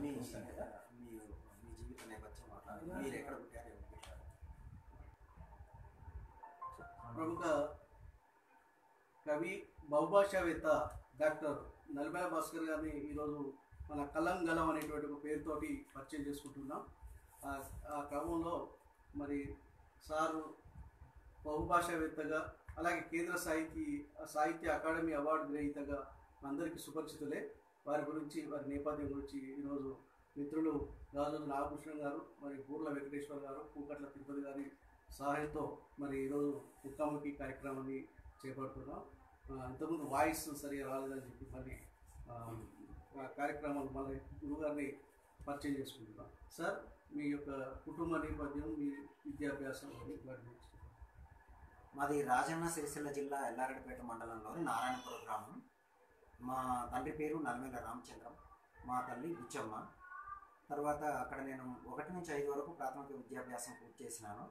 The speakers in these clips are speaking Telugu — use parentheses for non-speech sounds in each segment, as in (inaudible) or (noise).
మీ మీ మీ జీవిత నేపథ్యం అట్లా మీరు ఎక్కడ పుట్టారు ఎవరు పుట్టారు ప్రముఖ కవి బహుభాషావేత్త డాక్టర్ నల్మేల భాస్కర్ గారిని ఈరోజు మన కలంగలం అనేటువంటి ఒక పేరుతోటి పరిచయం చేసుకుంటున్నాం. ఆ- ఆ క్రమంలో మరి సారు బహుభాషావేత్తగా అలాగే కేంద్ర సాహితీ సాహిత్య అకాడమీ అవార్డు గ్రహీతగా అందరికీ సుపరిచితులే. వారి గురించి వారి నేపథ్యం గురించి ఈరోజు మిత్రులు రాజు నాగకృష్ణ గారు మరి గూర్ల వెంకటేశ్వర గారు పూకట్ల తిరుపతి గారి సహాయంతో మరి ఈరోజు ముఖాముఖి కార్యక్రమాన్ని చేపడుతున్నాం. ఇంతకుముందు వాయిస్ సరిగా రాలేదని చెప్పి మళ్ళీ కార్యక్రమాలు మళ్ళీ గురుగారిని పరిచయం చేసుకుంటున్నాం. సార్ మీ యొక్క కుటుంబ నేపథ్యం మీ విద్యాభ్యాసం మాది రాజన్న సిరిసిల్ల జిల్లా ఎల్లారెడ్డిపేట మండలంలోని నారాయణపురం గ్రామం. మా తండ్రి పేరు నల్మేల రామచంద్రం మా తల్లి బుచ్చమ్మ. తర్వాత అక్కడ నేను ఒకటి నుంచి ఐదు వరకు ప్రాథమిక విద్యాభ్యాసం పూర్తి చేసినాను.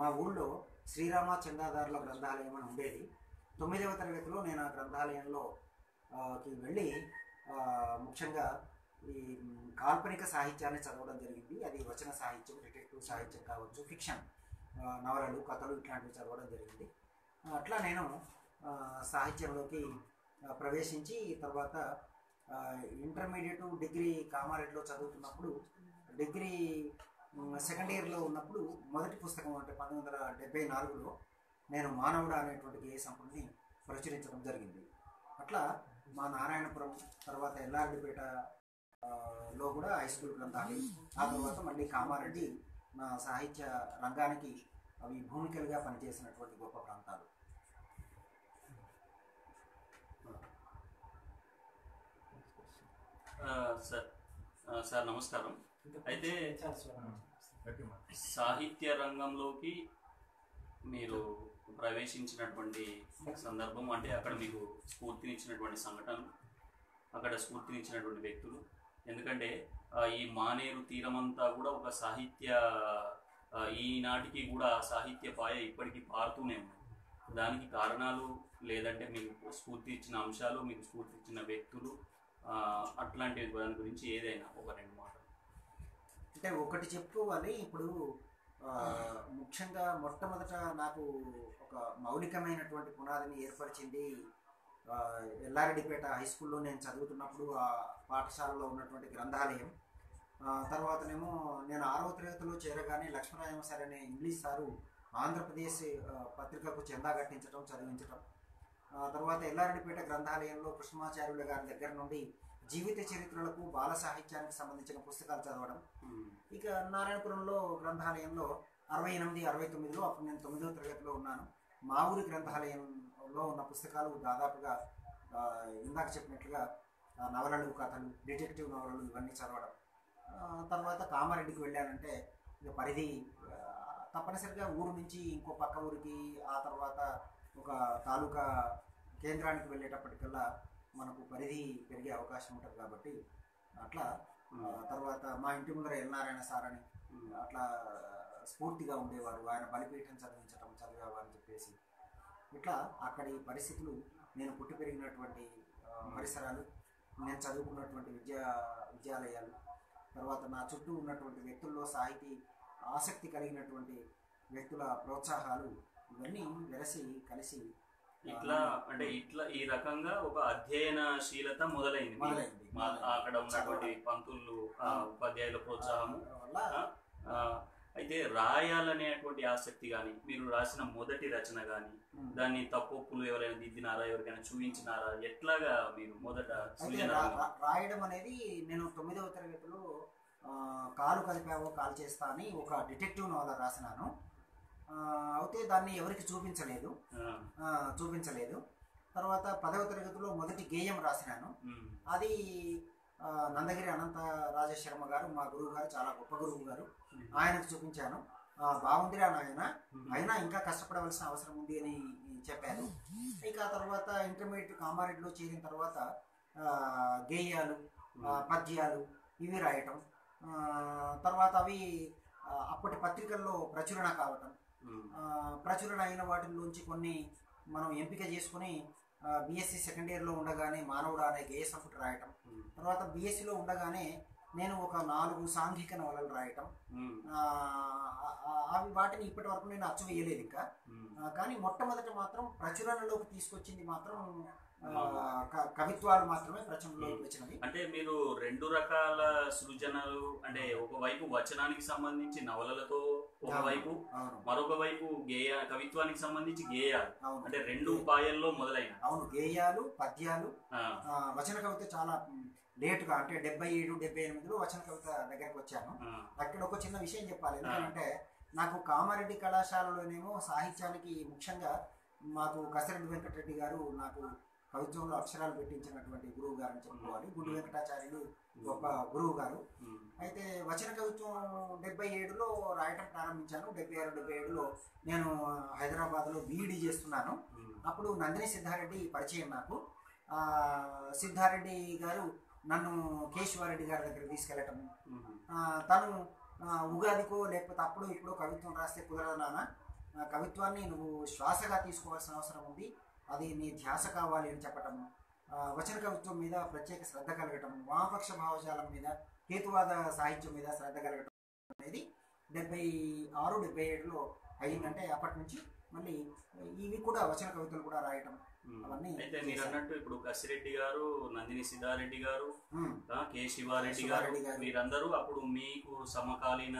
మా ఊళ్ళో శ్రీరామ చందాదారుల గ్రంథాలయం అని ఉండేది. తొమ్మిదవ తరగతిలో నేను ఆ గ్రంథాలయంలో వెళ్ళి ముఖ్యంగా ఈ కాల్పనిక సాహిత్యాన్ని చదవడం జరిగింది. అది వచన సాహిత్యం డిటెక్టివ్ సాహిత్యం కావచ్చు ఫిక్షన్ నవలలు కథలు ఇట్లాంటివి చదవడం జరిగింది. అట్లా నేను సాహిత్యంలోకి ప్రవేశించి తర్వాత ఇంటర్మీడియట్ డిగ్రీ కామారెడ్డిలో చదువుతున్నప్పుడు డిగ్రీ సెకండ్ ఇయర్లో ఉన్నప్పుడు మొదటి పుస్తకం అంటే పంతొమ్మిది వందల డెబ్బై నాలుగులో నేను మానవుడు అనేటువంటి గేయ సంపుటిని ప్రచురించడం జరిగింది. అట్లా మా నారాయణపురం తర్వాత ఎల్లారెడ్డిపేట లో కూడా హై స్కూల్ గ్రంథాలు ఆ తర్వాత మళ్ళీ కామారెడ్డి నా సాహిత్య రంగానికి అవి భూమికలుగా పనిచేసినటువంటి గొప్ప ప్రాంతాలు ఆ, సార్. సార్ నమస్కారం. అయితే సాహిత్య రంగంలోకి మీరు ప్రవేశించినటువంటి సందర్భం అంటే అక్కడ మీకు స్ఫూర్తినిచ్చినటువంటి సంఘటనలు అక్కడ స్ఫూర్తినిచ్చినటువంటి వ్యక్తులు. ఎందుకంటే ఈ మానేరు తీరమంతా కూడా ఒక సాహిత్య ఈనాటికి కూడా సాహిత్య పాయ ఇప్పటికీ పారుతూనే ఉంది. దానికి కారణాలు లేదంటే మీకు స్ఫూర్తి ఇచ్చిన అంశాలు మీకు స్ఫూర్తి ఇచ్చిన వ్యక్తులు అట్లాంటి దాని గురించి ఏదైనా ఒక రెండు మాటలు. అంటే ఒకటి చెప్పుకోవాలి ఇప్పుడు ముఖ్యంగా మొట్టమొదట నాకు ఒక మౌలికమైనటువంటి పునాదిని ఏర్పరిచింది ఎల్లారెడ్డిపేట హై స్కూల్లో నేను చదువుతున్నప్పుడు ఆ పాఠశాలలో ఉన్నటువంటి గ్రంథాలయం. తర్వాతనేమో నేను ఆరవ తరగతిలో చేరగానే లక్ష్మణరాజం సార్ అనే ఇంగ్లీష్ సారు ఆంధ్రప్రదేశ్ పత్రికకు చందా కట్టించడం చదివించడం తర్వాత ఎల్లారెడ్డిపేట గ్రంథాలయంలో కృష్ణమాచార్యుల గారి దగ్గర నుండి జీవిత చరిత్రలకు బాల సాహిత్యానికి సంబంధించిన పుస్తకాలు చదవడం. ఇక నారాయణపురంలో గ్రంథాలయంలో అరవై ఎనిమిది అరవై తొమ్మిదిలో అప్పుడు నేను తొమ్మిదవ తరగతిలో ఉన్నాను. మా ఊరి గ్రంథాలయంలో ఉన్న పుస్తకాలు దాదాపుగా ఇందాక చెప్పినట్లుగా నవలలు కథలు డిటెక్టివ్ నవలలు ఇవన్నీ చదవడం. తర్వాత కామారెడ్డికి వెళ్ళానంటే ఇక పరిధి తప్పనిసరిగా ఊరు నుంచి ఇంకో పక్క ఊరికి ఆ తర్వాత ఒక తాలూకా కేంద్రానికి వెళ్ళేటప్పటికల్లా మనకు పరిధి పెరిగే అవకాశం ఉంటుంది కాబట్టి అట్లా తర్వాత మా ఇంటి ముందర ఎల్నారాయణ సార్ అని అట్లా స్ఫూర్తిగా ఉండేవారు. ఆయన బలిపీఠం చదివించడం చదివావా అని చెప్పేసి. ఇట్లా అక్కడి పరిస్థితులు నేను పుట్టి పెరిగినటువంటి పరిసరాలు నేను చదువుకున్నటువంటి విద్యా విద్యాలయాలు తర్వాత నా చుట్టూ ఉన్నటువంటి వ్యక్తుల్లో సాహితీ ఆసక్తి కలిగినటువంటి వ్యక్తుల ప్రోత్సాహాలు ఇవన్నీ వెరసి కలిసి ఇట్లా అంటే ఇట్లా ఈ రకంగా ఒక అధ్యయనశీలత మొదలైంది. అక్కడ ఉన్నటువంటి పంతులు ఆ, ఉపాధ్యాయుల ప్రోత్సాహము అయితే రాయాలనేటువంటి ఆసక్తి కానీ మీరు రాసిన మొదటి రచన కానీ దాన్ని తప్పొప్పులు ఎవరైనా దిద్దినారా ఎవరికైనా చూపించినారా? ఎట్లాగా మీరు మొదట రాయడం అనేది నేను తొమ్మిదవ తరగతిలో కాలు కలిపావో కాల్ చేస్తా అని ఒక డిటెక్టివ్ నవల రాసినాను. అయితే దాన్ని ఎవరికి చూపించలేదు. చూపించలేదు. తర్వాత పదవ తరగతిలో మొదటి గేయం రాసినాను. అది నందగిరి అనంత రాజశర్మ గారు మా గురువు గారు చాలా గొప్ప గురువు గారు. ఆయనకు చూపించాను. బాగుందిరా నాయన. అయినా ఇంకా కష్టపడవలసిన అవసరం ఉంది అని చెప్పారు. ఇక ఆ తర్వాత ఇంటర్మీడియట్ కామారెడ్డిలో చేరిన తర్వాత గేయాలు పద్యాలు ఇవి రాయటం. తర్వాత అవి అప్పటి పత్రికల్లో ప్రచురణ కావటం. ప్రచురణ అయిన వాటిల్లోంచి కొన్ని మనం ఎంపిక చేసుకుని బీఎస్సీ సెకండ్ ఇయర్లో ఉండగానే మానవుడు అనే గేయ సంపుటి రాయటం. తర్వాత బీఎస్సీలో ఉండగానే నేను ఒక నాలుగు సాంఘిక నవలలు రాయటం. అవి వాటిని ఇప్పటి వరకు నేను అచ్చు వేయలేదు ఇంకా. కానీ మొట్టమొదట మాత్రం ప్రచురణలోకి తీసుకొచ్చింది మాత్రం కవిత్వాలు మాత్రమే ప్రచురణలోకి వచ్చినవి. అంటే మీరు రెండు రకాల సృజనలు అంటే ఒకవైపు వచనానికి సంబంధించి నవలలతో ఒకవైపు మరొక వైపు గేయ కవిత్వానికి సంబంధించి గేయాలు అంటే రెండు పాయల్లో మొదలైన. అవును గేయాలు పద్యాలు వచన కవిత చాలా లేటుగా అంటే డెబ్బై ఏడు డెబ్బై ఎనిమిదిలో వచన కవిత దగ్గరకు వచ్చాను. అక్కడ ఒక చిన్న విషయం చెప్పాలి. ఎందుకంటే నాకు కామారెడ్డి కళాశాలలోనేమో సాహిత్యానికి ముఖ్యంగా మాకు కసిరెడ్డి వెంకటరెడ్డి గారు నాకు కవిత్వంలో అక్షరాలు పెట్టించినటువంటి గురువు గారు అని చెప్పుకోవాలి. గుడ్డు వెంకటాచార్యులు గొప్ప గురువు గారు. అయితే వచన కవిత్వం డెబ్బై ఏడులో రాయటం ప్రారంభించాను. డెబ్బై ఆరు డెబ్బై ఏడులో నేను హైదరాబాద్లో బీఈడీ చేస్తున్నాను. అప్పుడు నందిని సిద్ధారెడ్డి పరిచయం నాకు. సిద్ధారెడ్డి గారు నన్ను కేశవారెడ్డి గారి దగ్గర తీసుకెళ్ళటం. తను ఉగాదికో లేకపోతే అప్పుడు ఇప్పుడు కవిత్వం రాస్తే కుదరదు నాన్న. కవిత్వాన్ని నువ్వు శ్వాసగా తీసుకోవాల్సిన అవసరం ఉంది. అది నీ ధ్యాస కావాలి అని చెప్పటం ఆ, వచన కవిత్వం మీద ప్రత్యేక శ్రద్ధ కలగటం వామపక్ష భావజాలం మీద హేతువాద సాహిత్యం మీద శ్రద్ధ కలగటం అనేది డెబ్బై ఆరు డెబ్బై ఏడులో అయ్యిందంటే అప్పటి నుంచి మళ్ళీ ఇవి కూడా వచన కవితలు కూడా రాయటం. అవన్నీ అయితే మీరు అన్నట్టు ఇప్పుడు కసిరెడ్డి గారు నందిని సిద్ధారెడ్డి గారు కె శివారెడ్డి గారు. మీరందరూ అప్పుడు మీకు సమకాలీన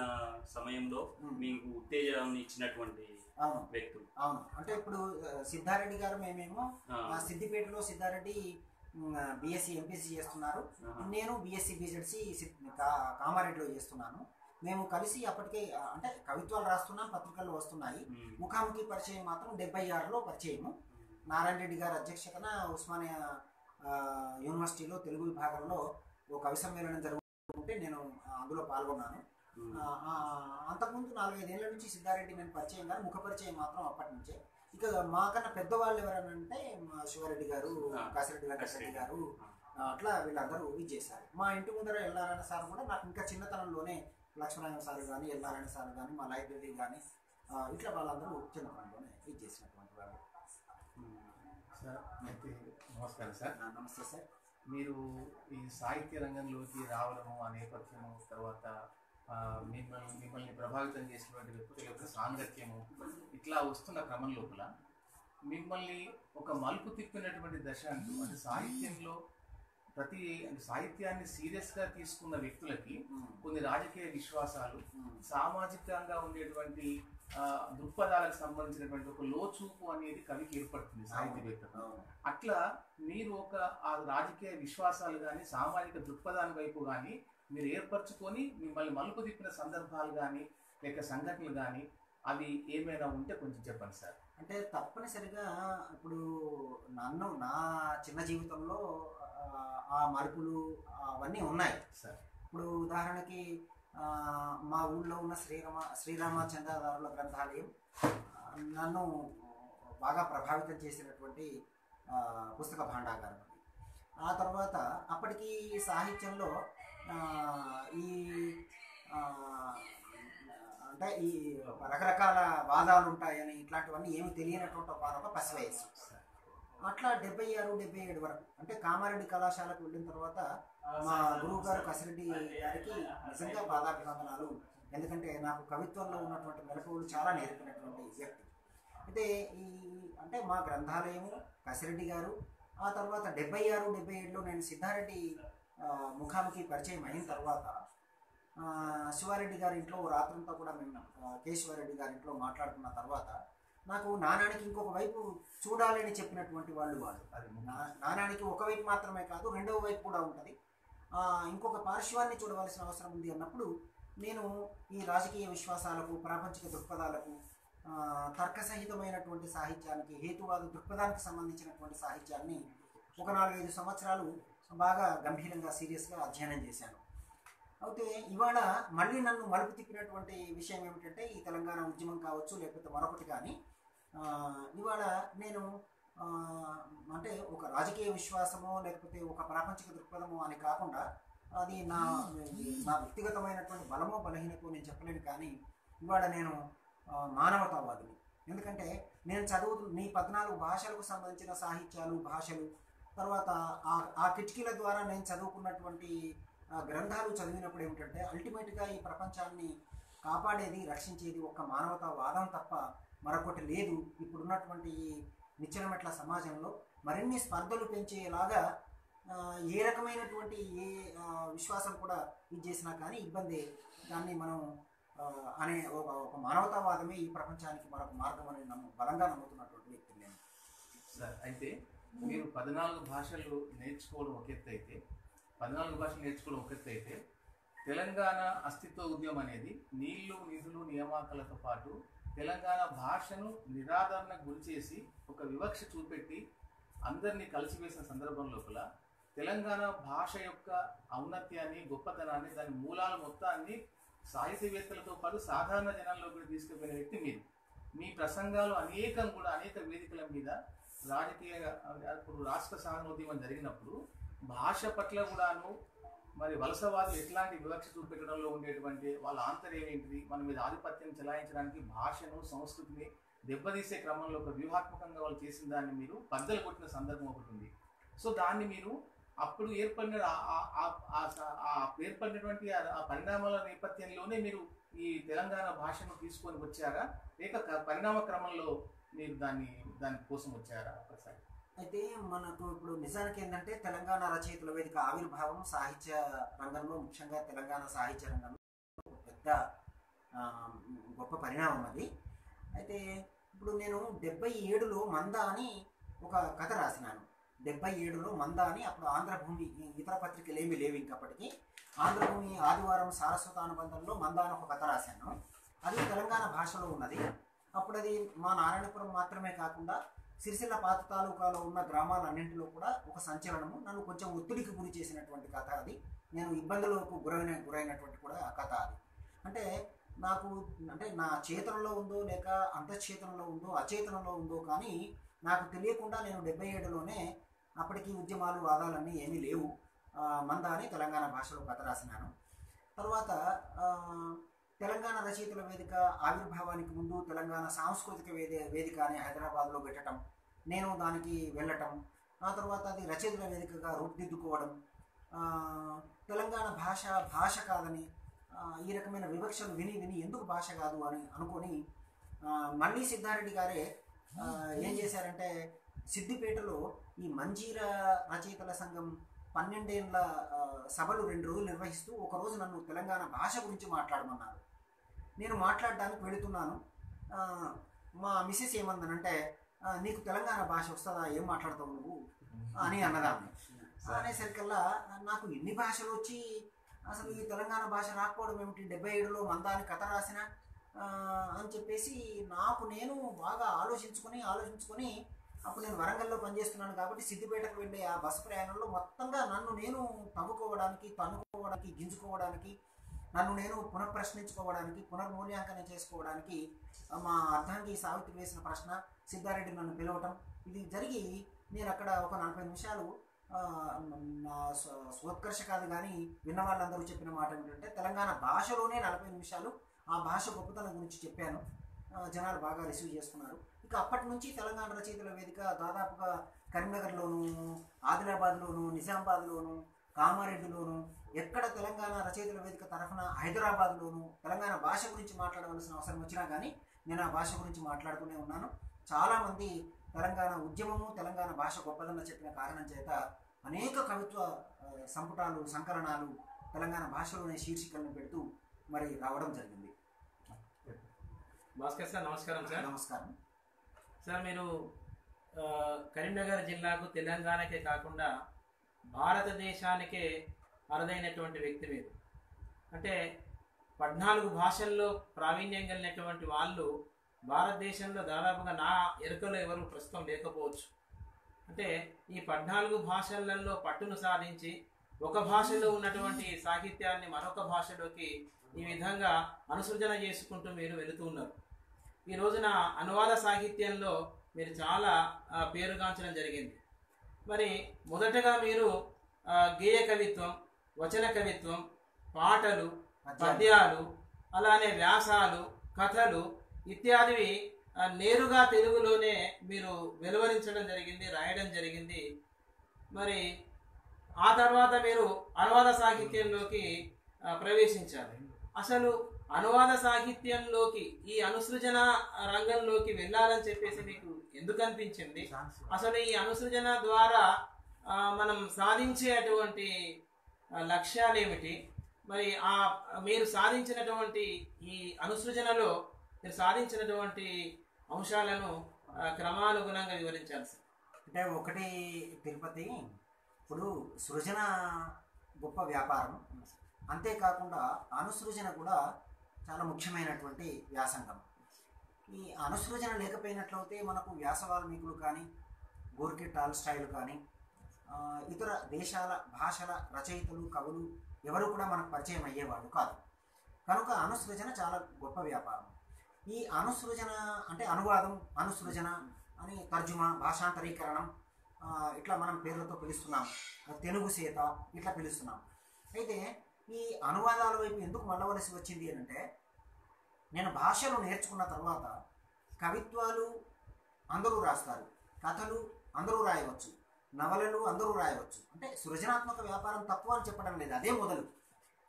సమయంలో మీకు ఉత్తేజాన్ని ఇచ్చినటువంటి వ్యక్తులు అవును. అంటే ఇప్పుడు సిద్ధారెడ్డి గారు మేమేమో సిద్దిపేటలో సిద్ధారెడ్డి బిఎస్సి ఎంపీసీ చేస్తున్నారు. నేను బిఎస్సి బీజెడ్సి కామారెడ్డిలో చేస్తున్నాను. మేము కలిసి అప్పటికే అంటే కవిత్వాలు రాస్తున్నాం పత్రికల్లో వస్తున్నాయి. ముఖాముఖి పరిచయం మాత్రం డెబ్బై ఆరులో పరిచయము. నారాయణ రెడ్డి గారి అధ్యక్షతన ఉస్మానియా యూనివర్సిటీలో తెలుగు విభాగంలో ఓ కవి సమ్మేళనం జరుగుతుంటే నేను అందులో పాల్గొన్నాను. అంతకుముందు నాలుగైదేళ్ళ నుంచి సిద్ధారెడ్డి నేను పరిచయం కానీ ముఖ పరిచయం మాత్రం అప్పటి నుంచే. ఇక మాకన్నా పెద్దవాళ్ళు ఎవరనంటే మా శివారెడ్డి గారు కాసిరెడ్డి వెంకటరెడ్డి గారు. అట్లా వీళ్ళందరూ ఇది చేశారు. మా ఇంటి ముందర ఎల్లారాయణ సార్ కూడా నాకు ఇంకా చిన్నతనంలోనే లక్ష్మణారాయణ సార్ కానీ ఎల్లారాయణ సార్ కానీ మా లైబ్రరీ కానీ ఇట్లా వాళ్ళందరూ చిన్నతనంలోనే ఇది చేసినటువంటి వాళ్ళు. సార్ అయితే నమస్కారం సార్. నమస్తే సార్. మీరు ఈ సాహిత్య రంగంలోకి రావడము ఆ నేపథ్యము తర్వాత మిమ్మల్ని మిమ్మల్ని ప్రభావితం చేసినటువంటి వ్యక్తుల యొక్క సాంగత్యము ఇట్లా వస్తున్న క్రమం లోపల మిమ్మల్ని ఒక మలుపు తిప్పినటువంటి దశ అంటూ అంటే సాహిత్యంలో ప్రతి సాహిత్యాన్ని సీరియస్గా తీసుకున్న వ్యక్తులకి కొన్ని రాజకీయ విశ్వాసాలు సామాజికంగా ఉండేటువంటి దృక్పథాలకు సంబంధించినటువంటి ఒక లోచూపు అనేది కవికి ఏర్పడుతుంది సాహిత్యవేత్తకు అవును. అట్లా మీరు ఒక ఆ రాజకీయ విశ్వాసాలు కానీ సామాజిక దృక్పథాల వైపు కానీ మీరు ఏర్పరచుకొని మిమ్మల్ని మలుపు తిప్పిన సందర్భాలు కానీ లేక సంఘటనలు కానీ అవి ఏమైనా ఉంటే కొంచెం చెప్పండి సార్. అంటే తప్పనిసరిగా ఇప్పుడు నన్ను నా చిన్న జీవితంలో ఆ, మలుపులు అవన్నీ ఉన్నాయి. సార్. ఇప్పుడు ఉదాహరణకి మా ఊళ్ళో ఉన్న శ్రీరామ శ్రీరామచంద్రదారుల గ్రంథాలయం నన్ను బాగా ప్రభావితం చేసినటువంటి పుస్తక భాండాగారం ఆ తర్వాత అప్పటికి సాహిత్యంలో ఈ అంటే ఈ రకరకాల వాదాలు ఉంటాయని ఇట్లాంటివన్నీ ఏమి తెలియనటువంటి ఒక ఒక పసి వయస్సు అట్లా డెబ్బై ఆరు డెబ్బై ఏడు వరకు అంటే కామారెడ్డి కళాశాలకు వెళ్ళిన తర్వాత మా గురువు గారు కసిరెడ్డి గారికి నిజంగా పాదాభివందనాలు. ఎందుకంటే నాకు కవిత్వంలో ఉన్నటువంటి మెలకువలు చాలా నేర్పినటువంటి వ్యక్తి. అయితే ఈ అంటే మా గ్రంథాలయము కసిరెడ్డి గారు ఆ తర్వాత డెబ్బై ఆరు డెబ్బై ఏడులో నేను సిద్ధారెడ్డి ముఖాముఖి పరిచయం అయిన తర్వాత శివారెడ్డి గారి ఇంట్లో ఓ రాత్రంతా కూడా మేము ఆ, కె శివారెడ్డి గారి ఇంట్లో మాట్లాడుకున్న తర్వాత నాకు నానానికి ఇంకొక వైపు చూడాలని చెప్పినటువంటి వాళ్ళు వాళ్ళు. అది నా- నాణానికి ఒక వైపు మాత్రమే కాదు రెండవ వైపు కూడా ఉంటుంది. ఇంకొక పార్శ్వాన్ని చూడవలసిన అవసరం ఉంది అన్నప్పుడు నేను ఈ రాజకీయ విశ్వాసాలకు ప్రాపంచిక దృక్పథాలకు తర్కసహితమైనటువంటి సాహిత్యానికి హేతువాద దృక్పథానికి సంబంధించినటువంటి సాహిత్యాన్ని ఒక నాలుగైదు సంవత్సరాలు బాగా గంభీరంగా సీరియస్గా అధ్యయనం చేశాను. అయితే ఇవాళ మళ్ళీ నన్ను మలుపు తిప్పినటువంటి విషయం ఏమిటంటే ఈ తెలంగాణ ఉద్యమం కావచ్చు లేకపోతే మరొకటి కానీ ఇవాళ నేను అంటే ఒక రాజకీయ విశ్వాసమో లేకపోతే ఒక ప్రాపంచిక దృక్పథమో అని కాకుండా అది నా నా వ్యక్తిగతమైనటువంటి బలమో బలహీనతో నేను చెప్పలేను కానీ ఇవాళ నేను మానవతావాదిని. ఎందుకంటే నేను చదువు నీ పద్నాలుగు భాషలకు సంబంధించిన సాహిత్యాలు భాషలు తర్వాత ఆ ఆ కిటికీల ద్వారా నేను చదువుకున్నటువంటి గ్రంథాలు చదివినప్పుడు ఏమిటంటే అల్టిమేట్గా ఈ ప్రపంచాన్ని కాపాడేది రక్షించేది ఒక మానవతావాదం తప్ప మరొకటి లేదు. ఇప్పుడున్నటువంటి ఈ నిచ్చెనమెట్ల సమాజంలో మరిన్ని స్పర్ధలు పెంచేలాగా ఏ రకమైనటువంటి ఏ విశ్వాసం కూడా ఇది చేసినా కానీ ఇబ్బంది దాన్ని మనం అనే ఒక ఒక మానవతావాదమే ఈ ప్రపంచానికి మరొక మార్గం అని నమ్ము బలంగా నమ్ముతున్నటువంటి వ్యక్తి నేను. సార్ అయితే మీరు పద్నాలుగు భాషలు నేర్చుకోవడం ఒక ఎత్తు అయితే పద్నాలుగు భాషలు నేర్చుకోవడం ఒక ఎత్తు అయితే తెలంగాణ అస్తిత్వ ఉద్యమం అనేది నీళ్ళు నిధులు నియామకాలతో పాటు తెలంగాణ భాషను నిరాదరణకు గురిచేసి ఒక వివక్ష చూపెట్టి అందరినీ కలిసివేసిన సందర్భం లోపల తెలంగాణ భాష యొక్క ఔన్నత్యాన్ని గొప్పతనాన్ని దాని మూలాల మొత్తాన్ని సాహితీవేత్తలతో పాటు సాధారణ జనాల్లో కూడా తీసుకుపోయిన వ్యక్తి మీరు. మీ ప్రసంగాలు అనేకం కూడా అనేక వేదికల మీద రాజకీయ ఇప్పుడు రాష్ట్ర సాధనోద్యమం జరిగినప్పుడు భాష పట్ల కూడాను మరి వలసవాదులు ఎట్లాంటి వివక్ష చూపెట్టడంలో ఉండేటువంటి వాళ్ళ ఆంతర్యం ఏంటిది? మన మీద ఆధిపత్యం చెలాయించడానికి భాషను సంస్కృతిని దెబ్బతీసే క్రమంలో ఒక వ్యూహాత్మకంగా వాళ్ళు చేసిన దాన్ని మీరు బద్దలు కొట్టిన సందర్భం ఒకటి ఉంది. సో దాన్ని మీరు అప్పుడు ఏర్పడిన ఏర్పడినటువంటి ఆ- పరిణామాల నేపథ్యంలోనే మీరు ఈ తెలంగాణ భాషను తీసుకొని వచ్చారా? లేక పరిణామ క్రమంలో మీరు దాన్ని దాని కోసం వచ్చారా ఒకసారి అయితే మనకు ఇప్పుడు నిజానికి ఏంటంటే తెలంగాణ రచయితల వేదిక ఆవిర్భావం సాహిత్య రంగంలో ముఖ్యంగా తెలంగాణ సాహిత్య రంగంలో ఒక పెద్ద గొప్ప పరిణామం అది. అయితే ఇప్పుడు నేను డెబ్బై ఏడులో మంద అని ఒక కథ రాసినాను. డెబ్బై ఏడులో మంద అని అప్పుడు ఆంధ్రభూమి ఇతర పత్రికలు ఏమీ లేవు ఇంకప్పటికీ. ఆంధ్రభూమి ఆదివారం సారస్వత అనుబంధంలో మంద అని ఒక కథ రాశాను. అది తెలంగాణ భాషలో ఉన్నది. అప్పుడు అది మా నారాయణపురం మాత్రమే కాకుండా సిరిసిల్ల పాత తాలూకాలో ఉన్న గ్రామాలన్నింటిలో కూడా ఒక సంచలనము నన్ను కొంచెం ఒత్తిడికి గురి చేసినటువంటి కథ అది. నేను ఇబ్బందులకు గురైన గురైనటువంటి కూడా ఆ కథ అది. అంటే నాకు అంటే నా చేతనలో ఉందో లేక అంతఃచేతనలో ఉందో అచేతనంలో ఉందో కానీ నాకు తెలియకుండా నేను డెబ్బై ఏడులోనే అప్పటికి ఉద్యమాలు వాదాలన్నీ ఏమీ లేవు. మంద అని తెలంగాణ భాషలో కథ రాసినాను. తర్వాత తెలంగాణ రచయితల వేదిక ఆవిర్భావానికి ముందు తెలంగాణ సాంస్కృతిక వేది వేదిక అని హైదరాబాద్లో పెట్టడం నేను దానికి వెళ్ళటం ఆ తర్వాత అది రచయితల వేదికగా రూపుదిద్దుకోవడం తెలంగాణ భాష భాష కాదని ఈ రకమైన వివక్షలు విని విని ఎందుకు భాష కాదు అని అనుకొని మళ్ళీ సిద్ధారెడ్డి గారే ఏం చేశారంటే సిద్దిపేటలో ఈ మంజీరా రచయితల సంఘం పన్నెండేళ్ళ సభలు రెండు రోజులు నిర్వహిస్తూ ఒకరోజు నన్ను తెలంగాణ భాష గురించి మాట్లాడమన్నారు. నేను మాట్లాడడానికి వెళుతున్నాను. మా మిస్సెస్ ఏమందనంటే "ఆ, నీకు తెలంగాణ భాష వస్తుందా? ఏం మాట్లాడతావు నువ్వు? అని అన్నదాన్ని అనేసరికల్లా నాకు ఎన్ని భాషలు వచ్చి అసలు ఈ తెలంగాణ భాష రాకపోవడం ఏమిటి? డెబ్బై ఏడులో మందాని కథ రాసిన అని చెప్పేసి నాకు నేను బాగా ఆలోచించుకొని ఆలోచించుకొని అప్పుడు నేను వరంగల్లో పనిచేస్తున్నాను కాబట్టి సిద్దిపేటకు వెళ్ళే ఆ బస్సు ప్రయాణంలో మొత్తంగా నన్ను నేను తవ్వుకోవడానికి తన్నుకోవడానికి గింజుకోవడానికి నన్ను నేను పునఃప్రశ్నించుకోవడానికి పునర్మూల్యాంకనం చేసుకోవడానికి మా అర్థానికి సావిత్రి వేసిన ప్రశ్న సిద్ధారెడ్డి నన్ను పిలవటం ఇది జరిగి నేను అక్కడ ఒక నలభై నిమిషాలు ఆ, స్వోత్కర్ష కాదు కానీ విన్న వాళ్ళందరూ చెప్పిన మాట ఏంటంటే తెలంగాణ భాషలోనే నలభై నిమిషాలు ఆ భాష గొప్పతనం గురించి చెప్పాను. జనాలు బాగా రిసీవ్ చేసుకున్నారు. ఇక అప్పటి నుంచి తెలంగాణ రచయితల వేదిక దాదాపుగా కరీంనగర్లోను ఆదిలాబాద్లోను నిజామాబాద్లోను కామారెడ్డిలోను ఎక్కడ తెలంగాణ రచయితల వేదిక తరఫున హైదరాబాద్లోను తెలంగాణ భాష గురించి మాట్లాడవలసిన అవసరం వచ్చినా కానీ నేను ఆ భాష గురించి మాట్లాడుతూనే ఉన్నాను. చాలామంది తెలంగాణ ఉద్యమము తెలంగాణ భాష గొప్పదన్న చెప్పిన కారణం చేత అనేక కవిత్వ సంపుటాలు సంకలనాలు తెలంగాణ భాషలోనే శీర్షికలను పెడుతూ మరి రావడం జరిగింది. భాస్కర్ సార్ నమస్కారం సార్. నమస్కారం. సార్ మీరు కరీంనగర్ జిల్లాకు తెలంగాణకే కాకుండా భారతదేశానికే అరుదైనటువంటి వ్యక్తి మీరు అంటే పద్నాలుగు భాషల్లో ప్రావీణ్యం కలిగినటువంటి వాళ్ళు భారతదేశంలో దాదాపుగా నా ఎరుకలో ఎవరు ప్రస్తుతం లేకపోవచ్చు. అంటే ఈ పద్నాలుగు భాషలలో పట్టును సాధించి ఒక భాషలో ఉన్నటువంటి సాహిత్యాన్ని మరొక భాషలోకి ఈ విధంగా అనుసృజన చేసుకుంటూ మీరు వెళుతూ ఉన్నారు. ఈ రోజున అనువాద సాహిత్యంలో మీరు చాలా పేరుగాంచడం జరిగింది. మరి మొదటగా మీరు గేయ కవిత్వం వచన కవిత్వం పాటలు పద్యాలు. అలానే వ్యాసాలు కథలు ఇత్యాదివి నేరుగా తెలుగులోనే మీరు వెలువరించడం జరిగింది రాయడం జరిగింది మరి ఆ తర్వాత మీరు అనువాద సాహిత్యంలోకి ప్రవేశించారు అసలు అనువాద సాహిత్యంలోకి ఈ అనుసృజన రంగంలోకి వెళ్ళాలని చెప్పేసి మీకు ఎందుకు అనిపించింది అసలు ఈ అనుసృజన ద్వారా మనం సాధించేటువంటి లక్ష్యాలు ఏమిటి మరి ఆ మీరు సాధించినటువంటి ఈ అనుసృజనలో మీరు సాధించినటువంటి అంశాలను క్రమానుగుణంగా వివరించాలి సార్. అంటే ఒకటి తిరుపతి ఇప్పుడు సృజన గొప్ప వ్యాపారం. అంతేకాకుండా అనుసృజన కూడా చాలా ముఖ్యమైనటువంటి వ్యాసంగం. ఈ అనుసృజన లేకపోయినట్లయితే మనకు వ్యాస వాల్మీకులు కానీ గోర్కి టాల్స్టాయిలు కానీ ఇతర దేశాల భాషల రచయితలు కవులు ఎవరు కూడా మనకు పరిచయం అయ్యేవాళ్ళు కాదు. కనుక అనుసృజన చాలా గొప్ప వ్యాపారం. ఈ అనుసృజన అంటే అనువాదం అనుసృజన అని తర్జుమా భాషాంతరీకరణం ఇట్లా మనం పేర్లతో పిలుస్తున్నాం. తెలుగు సీత ఇట్లా పిలుస్తున్నాం. అయితే ఈ అనువాదాల వైపు ఎందుకు మళ్ళవలసి వచ్చింది అని అంటే నేను భాషలు నేర్చుకున్న తర్వాత కవిత్వాలు అందరూ రాస్తారు కథలు అందరూ రాయవచ్చు నవలలు అందరూ రాయవచ్చు. అంటే సృజనాత్మక వ్యాపారం తక్కువ అని చెప్పడం లేదు అదే మొదలు.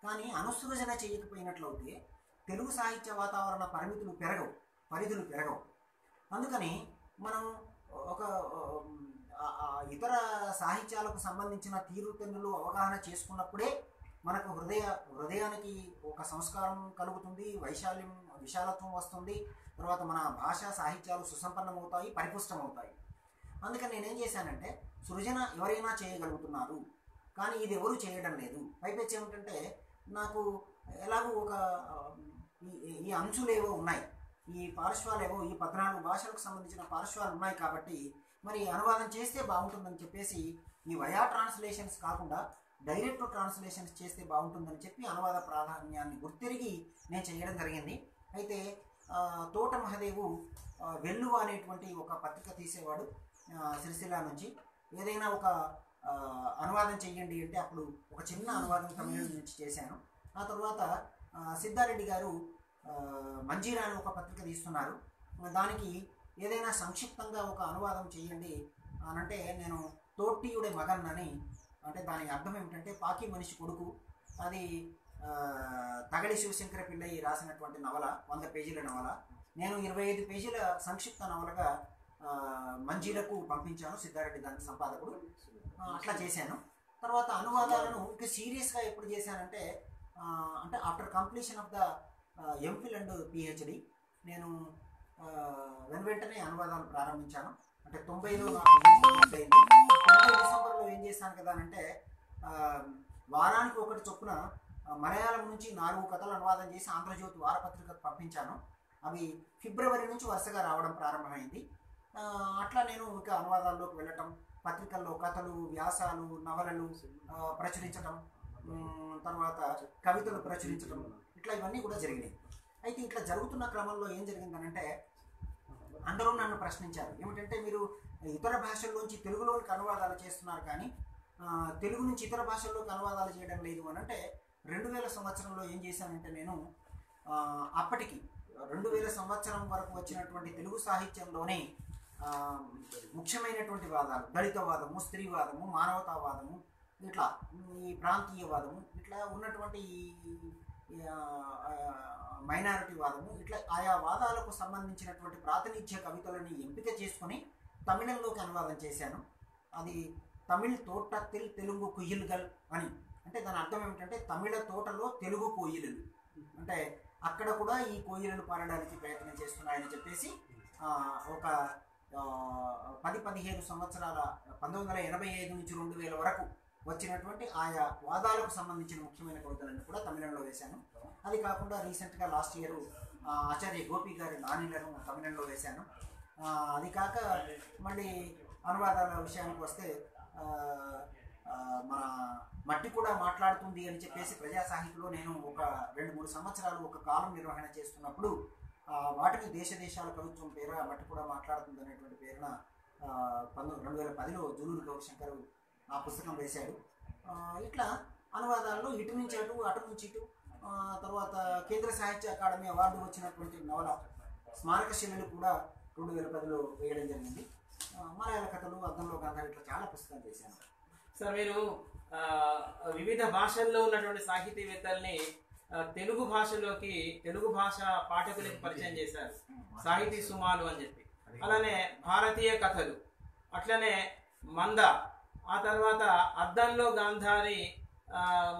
కానీ అనుసృజన చేయకపోయినట్లయితే తెలుగు సాహిత్య వాతావరణ పరిమితులు పెరగవు పరిధులు పెరగవు. అందుకని మనం ఒక ఇతర సాహిత్యాలకు సంబంధించిన తీరుతెన్నులు అవగాహన చేసుకున్నప్పుడే మనకు హృదయ హృదయానికి ఒక సంస్కారం కలుగుతుంది వైశాల్యం విశాలత్వం వస్తుంది. తర్వాత మన భాషా సాహిత్యాలు సుసంపన్నమవుతాయి పరిపుష్టమవుతాయి. అందుకని నేనేం చేశానంటే సృజన ఎవరైనా చేయగలుగుతున్నారు కానీ ఇది ఎవరు చేయడం లేదు. పైపెచ్చి ఏమిటంటే నాకు ఎలాగో ఒక ఈ- ఈ అంచులేవో ఉన్నాయి. ఈ పార్శ్వాలేవో ఈ పద్నాలుగు భాషలకు సంబంధించిన పార్శ్వాలు ఉన్నాయి కాబట్టి మరి అనువాదం చేస్తే బాగుంటుందని చెప్పేసి ఈ వయా ట్రాన్స్లేషన్స్ కాకుండా డైరెక్ట్ ట్రాన్స్లేషన్స్ చేస్తే బాగుంటుందని చెప్పి అనువాద ప్రాధాన్యాన్ని గుర్తిరిగి నేను చేయడం జరిగింది. అయితే తోట మహదేవు వెల్లువ అనేటువంటి ఒక పత్రిక తీసేవాడు సిరిసిల్ల నుంచి. ఏదైనా ఒక అనువాదం చెయ్యండి అంటే అప్పుడు ఒక చిన్న అనువాదం తమిళం నుంచి చేశాను. ఆ తర్వాత సిద్ధారెడ్డి గారు మంజీరా అని ఒక పత్రిక తీస్తున్నారు. దానికి ఏదైనా సంక్షిప్తంగా ఒక అనువాదం చేయండి అని అంటే నేను తోటీయుడే మగన్ అని అంటే దాని అర్థం ఏమిటంటే పాకి మనిషి కొడుకు. అది తగడి శివశంకర పిల్లయ్య రాసినటువంటి నవల వంద పేజీల నవల. నేను ఇరవై ఐదు పేజీల సంక్షిప్త నవలగా మంజీలకు పంపించాను సిద్ధారెడ్డి దాని సంపాదకుడు. అట్లా చేశాను. తర్వాత అనువాదాలను ఇంకా సీరియస్గా ఎప్పుడు చేశానంటే అంటే after completion of the MPhil and PhD నేను వెన్ వెను వెంటనే అనువాదాలు ప్రారంభించాను. అంటే తొంభైలో నాకు తొంభై డిసెంబర్లో ఏం చేశాను కదా అంటే వారానికి ఒకటి చొప్పున మలయాళం నుంచి నాలుగు కథలు అనువాదం చేసి ఆంధ్రజ్యోతి వారపత్రికకు పంపించాను. అవి ఫిబ్రవరి నుంచి వరుసగా రావడం ప్రారంభమైంది. అట్లా నేను ఇంకా అనువాదాల్లోకి వెళ్ళటం పత్రికల్లో కథలు వ్యాసాలు నవలలు ప్రచురించటం తర్వాత కవితలు ప్రచురించటం ఇట్లా ఇవన్నీ కూడా జరిగినాయి. అయితే ఇట్లా జరుగుతున్న క్రమంలో ఏం జరిగిందనంటే అందరూ నన్ను ప్రశ్నించారు. ఏమిటంటే మీరు ఇతర భాషల్లోంచి తెలుగులోకి అనువాదాలు చేస్తున్నారు కానీ తెలుగు నుంచి ఇతర భాషల్లోకి అనువాదాలు చేయడం లేదు అని అంటే రెండు వేల సంవత్సరంలో ఏం చేశానంటే నేను అప్పటికి రెండు వేల సంవత్సరం వరకు వచ్చినటువంటి తెలుగు సాహిత్యంలోనే ముఖ్యమైనటువంటి వాదాలు దళితవాదము స్త్రీవాదము మానవతావాదము ఇట్లా ఈ ప్రాంతీయవాదము ఇట్లా ఉన్నటువంటి మైనారిటీ వాదము ఇట్లా ఆయా వాదాలకు సంబంధించినటువంటి ప్రాతినిధ్య కవితలని ఎంపిక చేసుకొని తమిళంలోకి అనువాదం చేశాను. అది తమిళ్ తోటత్తిల్ తెలుగు కుయిల్గల్ అని అంటే దాని అర్థం ఏమిటంటే తమిళ తోటలో తెలుగు కోయిలలు. అంటే అక్కడ కూడా ఈ కోయిలలు పాడడానికి ప్రయత్నం చేస్తున్నాయని చెప్పేసి ఒక పది పదిహేను సంవత్సరాల పంతొమ్మిది వందల ఎనభై ఐదు నుంచి రెండు వేల వరకు వచ్చినటువంటి ఆయా వాదాలకు సంబంధించిన ముఖ్యమైన కవితలను కూడా తమిళంలో వేశాను. అది కాకుండా రీసెంట్గా లాస్ట్ ఇయర్ ఆచార్య గోపి గారి నానిలను తమిళంలో వేశాను. అది కాక మళ్ళీ అనువాదాల విషయానికి వస్తే మన మట్టి కూడా మాట్లాడుతుంది అని చెప్పేసి ప్రజా సాహిత్యంలో నేను ఒక రెండు మూడు సంవత్సరాలు ఒక కాలం నిర్వహణ చేస్తున్నప్పుడు వాటికి వాటిని దేశ దేశాల ప్రభుత్వం పేర మట్టి కూడా మాట్లాడుతుంది అనేటువంటి పేరున పంతొమ్మిది రెండు వేల పదిలో జూలూరు గౌరశంకర్ ఆ పుస్తకం వేశాడు. ఇట్లా అనువాదాల్లో ఇటు నుంచి అటు అటు నుంచి ఇటు తర్వాత కేంద్ర సాహిత్య అకాడమీ అవార్డు వచ్చినటువంటి నవల స్మారక శిలలు కూడా రెండు వేల పదిలో వేయడం జరిగింది. మలయాళ కథలు అద్దంలో గంధాలు ఇట్లా చాలా పుస్తకాలు చేశాను సార్ మీరు వివిధ భాషల్లో ఉన్నటువంటి సాహితీవేత్తల్ని తెలుగు భాషలోకి తెలుగు భాష పాఠకులకు పరిచయం చేశారు. సాహితీ సుమాలు అని చెప్పి. అలానే భారతీయ కథలు అట్లనే మంద ఆ తర్వాత అద్దంలో గాంధారి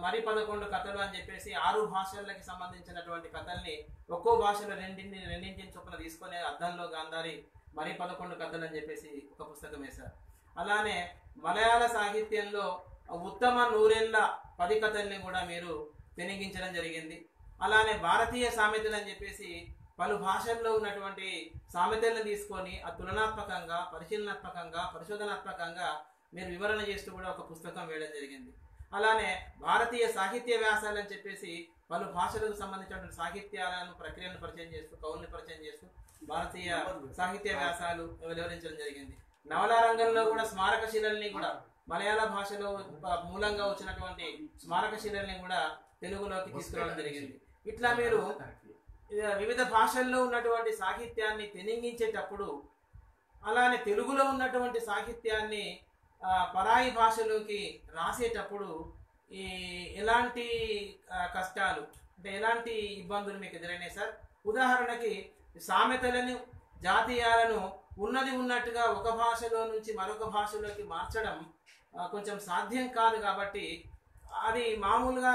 మరి పదకొండు కథలు అని చెప్పేసి ఆరు భాషలకి సంబంధించినటువంటి కథల్ని ఒక్కో భాషలో రెండింటిని రెండింటిని చొప్పున తీసుకొని అద్దంలో గాంధారి మరి పదకొండు కథలు అని చెప్పేసి ఒక పుస్తకం వేశారు. అలానే మలయాళ సాహిత్యంలో ఉత్తమ నూరేళ్ళ పది కథల్ని కూడా మీరు తెనిగించడం జరిగింది. అలానే భారతీయ సామెతలు అని చెప్పేసి పలు భాషల్లో ఉన్నటువంటి సామెతలను తీసుకొని ఆ తులనాత్మకంగా పరిశీలనాత్మకంగా పరిశోధనాత్మకంగా మీరు వివరణ చేస్తూ కూడా ఒక పుస్తకం వేయడం జరిగింది. అలానే భారతీయ సాహిత్య వ్యాసాలు అని చెప్పేసి పలు భాషలకు సంబంధించినటువంటి సాహిత్యాలను ప్రక్రియను పరిచయం చేస్తూ కవుల్ని పరిచయం చేస్తూ భారతీయ సాహిత్య వ్యాసాలు వివరించడం జరిగింది. నవల రంగంలో కూడా స్మారక శిలల్ని కూడా మలయాళ భాషలో మూలంగా వచ్చినటువంటి స్మారక శిలల్ని కూడా తెలుగులోకి తీసుకురావడం జరిగింది. ఇట్లా మీరు వివిధ భాషల్లో ఉన్నటువంటి సాహిత్యాన్ని తెనింగించేటప్పుడు అలానే తెలుగులో ఉన్నటువంటి సాహిత్యాన్ని పరాయి భాషలోకి రాసేటప్పుడు ఈ ఎలాంటి కష్టాలు అంటే ఎలాంటి ఇబ్బందులు మీకు ఎదురైనాయి సార్? ఉదాహరణకి సామెతలను జాతీయాలను ఉన్నది ఉన్నట్టుగా ఒక భాషలో నుంచి మరొక భాషలోకి మార్చడం కొంచెం సాధ్యం కాదు కాబట్టి అది మామూలుగా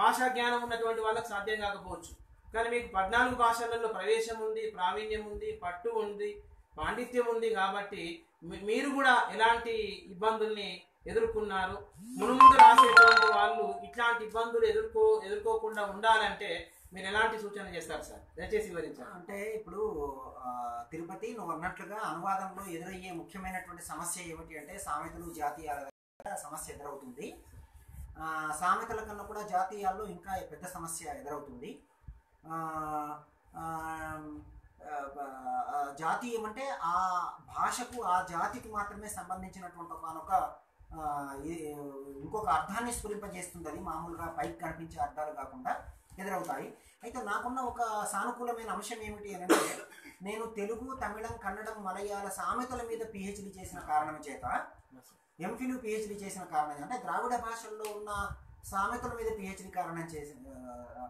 భాషా జ్ఞానం ఉన్నటువంటి వాళ్ళకి సాధ్యం కాకపోవచ్చు. కానీ మీకు పద్నాలుగు భాషలలో ప్రవేశం ఉంది ప్రావీణ్యం ఉంది పట్టు ఉంది పాండిత్యం ఉంది కాబట్టి మీరు కూడా ఎలాంటి ఇబ్బందుల్ని ఎదుర్కొన్నారు? మునుముందు రాసేటువంటి వాళ్ళు ఇట్లాంటి ఇబ్బందులు ఎదుర్కో ఎదుర్కోకుండా ఉండాలంటే మీరు ఎలాంటి సూచన చేస్తారు సార్? దయచేసి వివరించారు అంటే ఇప్పుడు తిరుపతి నువ్వు అన్నట్లుగా అనువాదంలో ఎదురయ్యే ముఖ్యమైనటువంటి సమస్య ఏమిటి అంటే సామెతలు జాతీయాల సమస్య ఎదురవుతుంది. సామెతల కన్నా కూడా జాతీయాల్లో ఇంకా పెద్ద సమస్య ఎదురవుతుంది. ఆ, జాతీయం అంటే ఆ భాషకు ఆ జాతికి మాత్రమే సంబంధించినటువంటి ఒక ఇంకొక అర్థాన్ని స్ఫురింపజేస్తుంది అది మామూలుగా పైకి కనిపించే అర్థాలు కాకుండా ఎదురవుతాయి. అయితే నాకున్న ఒక సానుకూలమైన అంశం ఏమిటి అని అంటే నేను తెలుగు తమిళం కన్నడం మలయాళ సామెతల మీద పిహెచ్డి చేసిన కారణం చేత ఎంఫిల్ పిహెచ్డి చేసిన కారణం అంటే ద్రావిడ భాషల్లో ఉన్న సామెతల మీద పిహెచ్డి కారణం చేసిన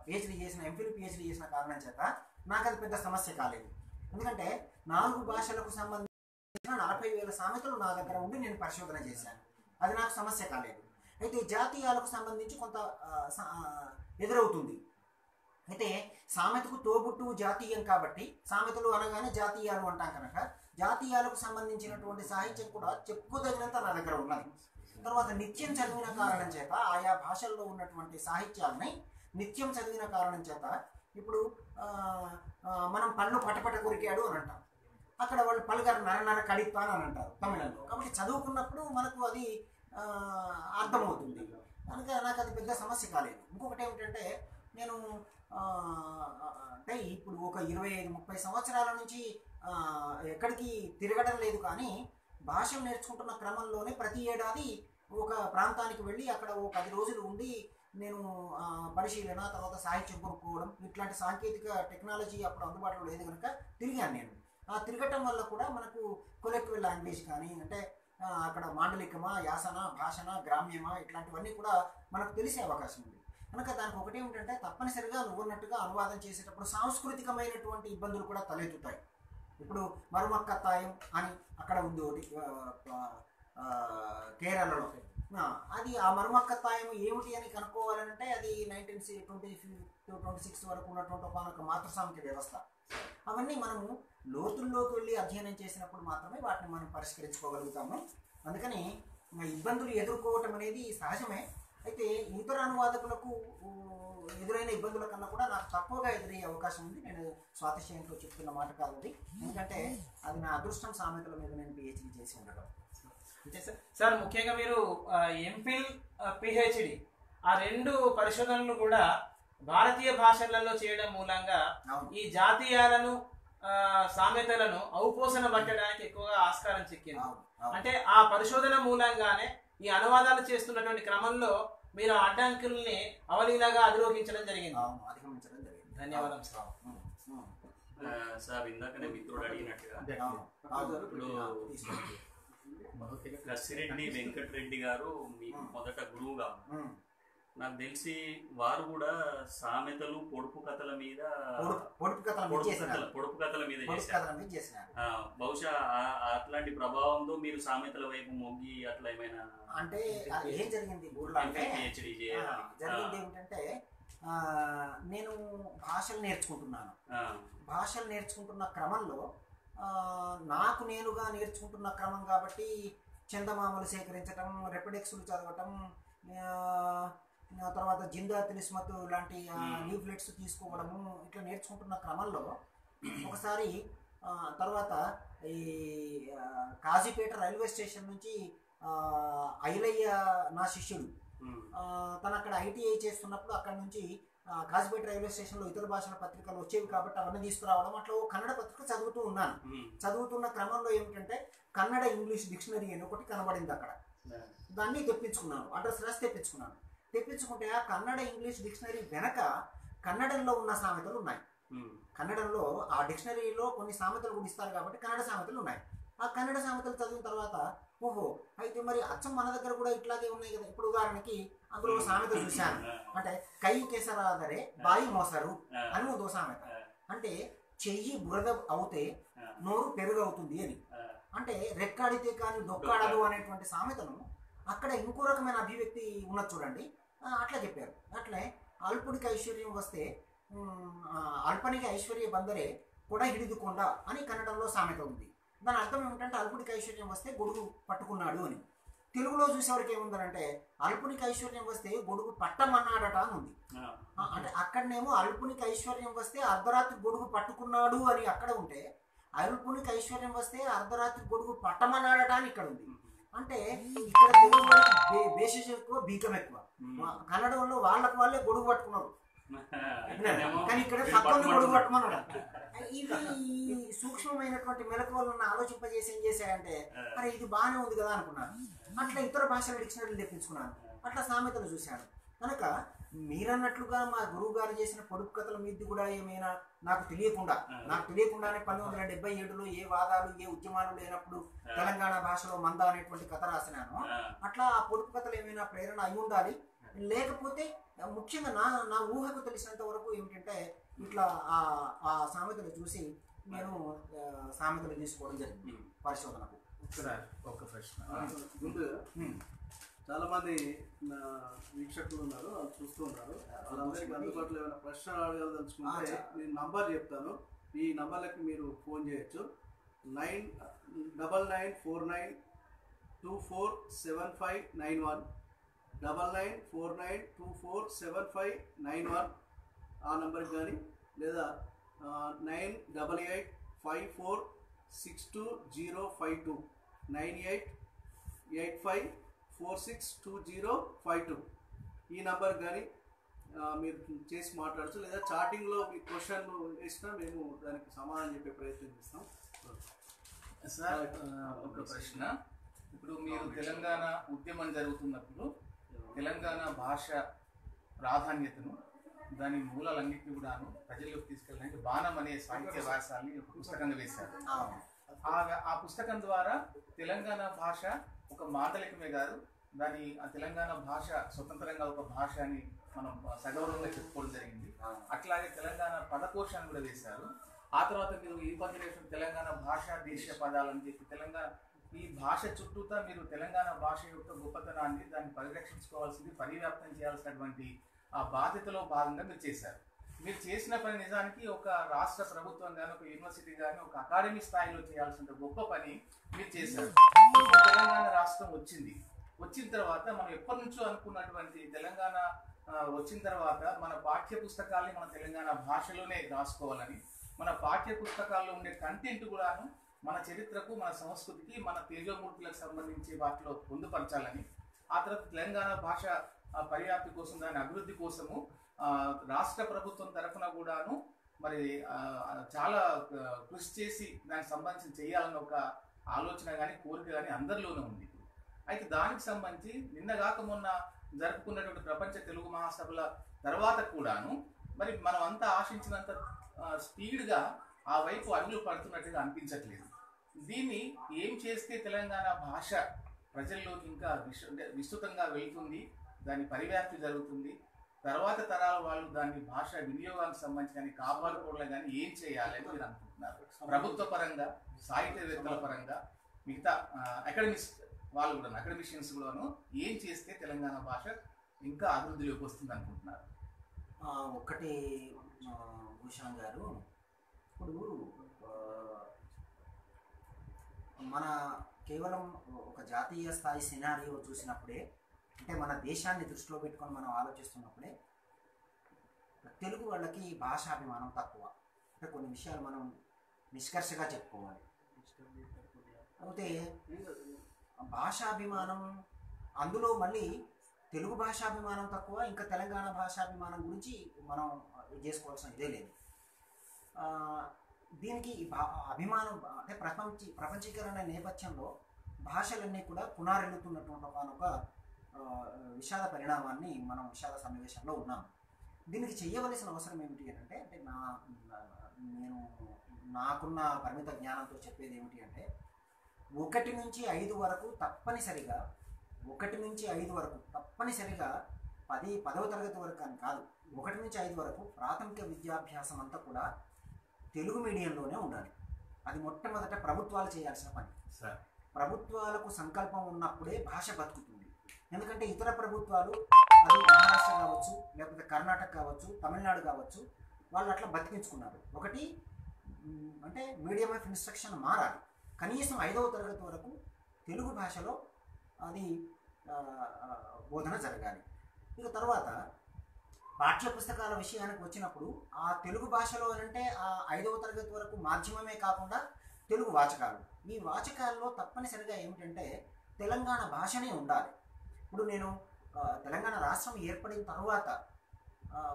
పిహెచ్డి చేసిన ఎంఫిల్ పిహెచ్డి చేసిన కారణం చేత నాకు అది పెద్ద సమస్య కాలేదు. ఎందుకంటే నాలుగు భాషలకు సంబంధించిన నలభై వేల సామెతలు నా దగ్గర ఉండి నేను పరిశోధన చేశాను. అది నాకు సమస్య కాలేదు. అయితే జాతీయాలకు సంబంధించి కొంత స- ఎదురవుతుంది. అయితే సామెతకు తోబుట్టు జాతీయం కాబట్టి సామెతలు అనగానే జాతీయాలు అంటాం కనుక జాతీయాలకు సంబంధించినటువంటి సాహిత్యం కూడా చెప్పుకోదగినంత నా దగ్గర ఉన్నది. తర్వాత నిత్యం చదివిన కారణం చేత ఆయా భాషల్లో ఉన్నటువంటి సాహిత్యాలని నిత్యం చదివిన కారణం చేత ఇప్పుడు మనం పళ్ళు పటపట కొరికాడు అని అంటాం. అక్కడ వాళ్ళు పలుగారు నర నర అని అంటారు తమిళంలో. కాబట్టి చదువుకున్నప్పుడు మనకు అది అర్థమవుతుంది. కనుక నాకు అది పెద్ద సమస్య కాలేదు. ఇంకొకటి ఏమిటంటే నేను అంటే ఇప్పుడు ఒక ఇరవై ఐదు ముప్పై సంవత్సరాల నుంచి ఎక్కడికి తిరగడం లేదు కానీ భాష నేర్చుకుంటున్న క్రమంలోనే ప్రతి ఏడాది ఒక ప్రాంతానికి వెళ్ళి అక్కడ ఒక పది రోజులు ఉండి నేను పరిశీలన తర్వాత సాహిత్యం కొనుక్కోవడం ఇట్లాంటి సాంకేతిక టెక్నాలజీ అప్పుడు అందుబాటులో లేదు కనుక తిరిగాను నేను. ఆ తిరగటం వల్ల కూడా మనకు కొలెక్టివ్ లాంగ్వేజ్ కానీ అంటే అక్కడ మాండలికమా యాసన భాషన గ్రామ్యమా ఇట్లాంటివన్నీ కూడా మనకు తెలిసే అవకాశం ఉంది. కనుక దానికి ఒకటి ఏమిటంటే తప్పనిసరిగా నువ్వున్నట్టుగా అనువాదం చేసేటప్పుడు సాంస్కృతికమైనటువంటి ఇబ్బందులు కూడా తలెత్తుతాయి. ఇప్పుడు మరుమక్కత్తాయం అని అక్కడ ఉంది ఒకటి కేరళలో. అది ఆ మరుమక్కత్తాయం ఏమిటి అని కనుక్కోవాలంటే అది నైన్టీన్ ట్వంటీ ట్వంటీ సిక్స్ వరకు ఉన్నటువంటి ఒక మాతృసామిక వ్యవస్థ. అవన్నీ మనము లోతుల్లోకి వెళ్ళి అధ్యయనం చేసినప్పుడు మాత్రమే వాటిని మనం పరిష్కరించుకోగలుగుతాము. అందుకని ఇబ్బందులు ఎదుర్కోవటం అనేది సహజమే. అయితే ఇతర అనువాదకులకు ఎదురైన ఇబ్బందుల కన్నా కూడా నాకు తక్కువగా ఎదురయ్యే అవకాశం ఉంది. నేను స్వాతిశయంతో చెప్తున్న మాట కాదు అది. ఎందుకంటే అది నా అదృష్టం సామెతల మీద నేను పిహెచ్డి చేసి ఉండడం. అంతే సార్? సార్ ముఖ్యంగా మీరు ఎంఫిల్ పిహెచ్డి ఆ రెండు పరిశోధనలు కూడా భారతీయ భాషలలో చేయడం మూలంగా ఈ జాతీయాలను సామెతలను ఔపోసన పట్టడానికి ఎక్కువగా ఆస్కారం చిక్కింది. అంటే ఆ పరిశోధన మూలంగానే ఈ అనువాదాలు చేస్తున్నటువంటి క్రమంలో మీరు ఆ అడ్డంకుల్ని అవలీలగా అధిరోహించడం జరిగింది. అధిగమించడం జరిగింది. ధన్యవాదం సార్ సార్ ఇందాకనే మిత్రుడు అడిగినట్టుగా. ఇప్పుడు కసిరెడ్డి వెంకటరెడ్డి గారు మీకు మొదట గురువుగా. నాకు తెలిసి వారు కూడా సామెతలు పొడుపు కథల మీద పొడుపు కథల మీద పొడుపు కథల మీద చేశారు. బహుశా అట్లాంటి ప్రభావంతో మీరు సామెతల వైపు మొగ్గి అట్లా ఏమైనా అంటే ఏం జరిగింది జరిగింది ఏమిటంటే ఆ, నేను భాషలు నేర్చుకుంటున్నాను. భాషలు నేర్చుకుంటున్న క్రమంలో నాకు నేనుగా నేర్చుకుంటున్న క్రమం కాబట్టి చందమామలు సేకరించటం రెపిడెక్స్లు చదవటం తర్వాత జిందా తిలిస్మత్ లాంటి. లీఫ్లెట్స్ తీసుకోవడము ఇట్లా నేర్చుకుంటున్న క్రమంలో ఒకసారి తర్వాత ఈ కాజీపేట రైల్వే స్టేషన్ నుంచి ఐలయ్య నా శిష్యుడు తను అక్కడ ఐటీఐ చేస్తున్నప్పుడు అక్కడ నుంచి కాజీపేట రైల్వే స్టేషన్లో ఇతర భాషల పత్రికలు వచ్చేవి కాబట్టి అవన్నీ తీసుకురావడం అట్లా ఓ కన్నడ పత్రిక చదువుతూ ఉన్నాను. చదువుతున్న క్రమంలో ఏమిటంటే కన్నడ ఇంగ్లీష్ డిక్షనరీ అని ఒకటి కనబడింది అక్కడ. దాన్ని తెప్పించుకున్నాను అడ్రస్ రాసి తెప్పించుకున్నాను. తెప్పించుకుంటే ఆ కన్నడ ఇంగ్లీష్ డిక్షనరీ వెనక కన్నడంలో ఉన్న సామెతలు ఉన్నాయి. కన్నడంలో ఆ డిక్షనరీలో కొన్ని సామెతలు కూడా ఇస్తారు కాబట్టి కన్నడ సామెతలు ఉన్నాయి. ఆ కన్నడ సామెతలు చదివిన తర్వాత ఓహో అయితే మరి అచ్చం మన దగ్గర కూడా ఇట్లాగే ఉన్నాయి కదా. ఇప్పుడు ఉదాహరణకి అందులో సామెత చూశాను. అంటే కై కేసరాదరే బాయి మోసరు అని ఓ సామెత. అంటే చెయ్యి బురద అవుతే నోరు పెరుగు అవుతుంది అని అంటే రెక్కాడితే కానీ డొక్కాడదు అనేటువంటి సామెతను అక్కడ ఇంకో రకమైన అభివ్యక్తి ఉన్నది చూడండి. అట్లా చెప్పారు. అట్లే అల్పుడికి ఐశ్వర్యం వస్తే అల్పనికి ఐశ్వర్య బందరే కొడ హిడిదుకొండ అని కన్నడంలో సామెత ఉంది. దాని అర్థం ఏమిటంటే అల్పుడికి ఐశ్వర్యం వస్తే గొడుగు పట్టుకున్నాడు అని. తెలుగులో చూసేవారికి ఏముందనంటే అల్పునికి ఐశ్వర్యం వస్తే గొడుగు పట్టమన్నాడట అని ఉంది. అంటే అక్కడనేమో అల్పునికి ఐశ్వర్యం వస్తే అర్ధరాత్రి గొడుగు పట్టుకున్నాడు అని అక్కడ ఉంటే అల్పునికి ఐశ్వర్యం వస్తే అర్ధరాత్రి గొడుగు పట్టమన్నాడట అని ఇక్కడ ఉంది. అంటే ఇక్కడ తెలుగు బేసిస్ ఎక్కువ బీకం ఎక్కువ. కన్నడంలో వాళ్ళకి వాళ్ళే గొడుగు పట్టుకున్నారు. (laughs) కానీ ఇక్కడ పక్కన గొడుగు. పట్టమన్నాడు ఇవి (laughs) సూక్ష్మమైనటువంటి మెలకువలను ఆలోచింపజేసి ఏం చేశాయంటే అరే ఇది బాగానే ఉంది కదా అనుకున్నాను అట్లా ఇతర భాషల డిక్షనరీలు తెప్పించుకున్నాను అట్లా సామెతలు చూశాను. కనుక మీరన్నట్లుగా మా గురువు గారు చేసిన పొడుపు కథల మీద కూడా ఏమైనా నాకు తెలియకుండా నాకు తెలియకుండానే పంతొమ్మిది వందల డెబ్బై ఏడులో ఏ వాదాలు ఏ ఉద్యమాలు లేనప్పుడు తెలంగాణ భాషలో మంద అనేటువంటి కథ రాసినాను. అట్లా ఆ పొడుపు కథలు ఏమైనా ప్రేరణ అయి ఉండాలి. లేకపోతే ముఖ్యంగా నా నా ఊహకు తెలిసినంత వరకు ఏమిటంటే ఇట్లా ఆ ఆ సామెతలు చూసి నేను సామెతలు తీసుకోవడం జరిగింది. పరిశోధనకు. సార్ ఒక ప్రశ్న. మంది నా వీక్షకులు ఉన్నారు వాళ్ళు చూస్తూ ఉన్నారు. వాళ్ళందరికీ అందుబాటులో ఏమైనా ప్రశ్నలు అడగదలుచుకుంటే. నేను నంబర్ చెప్తాను. ఈ నంబర్లకి మీరు ఫోన్ చేయొచ్చు. Nine double nine four nine two four seven five nine one. Double nine four nine two four seven five nine one. ఆ నంబర్కి కానీ లేదా nine double eight five four six two zero five two. Nine eight eight five four six two zero five two. ఈ నంబర్ కానీ మీరు చేసి మాట్లాడచ్చు. లేదా చాటింగ్లో మీ క్వశ్చన్లు వేసినా మేము దానికి సమాధానం చెప్పే ప్రయత్నం చేస్తాం. సార్ ఒక ప్రశ్న. ఇప్పుడు మీరు తెలంగాణ ఉద్యమం జరుగుతున్నప్పుడు తెలంగాణ భాష ప్రాధాన్యతను దాని మూలాలన్నింటినీ కూడాను ప్రజల్లోకి తీసుకెళ్ళడానికి బాణం అనే సాహిత్య వ్యాసాన్ని ఒక పుస్తకంగా వేశారు. ఆ పుస్తకం ద్వారా తెలంగాణ భాష ఒక మాండలికమే కాదు దాని ఆ తెలంగాణ భాష స్వతంత్రంగా ఒక భాష అని మనం సగౌరవంగా చెప్పుకోవడం జరిగింది. అట్లాగే తెలంగాణ పదకోశాన్ని కూడా వేశారు. ఆ తర్వాత మీరు ఈ పర్టికులేషన్ తెలంగాణ భాష దేశీయ పదాలని చెప్పి తెలంగాణ ఈ భాష చుట్టూతా మీరు తెలంగాణ భాష యొక్క గొప్పతనాన్ని దాన్ని పరిరక్షించుకోవాల్సింది పరివ్యాప్తం చేయాల్సినటువంటి ఆ బాధ్యతలో భాగంగా మీరు చేశారు. మీరు చేసిన పని నిజానికి ఒక రాష్ట్ర ప్రభుత్వం కానీ ఒక యూనివర్సిటీ కానీ ఒక అకాడమీ స్థాయిలో చేయాల్సిన గొప్ప పని మీరు చేశారు. తెలంగాణ రాష్ట్రం వచ్చింది. వచ్చిన తర్వాత మనం ఎప్పటి నుంచో అనుకున్నటువంటి తెలంగాణ వచ్చిన తర్వాత మన పాఠ్య పుస్తకాల్ని మన తెలంగాణ భాషలోనే రాసుకోవాలని మన పాఠ్య పుస్తకాల్లో ఉండే కంటెంట్ కూడాను మన చరిత్రకు మన సంస్కృతికి మన తేజోమూర్తులకు సంబంధించి వాటిలో పొందుపరచాలని ఆ తర్వాత తెలంగాణ భాష పర్యాప్తి కోసం దాని అభివృద్ధి కోసము రాష్ట్ర ప్రభుత్వం తరఫున కూడాను మరి చాలా కృషి చేసి దానికి సంబంధించి చేయాలన్న ఒక ఆలోచన కానీ కోరిక కానీ అందరిలోనే ఉంది. అయితే దానికి సంబంధించి నిన్నగాక మొన్న జరుపుకున్నటువంటి ప్రపంచ తెలుగు మహాసభల తర్వాత కూడాను మరి మనం అంతా ఆశించినంత స్పీడ్గా ఆ వైపు అడుగులు పడుతున్నట్టుగా అనిపించట్లేదు. దీన్ని ఏం చేస్తే తెలంగాణ భాష ప్రజల్లోకి ఇంకా విస్తృతంగా వెళ్తుంది దాని పరివ్యాప్తి జరుగుతుంది తర్వాత తరాల వాళ్ళు దాన్ని భాష వినియోగానికి సంబంధించి కానీ కాపాడుకోవడం కానీ ఏం చేయాలని మీరు అనుకుంటున్నారు? ప్రభుత్వ పరంగా సాహిత్యవేత్తల పరంగా మిగతా అకాడమిక్స్ వాళ్ళు కూడా అకాడమిషియన్స్ కూడాను ఏం చేస్తే తెలంగాణ భాష ఇంకా అభివృద్ధిలోకి వస్తుంది అనుకుంటున్నారు? ఒకటి భూషణ్ గారు ఇప్పుడు మన కేవలం ఒక జాతీయ స్థాయి సినారియో చూసినప్పుడే అంటే మన దేశాన్ని దృష్టిలో పెట్టుకొని మనం ఆలోచిస్తున్నప్పుడే తెలుగు వాళ్ళకి భాషాభిమానం తక్కువ. అంటే కొన్ని విషయాలు మనం నిష్కర్షగా చెప్పుకోవాలి. అయితే భాషాభిమానం అందులో మళ్ళీ తెలుగు భాషాభిమానం తక్కువ ఇంకా తెలంగాణ భాషాభిమానం గురించి మనం ఇది చేసుకోవాల్సిన ఇదే లేదు. దీనికి భా అభిమానం అంటే ప్రపంచీ ప్రపంచీకరణ నేపథ్యంలో భాషలన్నీ కూడా పునారెల్లుతున్నటువంటి ఒక విషాద పరిణామాన్ని మనం విషాద సన్నివేశంలో ఉన్నాం. దీనికి చేయవలసిన అవసరం ఏమిటి అంటే అంటే నా నేను నాకున్న పరిమిత జ్ఞానంతో చెప్పేది ఏమిటి అంటే ఒకటి నుంచి ఐదు వరకు తప్పనిసరిగా ఒకటి నుంచి ఐదు వరకు తప్పనిసరిగా పది పదవ తరగతి వరకు అని కాదు ఒకటి నుంచి ఐదు వరకు ప్రాథమిక విద్యాభ్యాసం అంతా కూడా తెలుగు మీడియంలోనే ఉండాలి. అది మొట్టమొదట ప్రభుత్వాలు చేయాల్సిన పని. సార్. ప్రభుత్వాలకు సంకల్పం ఉన్నప్పుడే భాష బతుకుతుంది. ఎందుకంటే ఇతర ప్రభుత్వాలు అది మహారాష్ట్ర కావచ్చు లేకపోతే కర్ణాటక కావచ్చు తమిళనాడు కావచ్చు వాళ్ళు అట్లా బతికించుకున్నారు. ఒకటి అంటే మీడియం ఆఫ్ ఇన్స్ట్రక్షన్ మారాలి. కనీసం ఐదవ తరగతి వరకు తెలుగు భాషలో అది బోధన జరగాలి. ఇక తర్వాత పాఠ్య పుస్తకాల విషయానికి వచ్చినప్పుడు ఆ తెలుగు భాషలో అంటే ఆ ఐదవ తరగతి వరకు మాధ్యమమే కాకుండా తెలుగు వాచకాలు. ఈ వాచకాల్లో తప్పనిసరిగా ఏమిటంటే తెలంగాణ భాషనే ఉండాలి. ఇప్పుడు నేను తెలంగాణ రాష్ట్రం ఏర్పడిన తర్వాత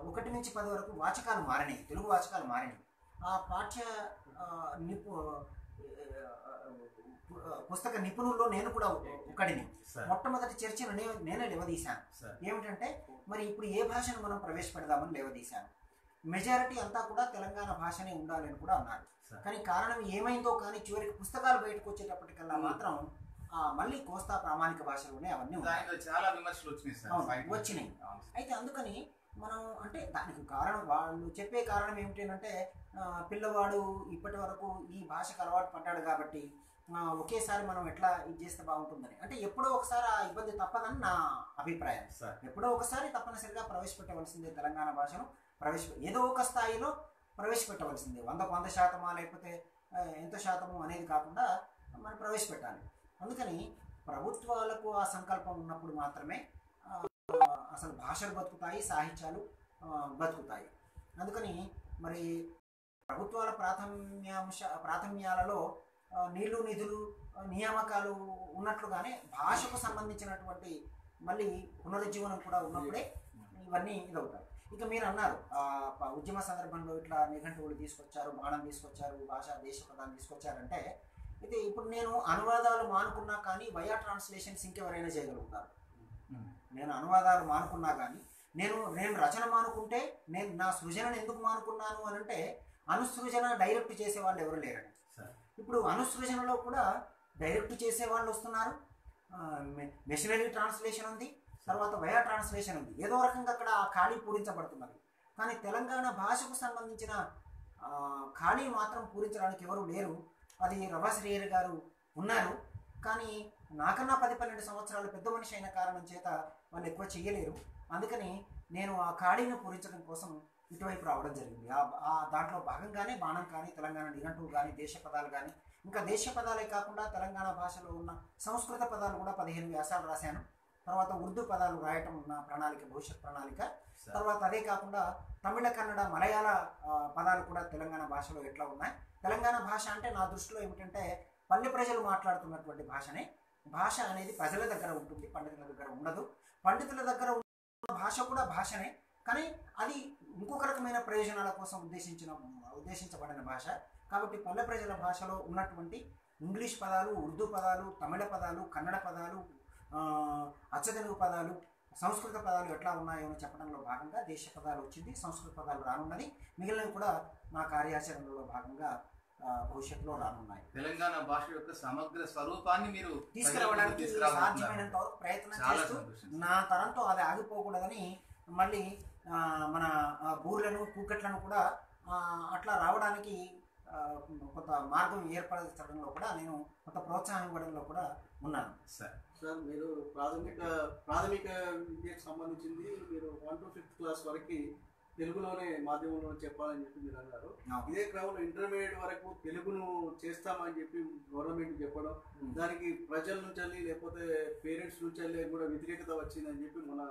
ఒకటి నుంచి పది వరకు వాచకాలు మారినాయి తెలుగు వాచకాలు మారినాయి. ఆ పాఠ్య నిపు పుస్తక నిపుణుల్లో నేను కూడా ఒకడిని. సార్. మొట్టమొదటి చర్చను నే నేనే లేవదీశాను. ఏమిటంటే మరి ఇప్పుడు ఏ భాషను మనం ప్రవేశపెడదామని లేవదీశాను. మెజారిటీ అంతా కూడా తెలంగాణ భాషనే ఉండాలి అని కూడా అన్నారు. కానీ కారణం ఏమైందో కానీ చివరికి పుస్తకాలు బయటకు వచ్చేటప్పటికల్లా మాత్రం మళ్ళీ కోస్తా ప్రామాణిక భాషలోనే అవన్నీ దానిలో చాలా విమర్శలు వచ్చినాయి సార్. వచ్చినాయి. అయితే అందుకని మనం అంటే దానికి కారణం వాళ్ళు చెప్పే కారణం ఏమిటంటే పిల్లవాడు ఇప్పటి వరకు ఈ భాషకు అలవాటు పడ్డాడు కాబట్టి ఒకేసారి మనం ఎట్లా ఇది చేస్తే బాగుంటుందని. అంటే ఎప్పుడో ఒకసారి ఆ ఇబ్బంది తప్పదని నా అభిప్రాయం. సార్. ఎప్పుడో ఒకసారి తప్పనిసరిగా ప్రవేశపెట్టవలసిందే తెలంగాణ భాషను. ప్రవేశ ఏదో ఒక స్థాయిలో ప్రవేశపెట్టవలసిందే. వందకు వంద శాతమా లేకపోతే ఎంత శాతము అనేది కాకుండా మనం ప్రవేశపెట్టాలి. అందుకని ప్రభుత్వాలకు ఆ సంకల్పం ఉన్నప్పుడు మాత్రమే అసలు భాషలు బతుకుతాయి సాహిత్యాలు బతుకుతాయి. అందుకని మరి ప్రభుత్వాల ప్రాథమ్యాంశ ప్రాథమ్యాలలో నీళ్ళు నిధులు నియామకాలు ఉన్నట్లుగానే భాషకు సంబంధించినటువంటి మళ్ళీ పునరుజ్జీవనం కూడా ఉన్నప్పుడే ఇవన్నీ ఇదవుతాయి. ఇక మీరు అన్నారు ఉద్యమ సందర్భంలో ఇట్లా నిఘంటువులు తీసుకొచ్చారు బాణం తీసుకొచ్చారు భాష దేశ పదాలు తీసుకొచ్చారంటే అయితే ఇప్పుడు నేను అనువాదాలు మానుకున్నా కానీ వయా ట్రాన్స్లేషన్స్ ఇంకెవరైనా చేయగలుగుతారు. ఉమ్. నేను అనువాదాలు మానుకున్నా కానీ నేను నేను రచన మానుకుంటే నేను నా సృజనను ఎందుకు మానుకున్నాను అని అంటే అనుసృజన డైరెక్ట్ చేసే వాళ్ళు ఎవరు సార్. ఇప్పుడు అనుసృజనలో కూడా డైరెక్ట్ చేసే వాళ్ళు వస్తున్నారు మెషినరీ ట్రాన్స్లేషన్ ఉంది తర్వాత వయా ట్రాన్స్లేషన్ ఉంది. ఏదో రకంగా అక్కడ ఆ ఖాళీ పూరించబడుతున్నది. కానీ తెలంగాణ భాషకు సంబంధించిన ఖాళీ మాత్రం పూరించడానికి ఎవరు లేరు. అది రవాశ్రీయర్ గారు ఉన్నారు. కానీ నాకన్నా పది పన్నెండు సంవత్సరాలు పెద్ద మనిషి అయిన కారణం చేత వాళ్ళు ఎక్కువ చేయలేరు అందుకని నేను ఆ ఖాళీని పూరించడం కోసం ఇటువైపు రావడం జరిగింది. ఆ దాంట్లో భాగంగానే బాణం కానీ తెలంగాణ నిఘంటువు కానీ దేశ పదాలు కానీ ఇంకా దేశ పదాలే కాకుండా తెలంగాణ భాషలో ఉన్న సంస్కృత పదాలు కూడా పదిహేను వ్యాసాలు రాశాను. తర్వాత ఉర్దూ పదాలు రాయటం ఉన్న ప్రణాళిక భవిష్యత్ ప్రణాళిక. తర్వాత అదే కాకుండా తమిళ కన్నడ మలయాళ పదాలు కూడా తెలంగాణ భాషలో ఎట్లా ఉన్నాయి? తెలంగాణ భాష అంటే నా దృష్టిలో ఏమిటంటే పల్లె ప్రజలు మాట్లాడుతున్నటువంటి భాషనే. భాష అనేది ప్రజల దగ్గర ఉంటుంది పండితుల దగ్గర ఉండదు. పండితుల దగ్గర ఉన్న భాష కూడా భాషనే. కానీ అది ఇంకొక రకమైన ప్రయోజనాల కోసం ఉద్దేశించిన ఉద్దేశించబడిన భాష. కాబట్టి పల్లె ప్రజల భాషలో ఉన్నటువంటి ఇంగ్లీష్ పదాలు ఉర్దూ పదాలు తమిళ పదాలు కన్నడ పదాలు అచ్చతెలుగు పదాలు సంస్కృత పదాలు ఎట్లా ఉన్నాయో అని చెప్పడంలో భాగంగా దేశ పదాలు వచ్చింది సంస్కృత పదాలు రానున్నది. మిగిలినవి కూడా నా కార్యాచరణలో భాగంగా భవిష్యత్తులో రానున్నాయి తెలంగాణ భాష యొక్క సమగ్ర స్వరూపాన్ని మీరు తీసుకురావడానికి. సాధ్యమైనంత వరకు ప్రయత్నం చేస్తూ. నా తరంతో అది ఆగిపోకూడదని మళ్ళీ మన బూర్లను కూకట్లను కూడా ఆ, అట్లా రావడానికి కొంత మార్గం ఏర్పరచడంలో కూడా నేను కొంత ప్రోత్సాహం ఇవ్వడంలో కూడా ఉన్నాను సార్ సార్ మీరు ప్రాథమిక ప్రాథమిక విద్యకు సంబంధించింది మీరు వన్ టు ఫిఫ్త్ క్లాస్ వరకు తెలుగులోనే మాధ్యమంలో చెప్పాలని చెప్పి మీరు అన్నారు. ఇదే క్రమంలో ఇంటర్మీడియట్ వరకు తెలుగును చేస్తామని చెప్పి గవర్నమెంట్ చెప్పడం దానికి ప్రజల నుంచి లేకపోతే పేరెంట్స్ నుంచి కూడా వ్యతిరేకత వచ్చిందని చెప్పి మన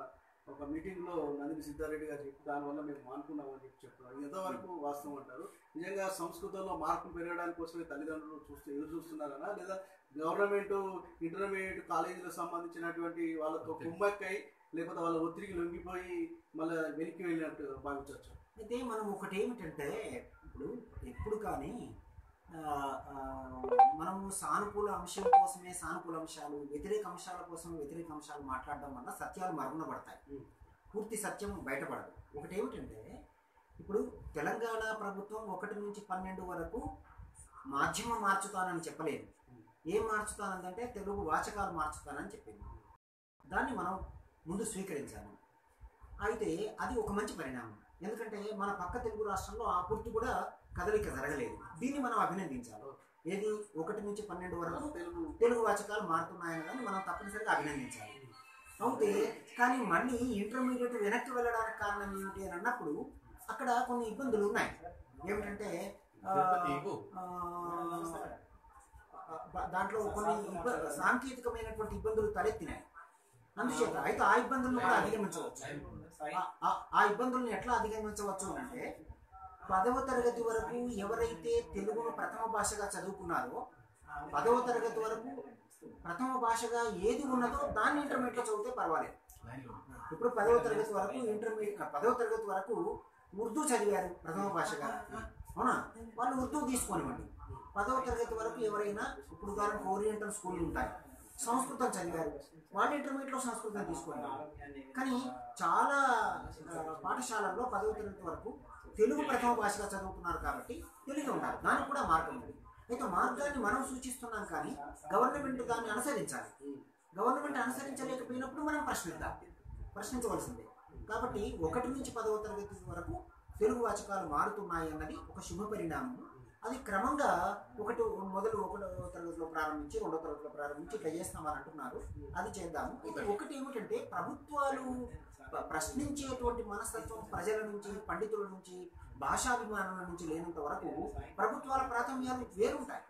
ఒక మీటింగ్లో నందిని సిద్ధారెడ్డి గారు చెప్పి దానివల్ల మేము మానుకున్నామని చెప్పి చెప్తున్నారు ఎంతవరకు వాస్తవం అంటారు? నిజంగా సంస్కృతంలో మార్పులు పెరగడానికి కోసమే తల్లిదండ్రులు చూస్తూ ఎదురు చూస్తున్నారనా? లేదా గవర్నమెంట్ ఇంటర్మీడియట్ కాలేజీలకు సంబంధించినటువంటి వాళ్ళతో కుమ్మక్కై లేకపోతే వాళ్ళ ఒత్తిడికి లొంగిపోయి మళ్ళీ వెనక్కి వెళ్ళినట్టు భావించవచ్చు. అయితే మనం ఒకటి ఏమిటంటే ఇప్పుడు ఎప్పుడు కానీ మనము సానుకూల అంశం కోసమే సానుకూల అంశాలు వ్యతిరేక అంశాల కోసం వ్యతిరేక అంశాలు మాట్లాడడం వల్ల సత్యాలు మరుగునబడతాయి. Hmm. పూర్తి సత్యం బయటపడదు. ఒకటి ఏమిటంటే ఇప్పుడు తెలంగాణ ప్రభుత్వం ఒకటి నుంచి పన్నెండు వరకు మాధ్యమం మార్చుతానని చెప్పలేదు. ఏం మార్చుతానంటే తెలుగు వాచకాలు మార్చుతానని చెప్పింది. దాన్ని మనం ముందు స్వీకరించాలి అయితే అది ఒక మంచి పరిణామం. ఎందుకంటే మన పక్క తెలుగు రాష్ట్రంలో ఆ పూర్తి కూడా కదలిక జరగలేదు. దీన్ని మనం అభినందించాలి. ఏది? ఒకటి నుంచి పన్నెండు వరకు తెలుగు. తెలుగు వాచకాలు మారుతున్నాయని మనం తప్పనిసరిగా అభినందించాలి. అయితే కానీ మళ్ళీ ఇంటర్మీడియట్ వెనక్కి వెళ్ళడానికి కారణం ఏమిటి అని అన్నప్పుడు అక్కడ కొన్ని ఇబ్బందులు ఉన్నాయి. ఏమిటంటే దాంట్లో కొన్ని సాంకేతికమైనటువంటి ఇబ్బందులు తలెత్తినాయి. అందుచేత అయితే ఆ ఇబ్బందులను కూడా అధిగమించవచ్చు. ఆ- ఇబ్బందులను ఎట్లా అధిగమించవచ్చు అంటే పదవ తరగతి వరకు ఎవరైతే తెలుగును ప్రథమ భాషగా చదువుకున్నారో పదవ తరగతి వరకు ప్రథమ భాషగా ఏది ఉన్నదో దాన్ని ఇంటర్మీడియట్లో చదివితే పర్వాలేదు. ఇప్పుడు పదవ తరగతి వరకు ఇంటర్మీడియట్ పదవ తరగతి వరకు ఉర్దూ చదివారు ప్రథమ భాషగా. అవునా? వాళ్ళు ఉర్దూ తీసుకోనివ్వండి. పదవ తరగతి వరకు ఎవరైనా ఇప్పుడు ఉదాహరణకు ఓరియంటల్ స్కూల్ ఉంటాయి. సంస్కృతం చదివారు. వాళ్ళు ఇంటర్మీడియట్లో సంస్కృతం తీసుకున్నారు. కానీ చాలా పాఠశాలల్లో పదవ తరగతి వరకు తెలుగు ప్రథమ భాషగా చదువుతున్నారు కాబట్టి తెలుగు ఉండాలి. దానికి కూడా మార్గం ఉంది. అయితే మార్గాన్ని మనం సూచిస్తున్నాం కానీ గవర్నమెంట్ దాన్ని అనుసరించాలి. గవర్నమెంట్ అనుసరించలేకపోయినప్పుడు మనం ప్రశ్నిద్దాం. ప్రశ్నించవలసిందే. కాబట్టి ఒకటి నుంచి పదవ తరగతి వరకు తెలుగు వాచకాలు మారుతున్నాయి అన్నది ఒక శుభ పరిణామం అది క్రమంగా ఒకటి మొదలు ఒకటో తరగతిలో ప్రారంభించి రెండో తరగతిలో ప్రారంభించి ఇట్లా చేస్తామని అంటున్నారు. అది చేద్దాము. ఒకటి ఏమిటంటే ప్రభుత్వాలు ప్రశ్నించేటువంటి మనస్తత్వం ప్రజల నుంచి పండితుల నుంచి భాషాభిమానుల నుంచి లేనంత వరకు ప్రభుత్వాల ప్రాథమ్యాలు వేరుంటాయి.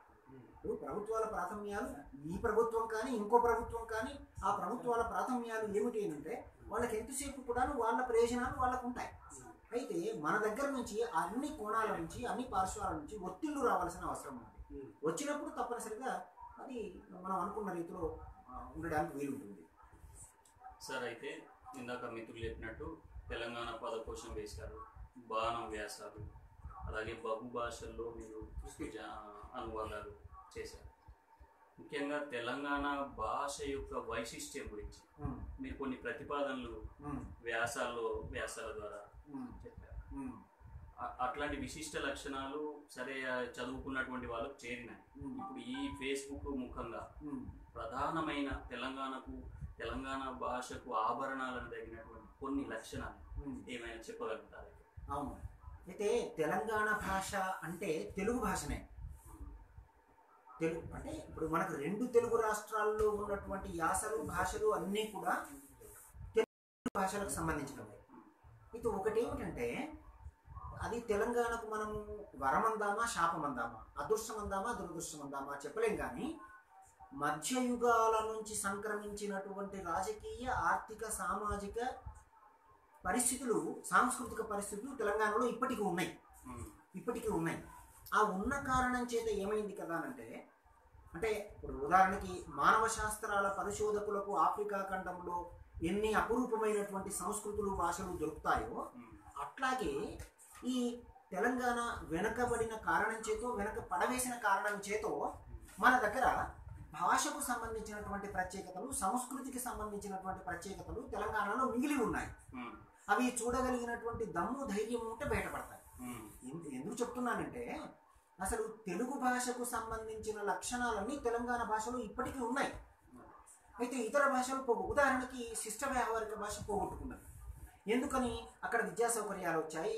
ఇప్పుడు ప్రభుత్వాల ప్రాథమ్యాలు ఈ ప్రభుత్వం కానీ ఇంకో ప్రభుత్వం కానీ ఆ ప్రభుత్వాల ప్రాథమ్యాలు ఏమిటి అంటే వాళ్ళకి ఎంతసేపు కూడా వాళ్ళ ప్రయోజనాలు వాళ్ళకు ఉంటాయి అయితే మన దగ్గర నుంచి అన్ని కోణాల నుంచి అన్ని పార్శ్వాల నుంచి ఒత్తిళ్ళు రావాల్సిన అవసరం ఉంది. వచ్చినప్పుడు తప్పనిసరిగా అది మనం అనుకున్న రీతిలో ఉండడానికి వీలుంటుంది. సార్ అయితే ఇందాక మిత్రులు చెప్పినట్టు తెలంగాణ పదకోశం వేశారు బాణం వ్యాసాలు అలాగే బహుభాషల్లో మీరు అనువాదాలు చేశారు. ముఖ్యంగా తెలంగాణ భాష యొక్క వైశిష్ట్యం గురించి మీరు కొన్ని ప్రతిపాదనలు వ్యాసాల్లో వ్యాసాల ద్వారా చెప్పారు. అట్లాంటి విశిష్ట లక్షణాలు సరే చదువుకున్నటువంటి వాళ్ళకు చేరినాయి ఇప్పుడు ఈ ఫేస్బుక్ ముఖంగా. ప్రధానమైన తెలంగాణకు తెలంగాణ భాషకు ఆభరణాలను తగినటువంటి కొన్ని లక్షణాలు. ఏమైనా చెప్పగలుగుతారు? అవును. అయితే తెలంగాణ భాష అంటే తెలుగు భాషనే. తెలుగు అంటే ఇప్పుడు మనకు రెండు తెలుగు రాష్ట్రాల్లో ఉన్నటువంటి యాసలు భాషలు అన్నీ కూడా తెలుగు భాషలకు సంబంధించినవి. ఒకటి ఏమిటంటే అది తెలంగాణకు మనం వరమందామా శాపమందామా? అదృష్టమందామా దురదృష్టమందామా చెప్పలేం కానీ మధ్యయుగాల నుంచి సంక్రమించినటువంటి రాజకీయ ఆర్థిక సామాజిక పరిస్థితులు సాంస్కృతిక పరిస్థితులు తెలంగాణలో ఇప్పటికీ ఉన్నాయి. ఇప్పటికీ ఉన్నాయి. ఆ ఉన్న కారణం చేత ఏమైంది కదా అంటే అంటే ఇప్పుడు ఉదాహరణకి మానవ శాస్త్రాల పరిశోధకులకు ఆఫ్రికా ఖండంలో ఎన్ని అపురూపమైనటువంటి సంస్కృతులు భాషలు దొరుకుతాయో అట్లాగే ఈ తెలంగాణ వెనకబడిన కారణం చేతో వెనక పడవేసిన కారణం చేతో మన దగ్గర భాషకు సంబంధించినటువంటి ప్రత్యేకతలు సంస్కృతికి సంబంధించినటువంటి ప్రత్యేకతలు తెలంగాణలో మిగిలి ఉన్నాయి. అవి చూడగలిగినటువంటి దమ్ము ధైర్యం ఉంటే బయటపడతాయి. ఎందు- ఎందుకు చెప్తున్నానంటే అసలు తెలుగు భాషకు సంబంధించిన లక్షణాలన్నీ తెలంగాణ భాషలో ఇప్పటికీ ఉన్నాయి. అయితే ఇతర భాషలు పోగు ఉదాహరణకి శిష్ట వ్యావహారిక భాష పోగొట్టుకున్నది ఎందుకని? అక్కడ విద్యా సౌకర్యాలు వచ్చాయి.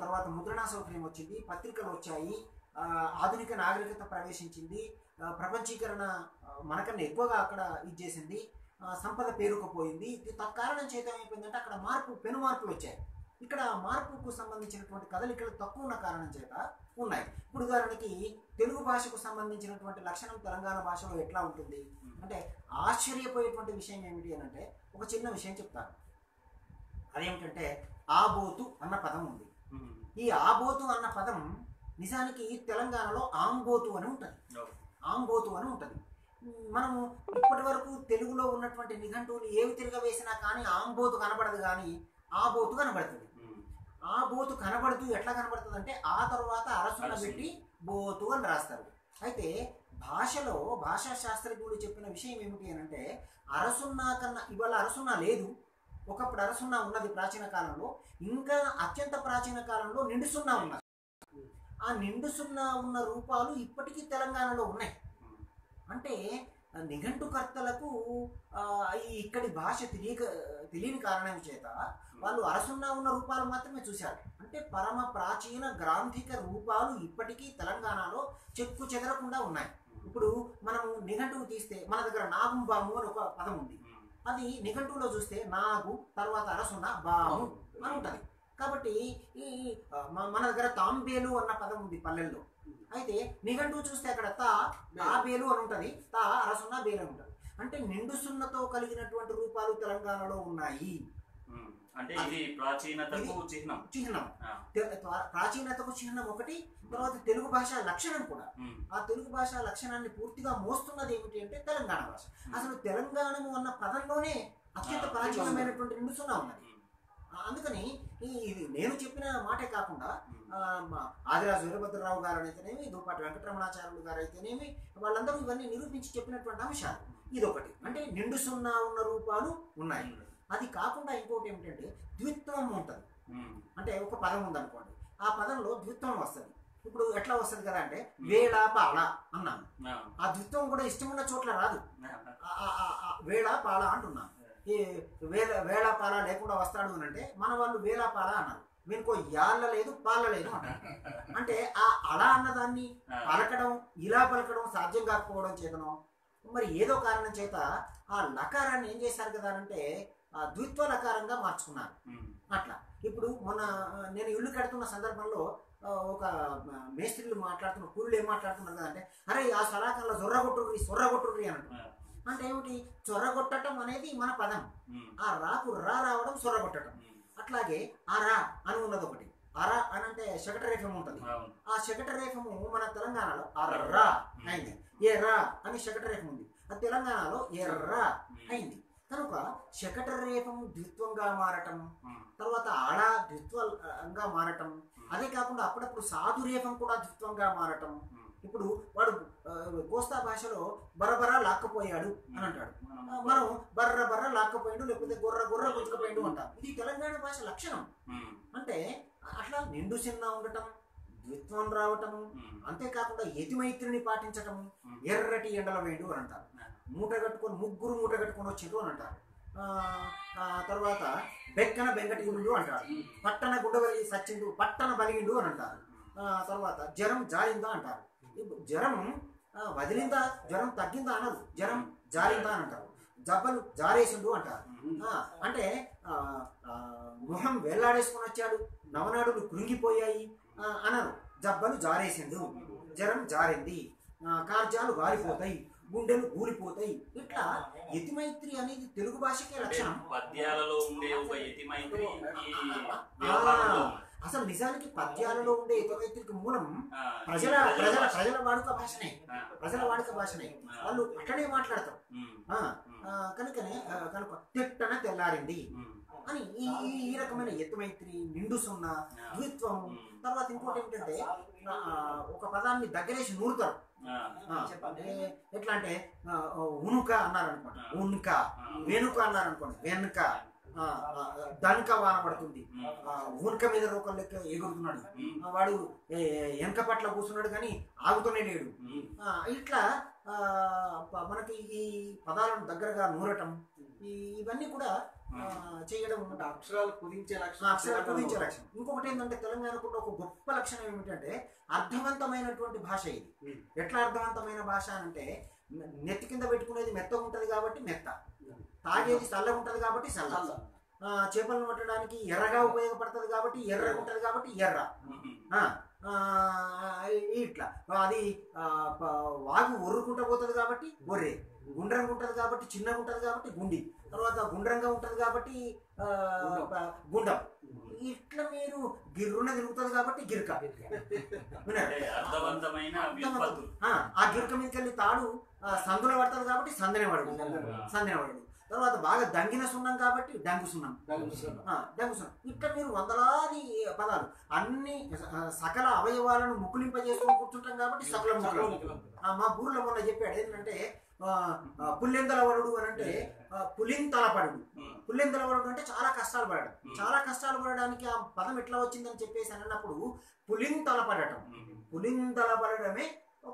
తర్వాత ముద్రణా సౌకర్యం వచ్చింది పత్రికలు వచ్చాయి ఆధునిక నాగరికత ప్రవేశించింది ప్రపంచీకరణ మనకన్నా ఎక్కువగా అక్కడ ఇది చేసింది సంపద పేరుకుపోయింది. ఇది తత్కారణం చేత ఏమైపోయిందంటే అక్కడ మార్పు పెను మార్పులు వచ్చాయి. ఇక్కడ మార్పుకు సంబంధించినటువంటి కదలికలు తక్కువ ఉన్న కారణం చేత ఉన్నాయి. ఇప్పుడు ఉదాహరణకి తెలుగు భాషకు సంబంధించినటువంటి లక్షణం తెలంగాణ భాషలో ఎట్లా ఉంటుంది? అంటే ఆశ్చర్యపోయేటువంటి విషయం ఏమిటి అని అంటే ఒక చిన్న విషయం చెప్తాను. అదేమిటంటే ఆబోతు అన్న పదం ఉంది. ఈ ఆబోతు అన్న పదం నిజానికి తెలంగాణలో ఆంబోతు అని ఉంటుంది. ఆంబోతు అని ఉంటుంది. మనము ఇప్పటి వరకు తెలుగులో ఉన్నటువంటి నిఘంటువులు ఏవి తిరగవేసినా కానీ ఆంబోతు కనబడదు కానీ ఆబోతు కనబడుతుంది. ఆ బోతు కనబడుతూ ఎట్లా కనబడుతుంది అంటే ఆ తర్వాత అరసున అరసు. పెట్టి బోతు అని రాస్తారు అయితే భాషలో భాషా శాస్త్రజ్ఞులు చెప్పిన విషయం ఏమిటి అని అంటే అరసున్నా కన్నా ఇవాళ అరసున్నా లేదు ఒకప్పుడు అరసున్నా ఉన్నది ప్రాచీన కాలంలో ఇంకా అత్యంత ప్రాచీన కాలంలో నిండు సున్నా ఉన్నది ఆ నిండు సున్నా ఉన్న రూపాలు ఇప్పటికీ తెలంగాణలో ఉన్నాయి. అంటే నిఘంటుకర్తలకు ఇక్కడి భాష తెలియక తెలియని కారణం చేత వాళ్ళు అరసున్నా ఉన్న రూపాలు మాత్రమే చూశారు. అంటే పరమ ప్రాచీన గ్రాంధిక రూపాలు ఇప్పటికీ తెలంగాణలో చెక్కు చెదరకుండా ఉన్నాయి. ఇప్పుడు మనము నిఘంటువు తీస్తే మన దగ్గర నాగం బాము అని ఒక పదం ఉంది. అది నిఘంటువులో చూస్తే నాగు తర్వాత అరసున్న బాము అని ఉంటుంది. కాబట్టి ఈ మన దగ్గర తాంబేలు అన్న పదం ఉంది పల్లెల్లో. అయితే నిఘంటువు చూస్తే అక్కడ తా తాబేలు అని ఉంటుంది తా అరసున్న బేలు అని ఉంటుంది. అంటే నిండు సున్నతో కలిగినటువంటి రూపాలు తెలంగాణలో ఉన్నాయి. అంటే ఇది ప్రాచీనతకు చిహ్నం. చిహ్నం. ప్రాచీనతకు చిహ్నం ఒకటి తర్వాత తెలుగు భాష లక్షణం కూడా. ఆ తెలుగు భాష లక్షణాన్ని పూర్తిగా మోస్తున్నది ఏమిటి అంటే తెలంగాణ భాష. అసలు తెలంగాణము అన్న పదంలోనే అత్యంత ప్రాచీనమైనటువంటి రెండు సున్నా ఉన్నది. అందుకని ఇది నేను చెప్పిన మాటే కాకుండా ఆదిరాజు వీరభద్రరావు గారు అయితేనేమి దుపాటి వెంకటరమణాచార్యులు గారు అయితేనేమి వాళ్ళందరూ ఇవన్నీ నిరూపించి చెప్పినటువంటి అంశాలు. ఇదొకటి. అంటే నిండు సున్నా ఉన్న రూపాలు ఉన్నాయి. అది కాకుండా ఇంకోటి ఏమిటంటే ద్విత్వం ఉంటుంది. అంటే ఒక పదం ఉందనుకోండి. ఆ పదంలో ద్విత్వం వస్తుంది. ఇప్పుడు ఎట్లా వస్తుంది కదా అంటే వేళ పాల అన్నాను. ఆ. ద్విత్వం కూడా ఇష్టం ఉన్న చోట్ల రాదు. వేళ పాల అంటున్నాను. ఈ వేళ వేళ పాల లేకుండా వస్తాడు అని అంటే మన వాళ్ళు వేళ పాల అన్నారు. వీనికో యాళ్ళ లేదు పాల లేదు (laughs) అంటే ఆ అలా అన్నదాన్ని. పలకడం ఇలా పలకడం సాధ్యం కాకపోవడం చేతనో మరి ఏదో కారణం చేత ఆ లకారాన్ని ఏం చేశారు కదా అంటే ద్విత్వ లకారంగా మార్చుకున్నారు. అట్లా. ఇప్పుడు మొన్న నేను ఇల్లు కడుతున్న సందర్భంలో ఒక మేస్త్రీలు మాట్లాడుతున్న కూలీలు ఏం మాట్లాడుతున్నారు కదా అంటే అరే ఆ సలాకంలో సొర్రగొట్టుర్రి సొర్రగొట్టుర్రి అని అంటున్నారు. అంటే ఏమిటి? చొర్రగొట్టడం అనేది మన పదం. ఆ రాకు రా రావడం సొర్రగొట్టడం ఉమ్. అట్లాగే ఆ రా అని ఉన్నది ఒకటి. ఆ రా అని అంటే శకటరేఫం ఉంటుంది. ఆ శకటరేఫము మన తెలంగాణలో ఆ రా అయింది. ఏ రా అని శకటరేఫం ఉంది. ఆ తెలంగాణలో ఎర్రా అయింది. కనుక శకటరేఫం ద్విత్వంగా మారటం. తర్వాత ఆడ ద్విత్వంగా మారటం అదే కాకుండా అప్పుడప్పుడు సాధురేఫం కూడా ద్విత్వంగా మారటం. ఇప్పుడు వాడు కోస్తా భాషలో బరబరా లాక్కపోయాడు అని అంటాడు మనం బర్ర బర్ర లాక్కపోయాడు లేకపోతే గొర్ర గొర్ర గుంజుకపోయాడు అంటాం ఇది తెలంగాణ భాష లక్షణం. అంటే అట్లా నిండు చిన్న ఉండటం ద్విత్వం రావటం. అంతేకాకుండా యతిమైత్రిని పాటించటం. ఎర్రటి ఎండల వేడు అని అంటారు మూట కట్టుకొని ముగ్గురు మూట కట్టుకొని వచ్చిండు అని అంటారు. తర్వాత బెక్కన వెంకటగిరుడు అంటారు. పట్టణ గుండవలి సచ్చిండు పట్టణ బలిగిండు అని అంటారు. తర్వాత జ్వరం జారిందా అంటారు. జ్వరం వదిలిందా? జ్వరం తగ్గిందా అనదు. జ్వరం జారిందా అని అంటారు. జబ్బలు జారేసిండు అంటారు. అంటే ఆ, ఆ, మొహం వచ్చాడు. నవనాడులు కృంగిపోయాయి అనరు. జబ్బలు జారేసిండు. జ్వరం జారింది. ఆ, కార్జాలు గుండెలు కూలిపోతాయి ఇట్లా యతిమైత్రి అనేది తెలుగు భాషకే లక్షణం పద్యాలలో ఉండే ఒక యతిమైత్రి. అసలు నిజానికి పద్యాలలో ఉండే యతిమైత్రికి మూలం ప్రజల ప్రజల. ప్రజల వాడుక భాషనే ప్రజల వాడుక భాషనే వాళ్ళు అట్లనే. ఆ, కనుకనే కనుక తిట్టన తెల్లారింది. అని ఈ ఈ- రకమైన ఎత్తుమైత్రి నిండు సున్న. ద్విత్వం. తర్వాత ఇంకోటి ఏంటంటే ఒక పదాన్ని దగ్గరేసి నూరుతారు అంటే ఎట్లా అంటే ఉనుక అన్నారు అనుకోండి ఆ. ఉనుక. వెనుక అన్నారు అనుకోండి వెనుక దనక వాన పడుతుంది. ఊనక మీద రూపం లెక్క ఎగురుతున్నాడు. వాడు వెనక పట్ల కూర్చున్నాడు కానీ ఆగుతూనే లేడు. ఇట్లా మనకి ఈ పదాలను దగ్గరగా నూరటం ఈ ఇవన్నీ కూడా చేయడం అక్షరాలు కుదించే లక్షణం అక్షరాలు కుదించే లక్షణం. ఇంకొకటి ఏంటంటే తెలంగాణకు ఉన్న ఒక గొప్ప లక్షణం ఏమిటంటే అర్థవంతమైనటువంటి భాష ఇది. ఎట్లా అర్థవంతమైన భాష అంటే నెత్తి కింద పెట్టుకునేది మెత్తగా ఉంటది కాబట్టి మెత్త. తాగేది చల్లగా ఉంటది కాబట్టి చల్ల. చేపలను పట్టడానికి ఎర్రగా ఉపయోగపడుతుంది కాబట్టి ఎర్రగా ఉంటది కాబట్టి ఎర్ర. ఇట్లా. అది వాగు ఒర్రుకుంటా పోతుంది కాబట్టి ఒర్రే. గుండ్రంగా ఉంటది కాబట్టి చిన్నగా ఉంటది కాబట్టి గుండి. తర్వాత గుండ్రంగా ఉంటది కాబట్టి ఆ, గుండం. ఇట్లా మీరు గిర్రున తిరుగుతుంది కాబట్టి గిర్క. ఆ, గిర్క మీదకి వెళ్ళి తాడు సందులో పడుతుంది కాబట్టి సందనే పడడు సందనే పడడు తర్వాత బాగా దంగిన సున్నం కాబట్టి డంగు సున్నం. డంగు సున్నం. ఇట్లా మీరు వందలాది పదాలు అన్ని సకల అవయవాలను ముకులింపజేసుకొని కూర్చుంటాం కాబట్టి సకల మా ఊర్లో మొన్న చెప్పాడు ఏంటంటే పుల్లెందలవరుడు అని అంటే పులింతలపడు ఉమ్, పుల్లెందలవరుడు అంటే చాలా కష్టాలు పడడం. చాలా కష్టాలు పడడానికి ఆ పదం ఎట్లా వచ్చిందని చెప్పేసి అని అన్నప్పుడు పులింతలపడటం పులింతలపడమే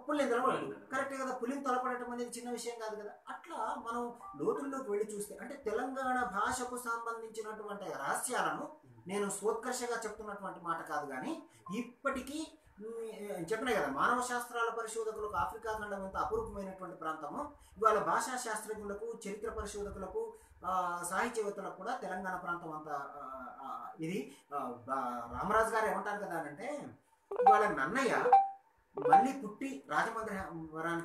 పులింతలపడడం కరెక్ట్ కదా పులింతలపడటం అనేది చిన్న విషయం కాదు కదా. అట్లా మనం లోతుల్లోకి వెళ్ళి చూస్తే అంటే తెలంగాణ భాషకు సంబంధించినటువంటి రహస్యాలను నేను సోత్కర్షగా చెప్తున్నటువంటి మాట కాదు కానీ ఇప్పటికీ చెప్పిన కదా మానవ శాస్త్రాల పరిశోధకులకు ఆఫ్రికా ఖండం ఎంత అపూర్వమైనటువంటి ప్రాంతము ఇవాళ భాషా శాస్త్రజ్ఞులకు చరిత్ర పరిశోధకులకు సాహిత్యవేత్తలకు కూడా తెలంగాణ ప్రాంతం అంత ఇది రామరాజు గారు ఏమంటారు కదా అని అంటే ఇవాళ నన్నయ్య మళ్ళీ పుట్టి రాజమండ్రి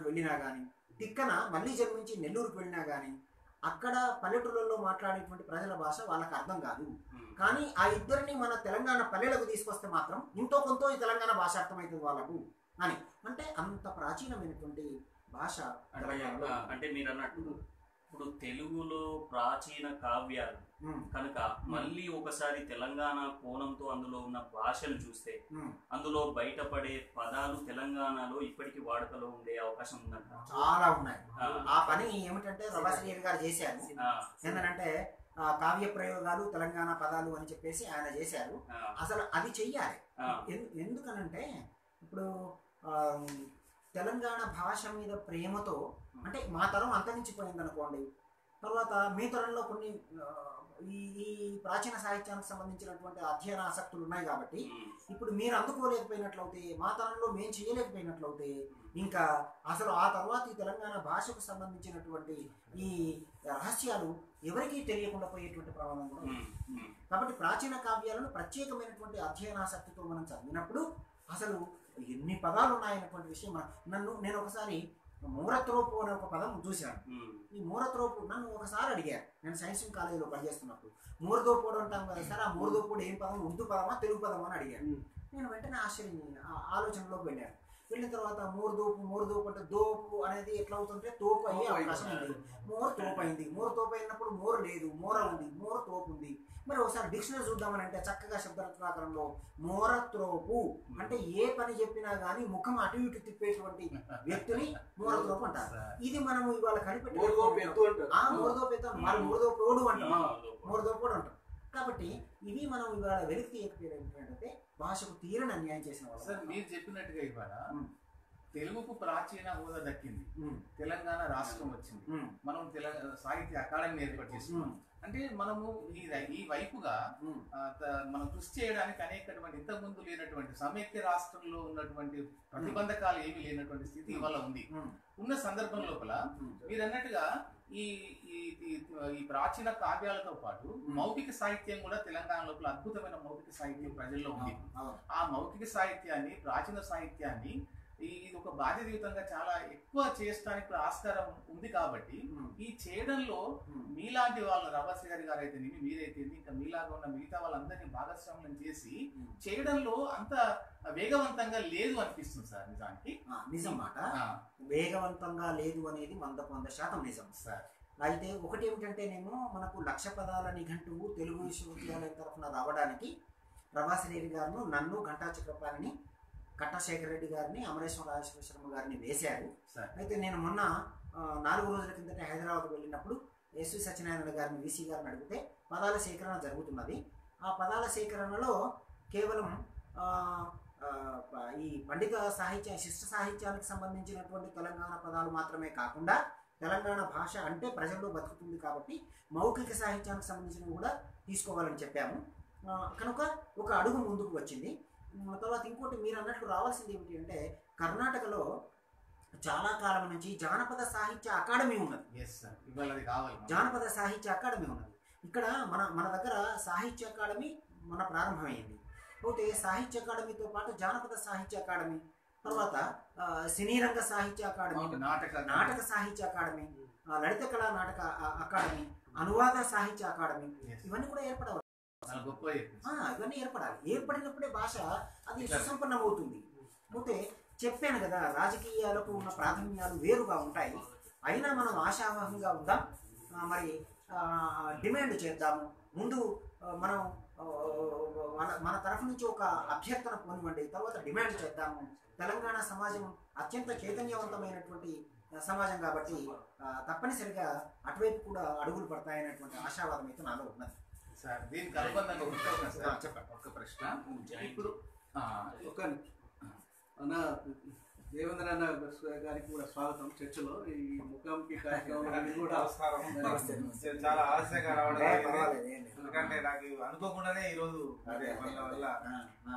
వెళ్ళినా కానీ తిక్కన మళ్ళీ జన్మించి నెల్లూరుకు వెళ్ళినా కానీ అక్కడ పల్లెటూళ్ళలో మాట్లాడేటువంటి ప్రజల భాష వాళ్ళకి అర్థం కాదు. కానీ ఆ ఇద్దరిని మన తెలంగాణ పల్లెలకు తీసుకొస్తే మాత్రం ఇంతో కొంత ఈ తెలంగాణ భాష అర్థమవుతుంది వాళ్ళకు అని అంటే అంత ప్రాచీనమైనటువంటి భాష అంటే మీరు అన్నట్టు ఇప్పుడు తెలుగులో ప్రాచీన కావ్యాలు కనుక మళ్ళీ ఒకసారి తెలంగాణ కోణంతో అందులో ఉన్న భాషలు చూస్తే. అందులో బయటపడే పదాలు తెలంగాణలో ఇప్పటికీ వాడుకలో ఉండే అవకాశం ఉందంట. చాలా ఉన్నాయి. ఆ, పని ఏమిటంటే ప్రభాశ్రీ గారు చేశారు. ఏంటంటే కావ్య ప్రయోగాలు తెలంగాణ పదాలు అని చెప్పేసి ఆయన చేశారు. అసలు అది చెయ్యాలి. ఎందుకనంటే ఇప్పుడు తెలంగాణ భాష మీద ప్రేమతో అంటే మా తరం అంతరించిపోయింది అనుకోండి తర్వాత మీ తరంలో కొన్ని ఈ ఈ ప్రాచీన సాహిత్యానికి సంబంధించినటువంటి అధ్యయన ఆసక్తులు ఉన్నాయి కాబట్టి ఇప్పుడు మీరు అందుకోలేకపోయినట్లయితే మా తరంలో మేము చేయలేకపోయినట్లయితే ఇంకా అసలు ఆ తర్వాత ఈ తెలంగాణ భాషకు సంబంధించినటువంటి ఈ రహస్యాలు ఎవరికీ తెలియకుండా పోయేటువంటి ప్రమాదం కూడా కాబట్టి ప్రాచీన కావ్యాలను ప్రత్యేకమైనటువంటి అధ్యయనాసక్తితో మనం చదివినప్పుడు అసలు ఎన్ని పదాలు ఉన్నాయన్నటువంటి విషయం నన్ను నేను ఒకసారి మూరత్రోపు అనే ఒక పదం చూశాను. ఈ మూరత్రోపు నన్ను ఒకసారి అడిగారు. నేను సైన్స్ కాలేజీలో పనిచేస్తున్నప్పుడు. మూరదోపోడు అంటాం కదా సార్ ఆ మూరదోపోడు ఏం పదం ఉర్దూ పదమా తెలుగు పదమా అని అడిగారు. ఉమ్. నేను వెంటనే ఆశ్చర్యం ఆలోచనలోకి వెళ్ళాను. వెళ్ళిన తర్వాత మూరదోపు మూరదోపు అంటే దోపు అనేది ఎట్లా అవుతుంటే తోపు అయ్యే అవకాశం ఉంది. మోర్ తోపు అయింది. మోర్ తోపు అయినప్పుడు మోర్ లేదు. మోర ఉంది. మోర తోపు ఉంది. మరి ఒకసారి డిక్షనరీ చూద్దామని అంటే చక్కగా శబ్దరత్నాకరంలో మోర త్రోపు అంటే ఏ పని చెప్పినా గానీ ముఖం అటు ఇటు తిప్పేటువంటి వ్యక్తిని మోర త్రోపు అంటారు. ఇది మనం ఇవాళ కనిపెట్టి మూడుగోపు ఎత్తు అంటారు. ఆ మూరదోపు మూరదోపోడు అంటాం ఆ, మూరదోపోడు అంటాం కాబట్టి ఇవి మనం ఇవాళ వెలికి తీయకపోయేది ఏంటంటే భాషకు తీరని అన్యాయం చేసిన సార్ వాళ్ళు మీరు చెప్పినట్టుగా ఇవాళ. తెలుగుకు ప్రాచీన హోదా దక్కింది. తెలంగాణ రాష్ట్రం వచ్చింది. మనం తెలంగాణ సాహిత్య అకాడమీ ఏర్పాటు చేసుకున్నాం. అంటే మనము ఈ ఈ వైపుగా మనం కృషి చేయడానికి అనేకటువంటి ఇంతకుముందు లేనటువంటి సమైక్య రాష్ట్రంలో ఉన్నటువంటి ప్రతిబంధకాలు ఏమీ లేనటువంటి స్థితి ఇవాళ ఉంది. ఉన్న సందర్భం లోపల. మీరు అన్నట్టుగా ఈ ఈ ప్రాచీన కావ్యాలతో పాటు మౌఖిక సాహిత్యం కూడా తెలంగాణ లోపల అద్భుతమైన మౌఖిక సాహిత్యం ప్రజల్లో ఉంది. ఆ మౌఖిక సాహిత్యాన్ని ప్రాచీన సాహిత్యాన్ని ఇది ఒక బాధ్యతయుతంగా చాలా ఎక్కువ చేయడానికి ఆస్కారం ఉంది కాబట్టి ఈ చేయడంలో మీలాంటి వాళ్ళు రవాసి గారి గారు అయితే మీరైతే ఇంకా మీలాగా ఉన్న మిగతా వాళ్ళందరినీ భాగస్వామ్యం చేసి. చేయడంలో అంత వేగవంతంగా లేదు అనిపిస్తుంది సార్ నిజానికి. నిజం మాట. వేగవంతంగా లేదు అనేది వందకు వంద శాతం నిజం. సార్. అయితే ఒకటి ఏమిటంటేనేమో మనకు లక్ష పదాల నిఘంటువు తెలుగు విశ్వవిద్యాలయం తరఫున రావడానికి ప్రభాసిరెడ్డి గారును నన్ను ఘంటా చక్రపాణిని కట్టాశేఖర్ రెడ్డి గారిని అమరేశ్వర రాజేశ్వర శర్మ గారిని వేశారు. అయితే నేను మొన్న నాలుగు రోజుల కిందట హైదరాబాద్ వెళ్ళినప్పుడు ఎస్వి సత్యనారాయణ గారిని వీసీ గారిని అడిగితే పదాల సేకరణ జరుగుతున్నది. ఆ పదాల సేకరణలో కేవలం ఈ పండిత సాహిత్య శిష్ట సాహిత్యానికి సంబంధించినటువంటి తెలంగాణ పదాలు మాత్రమే కాకుండా తెలంగాణ భాష అంటే ప్రజల్లో బతుకుతుంది కాబట్టి మౌఖిక సాహిత్యానికి సంబంధించినవి కూడా తీసుకోవాలని చెప్పాము. కనుక ఒక అడుగు ముందుకు వచ్చింది. తర్వాత ఇంకోటి మీరు అన్నట్లు రావాల్సింది ఏమిటి అంటే కర్ణాటకలో చాలా కాలం నుంచి జానపద సాహిత్య అకాడమీ ఉన్నది. ఎస్ సార్ ఇవాళ అది. జానపద సాహిత్య అకాడమీ ఉన్నది. ఇక్కడ మన మన దగ్గర సాహిత్య అకాడమీ మన ప్రారంభమైంది. పోతే సాహిత్య అకాడమీతో పాటు జానపద సాహిత్య అకాడమీ తర్వాత సినీ రంగ సాహిత్య అకాడమీ నాటక నాటక సాహిత్య అకాడమీ లలిత కళా నాటక అకాడమీ అనువాద సాహిత్య అకాడమీ. ఇవన్నీ కూడా ఏర్పడవాలి ఇవన్నీ ఏర్పడాలి. ఏర్పడినప్పుడే భాష అది సుసంపన్నమవుతుంది. పోతే చెప్పాను కదా రాజకీయాలకు ఉన్న ప్రాధాన్యాలు వేరుగా ఉంటాయి. అయినా మనం ఆశావాహంగా ఉందాం. మరి డిమాండ్ చేద్దాము ముందు మనం మన మన తరఫు నుంచి ఒక అభ్యర్థన పోనివ్వండి. తర్వాత డిమాండ్ చేద్దాము. తెలంగాణ సమాజం అత్యంత చైతన్యవంతమైనటువంటి సమాజం కాబట్టి తప్పనిసరిగా అటువైపు కూడా అడుగులు పడతాయనేటువంటి ఆశావాదం అయితే నాలో ఉన్నది. సార్ దీనికి అనుబంధంగా ప్రశ్న ఆ, సార్ చెప్పండి. ఒక ప్రశ్న. ఇప్పుడు ఒక అన్న దేవేంద్ర అన్న గారికి కూడా స్వాగతం చర్చలో. ఈ ముఖాముఖి (laughs) కూడా చాలా ఆశగా రావడం. ఎందుకంటే నాకు అనుకోకుండానే ఈ రోజు అదే, వాళ్ళ వల్ల.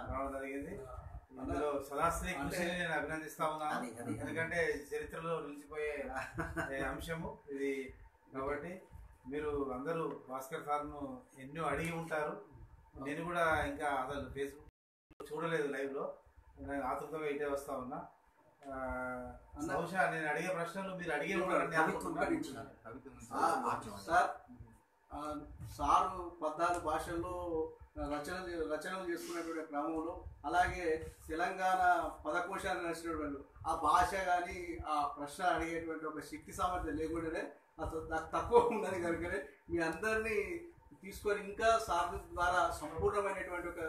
రావడం జరిగింది. ఇందులో సదాశ్రీ కృషిని నేను అభినందిస్తా ఉన్నాను. ఎందుకంటే చరిత్రలో నిలిచిపోయే (laughs) అంశము ఇది. కాబట్టి మీరు అందరూ భాస్కర్ సార్ను ఎన్నో అడిగి ఉంటారు. నేను కూడా ఇంకా అసలు ఫేస్బుక్ చూడలేదు లైవ్లో. నేను ఆతృతగా ఇటే వస్తా ఉన్నా. బహుశా నేను అడిగే ప్రశ్నలు మీరు అడిగే. సార్ సారు పద్నాలుగు భాషల్లో రచనలు రచనలు చేసుకున్నటువంటి క్రమంలో అలాగే తెలంగాణ పదకోశాన్ని రాసినటువంటి ఆ భాష కానీ ఆ ప్రశ్న అడిగేటువంటి ఒక శక్తి సామర్థ్యం లేకుండానే అసలు నాకు తక్కువ ఉన్నది కనుకనే మీ అందరినీ తీసుకొని ఇంకా సార్ ద్వారా సంపూర్ణమైనటువంటి ఒక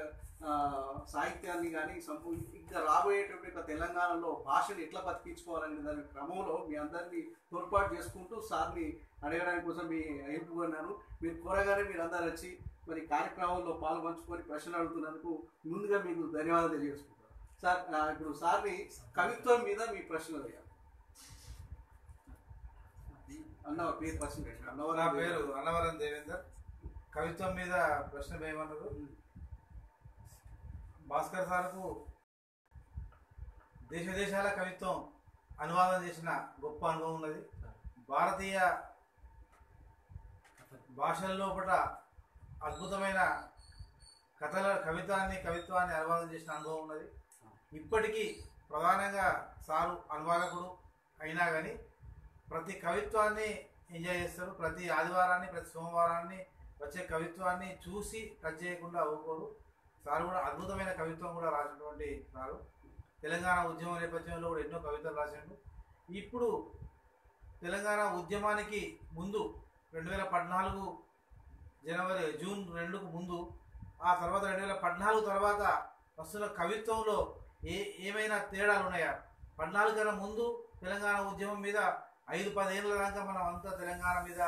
సాహిత్యాన్ని కానీ సంపూ ఇంకా రాబోయేటువంటి ఒక తెలంగాణలో భాషను ఎట్లా బతికించుకోవాలనే దాని క్రమంలో మీ అందరినీ తోడ్పాటు చేసుకుంటూ సార్ని అడగడానికి కోసం మీ హెల్ప్ కొన్నాను మీరు త్వరగానే మీరు అందరు వచ్చి మరి కార్యక్రమంలో పాల్పంచుకొని ప్రశ్నలు అడుగుతున్నందుకు ముందుగా మీకు ధన్యవాదాలు తెలియజేసుకుంటాను సార్ ఇప్పుడు సార్ని కవిత్వం మీద మీ ప్రశ్నలు అడిగాను అన్న పేరు ప్రశ్న పెట్టండి. నా పేరు అన్నవరం దేవేందర్. కవిత్వం మీద ప్రశ్న ఏమన్నారు భాస్కర్ సార్కు దేశ దేశాల కవిత్వం అనువాదం చేసిన గొప్ప అనుభవం ఉన్నది. భారతీయ భాషల లోపల అద్భుతమైన కథల కవితాన్ని కవిత్వాన్ని అనువాదం చేసిన అనుభవం ఉన్నది. ఇప్పటికీ ప్రధానంగా సారు అనువాదకుడు అయినా కానీ ప్రతి కవిత్వాన్ని ఎంజాయ్ చేస్తారు. ప్రతి ఆదివారాన్ని ప్రతి సోమవారాన్ని వచ్చే కవిత్వాన్ని చూసి టచ్ చేయకుండా ఊరుకోరు. సార్ కూడా అద్భుతమైన కవిత్వం కూడా రాసినటువంటి సారు. తెలంగాణ ఉద్యమ నేపథ్యంలో కూడా ఎన్నో కవితలు రాసిండు. ఇప్పుడు తెలంగాణ ఉద్యమానికి ముందు రెండు వేల పద్నాలుగు జనవరి జూన్ రెండుకు ముందు ఆ తర్వాత రెండు వేల పద్నాలుగు తర్వాత వస్తున్న కవిత్వంలో ఏ ఏమైనా తేడాలు ఉన్నాయా పద్నాలుగు కన్నా ముందు తెలంగాణ ఉద్యమం మీద ఐదు పదేళ్ళ దాకా మనం అంతా తెలంగాణ మీద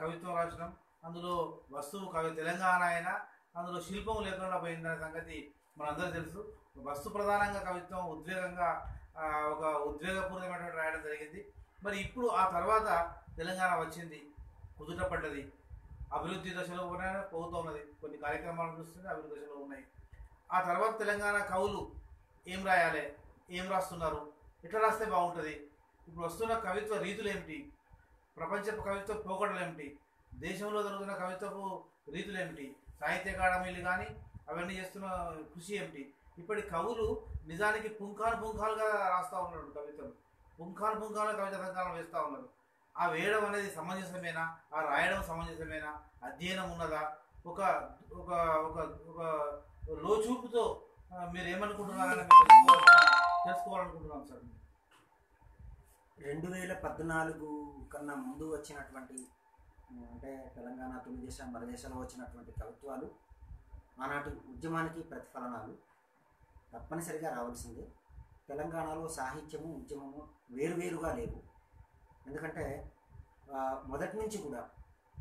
కవిత్వం రాసినాం. అందులో వస్తువు కవి తెలంగాణ అయినా అందులో శిల్పం లేకుండా పోయిందనే సంగతి మనందరూ తెలుసు. వస్తు ప్రధానంగా కవిత్వం ఉద్వేగంగా ఒక ఉద్వేగపూరితమైనటువంటి రాయడం జరిగింది. మరి ఇప్పుడు ఆ తర్వాత తెలంగాణ వచ్చింది కుదుట పడ్డది. అభివృద్ధి దశలో కూడా పోతున్నది కొన్ని కార్యక్రమాలు చూస్తుంటే అభివృద్ధి దశలో ఉన్నాయి. ఆ తర్వాత తెలంగాణ కవులు ఏం రాయాలి? ఏం రాస్తున్నారు? ఎట్లా రాస్తే బాగుంటుంది? ఇప్పుడు వస్తున్న కవిత్వ రీతులు ఏమిటి ప్రపంచ కవిత్వ పోకడలు ఏమిటి దేశంలో జరుగుతున్న కవిత్వపు రీతులు ఏమిటి సాహిత్య అకాడమీలు కానీ అవన్నీ చేస్తున్న కృషి ఏమిటి? ఇప్పటి కవులు నిజానికి పుంఖాలు పుంఖాలుగా రాస్తూ ఉన్నాడు కవితలు పుంఖాలు పుంఖాలు కవిత సంకలనం వేస్తూ ఉన్నారు. ఆ వేయడం అనేది సమంజసమేనా? ఆ రాయడం సమంజసమేనా? అధ్యయనం ఉన్నదా? ఒక ఒక ఒక ఒక లోచూపుతో మీరు ఏమనుకుంటున్నారని తెలుసుకోవాలనుకుంటున్నాం సార్. రెండు వేల పద్నాలుగు కన్నా ముందు వచ్చినటువంటి అంటే తెలంగాణ తొలి దేశ మన దేశంలో వచ్చినటువంటి కవిత్వాలు ఆనాటి ఉద్యమానికి ప్రతిఫలనాలు. తప్పనిసరిగా రావాల్సిందే. తెలంగాణలో సాహిత్యము ఉద్యమము వేరువేరుగా లేవు. ఎందుకంటే మొదటి నుంచి కూడా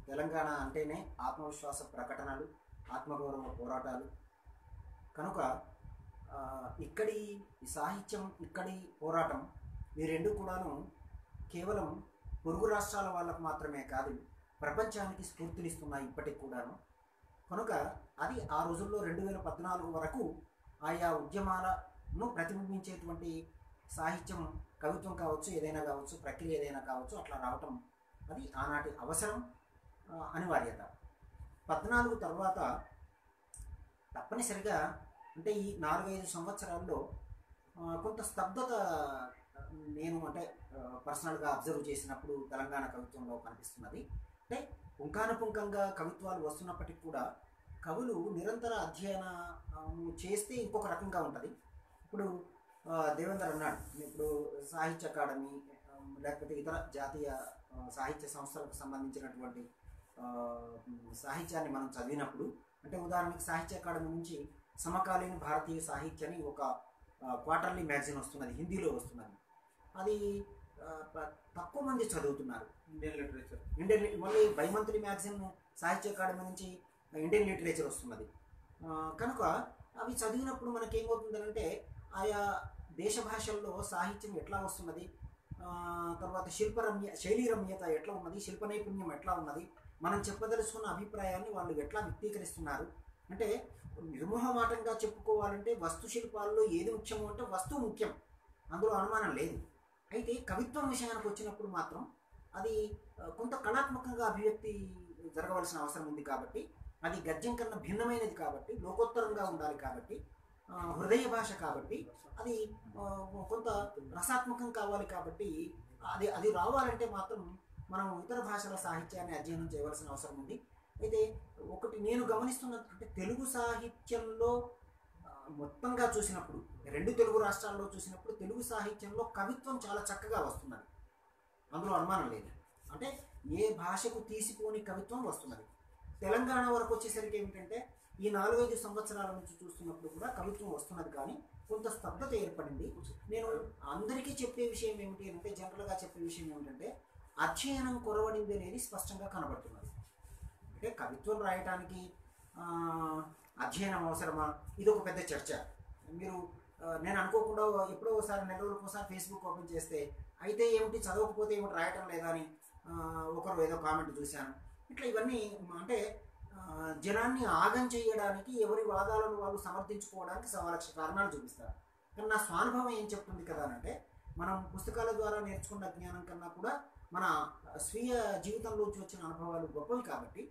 తెలంగాణ అంటేనే ఆత్మవిశ్వాస ప్రకటనలు ఆత్మగౌరవ పోరాటాలు. కనుక ఇక్కడి సాహిత్యం ఇక్కడి పోరాటం ఈ రెండు కూడాను కేవలం పొరుగు రాష్ట్రాల వాళ్ళకు మాత్రమే కాదు ప్రపంచానికి స్ఫూర్తినిస్తున్నాయి ఇప్పటికి కూడాను. కనుక అది ఆ రోజుల్లో రెండు వేల పద్నాలుగు వరకు ఆయా ఉద్యమాలను ప్రతిబింబించేటువంటి సాహిత్యం కవిత్వం కావచ్చు ఏదైనా కావచ్చు ప్రక్రియ ఏదైనా కావచ్చు అట్లా రావటం అది ఆనాటి అవసరం అనివార్యత. పద్నాలుగు తర్వాత తప్పనిసరిగా అంటే ఈ నాలుగైదు సంవత్సరాల్లో కొంత స్తబ్దత నేను అంటే పర్సనల్గా అబ్జర్వ్ చేసినప్పుడు తెలంగాణ కవిత్వంలో కనిపిస్తున్నది. అంటే పుంఖానుపుంఖంగా కవిత్వాలు వస్తున్నప్పటికీ కూడా కవులు నిరంతర అధ్యయనం చేస్తే ఇంకొక రకంగా ఉంటుంది. ఇప్పుడు దేవేందర్ అన్నాడు ఇప్పుడు సాహిత్య అకాడమీ లేకపోతే ఇతర జాతీయ సాహిత్య సంస్థలకు సంబంధించినటువంటి సాహిత్యాన్ని మనం చదివినప్పుడు అంటే ఉదాహరణకి సాహిత్య అకాడమీ నుంచి సమకాలీన భారతీయ సాహిత్యాన్ని ఒక క్వార్టర్లీ మ్యాగజైన్ వస్తున్నది హిందీలో వస్తున్నది. అది ప- తక్కువ మంది చదువుతున్నారు ఇండియన్ లిటరేచర్ ఇండియన్ మళ్ళీ బైమంత్లీ మ్యాగజైన్ సాహిత్య అకాడమీ నుంచి ఇండియన్ లిటరేచర్ వస్తున్నది. కనుక అవి చదివినప్పుడు మనకి ఏమవుతుందంటే ఆయా దేశ భాషల్లో సాహిత్యం ఎట్లా వస్తున్నది తర్వాత శిల్పరమ్య శైలీ రమ్యత ఎట్లా ఉన్నది శిల్ప నైపుణ్యం ఎట్లా ఉన్నది మనం చెప్పదలుచుకున్న అభిప్రాయాన్ని వాళ్ళు ఎట్లా వ్యక్తీకరిస్తున్నారు. అంటే నిర్మోహమాటంగా చెప్పుకోవాలంటే వస్తు శిల్పాల్లో ఏది ముఖ్యమో అంటే వస్తువు ముఖ్యం. అందులో అనుమానం లేదు. అయితే కవిత్వం విషయానికి వచ్చినప్పుడు మాత్రం అది కొంత కళాత్మకంగా అభివ్యక్తి జరగవలసిన అవసరం ఉంది కాబట్టి అది గద్యం కన్నా భిన్నమైనది కాబట్టి లోకోత్తరంగా ఉండాలి కాబట్టి హృదయ భాష కాబట్టి అది కొంత రసాత్మకం కావాలి కాబట్టి అది అది రావాలంటే మాత్రం మనం ఇతర భాషల సాహిత్యాన్ని అధ్యయనం చేయవలసిన అవసరం ఉంది. అయితే ఒకటి నేను గమనిస్తున్నట్టు తెలుగు సాహిత్యంలో మొత్తంగా చూసినప్పుడు రెండు తెలుగు రాష్ట్రాల్లో చూసినప్పుడు తెలుగు సాహిత్యంలో కవిత్వం చాలా చక్కగా వస్తున్నది. అందులో అనుమానం లేదు. అంటే ఏ భాషకు తీసిపోని కవిత్వం వస్తున్నది? తెలంగాణ వరకు వచ్చేసరికి ఏమిటంటే ఈ నాలుగైదు సంవత్సరాల నుంచి చూస్తున్నప్పుడు కూడా కవిత్వం వస్తున్నది కానీ కొంత స్తబ్దత ఏర్పడింది. నేను అందరికీ చెప్పే విషయం ఏమిటి అంటే జనరల్గా చెప్పే విషయం ఏమిటంటే అధ్యయనం కొరవడింది అనేది స్పష్టంగా కనబడుతున్నది. అంటే కవిత్వం రాయటానికి అధ్యయనం అవసరమా? ఇది ఒక పెద్ద చర్చ. మీరు నేను అనుకోకుండా ఎప్పుడో ఒకసారి నెల రోజులకు ఒకసారి ఫేస్బుక్ ఓపెన్ చేస్తే అయితే ఏమిటి చదవకపోతే ఏమిటి రాయటం లేదా అని ఒకరు ఏదో కామెంట్ చూశాను. ఇట్లా ఇవన్నీ అంటే జనాన్ని ఆగం చేయడానికి ఎవరి వాదాలను వాళ్ళు సమర్థించుకోవడానికి సవాలక్ష కారణాలు చూపిస్తారు. కానీ నా స్వానుభవం ఏం చెప్తుంది కదా అంటే మనం పుస్తకాల ద్వారా నేర్చుకున్న జ్ఞానం కన్నా కూడా మన స్వీయ జీవితంలోంచి వచ్చిన అనుభవాలు గొప్పవి కాబట్టి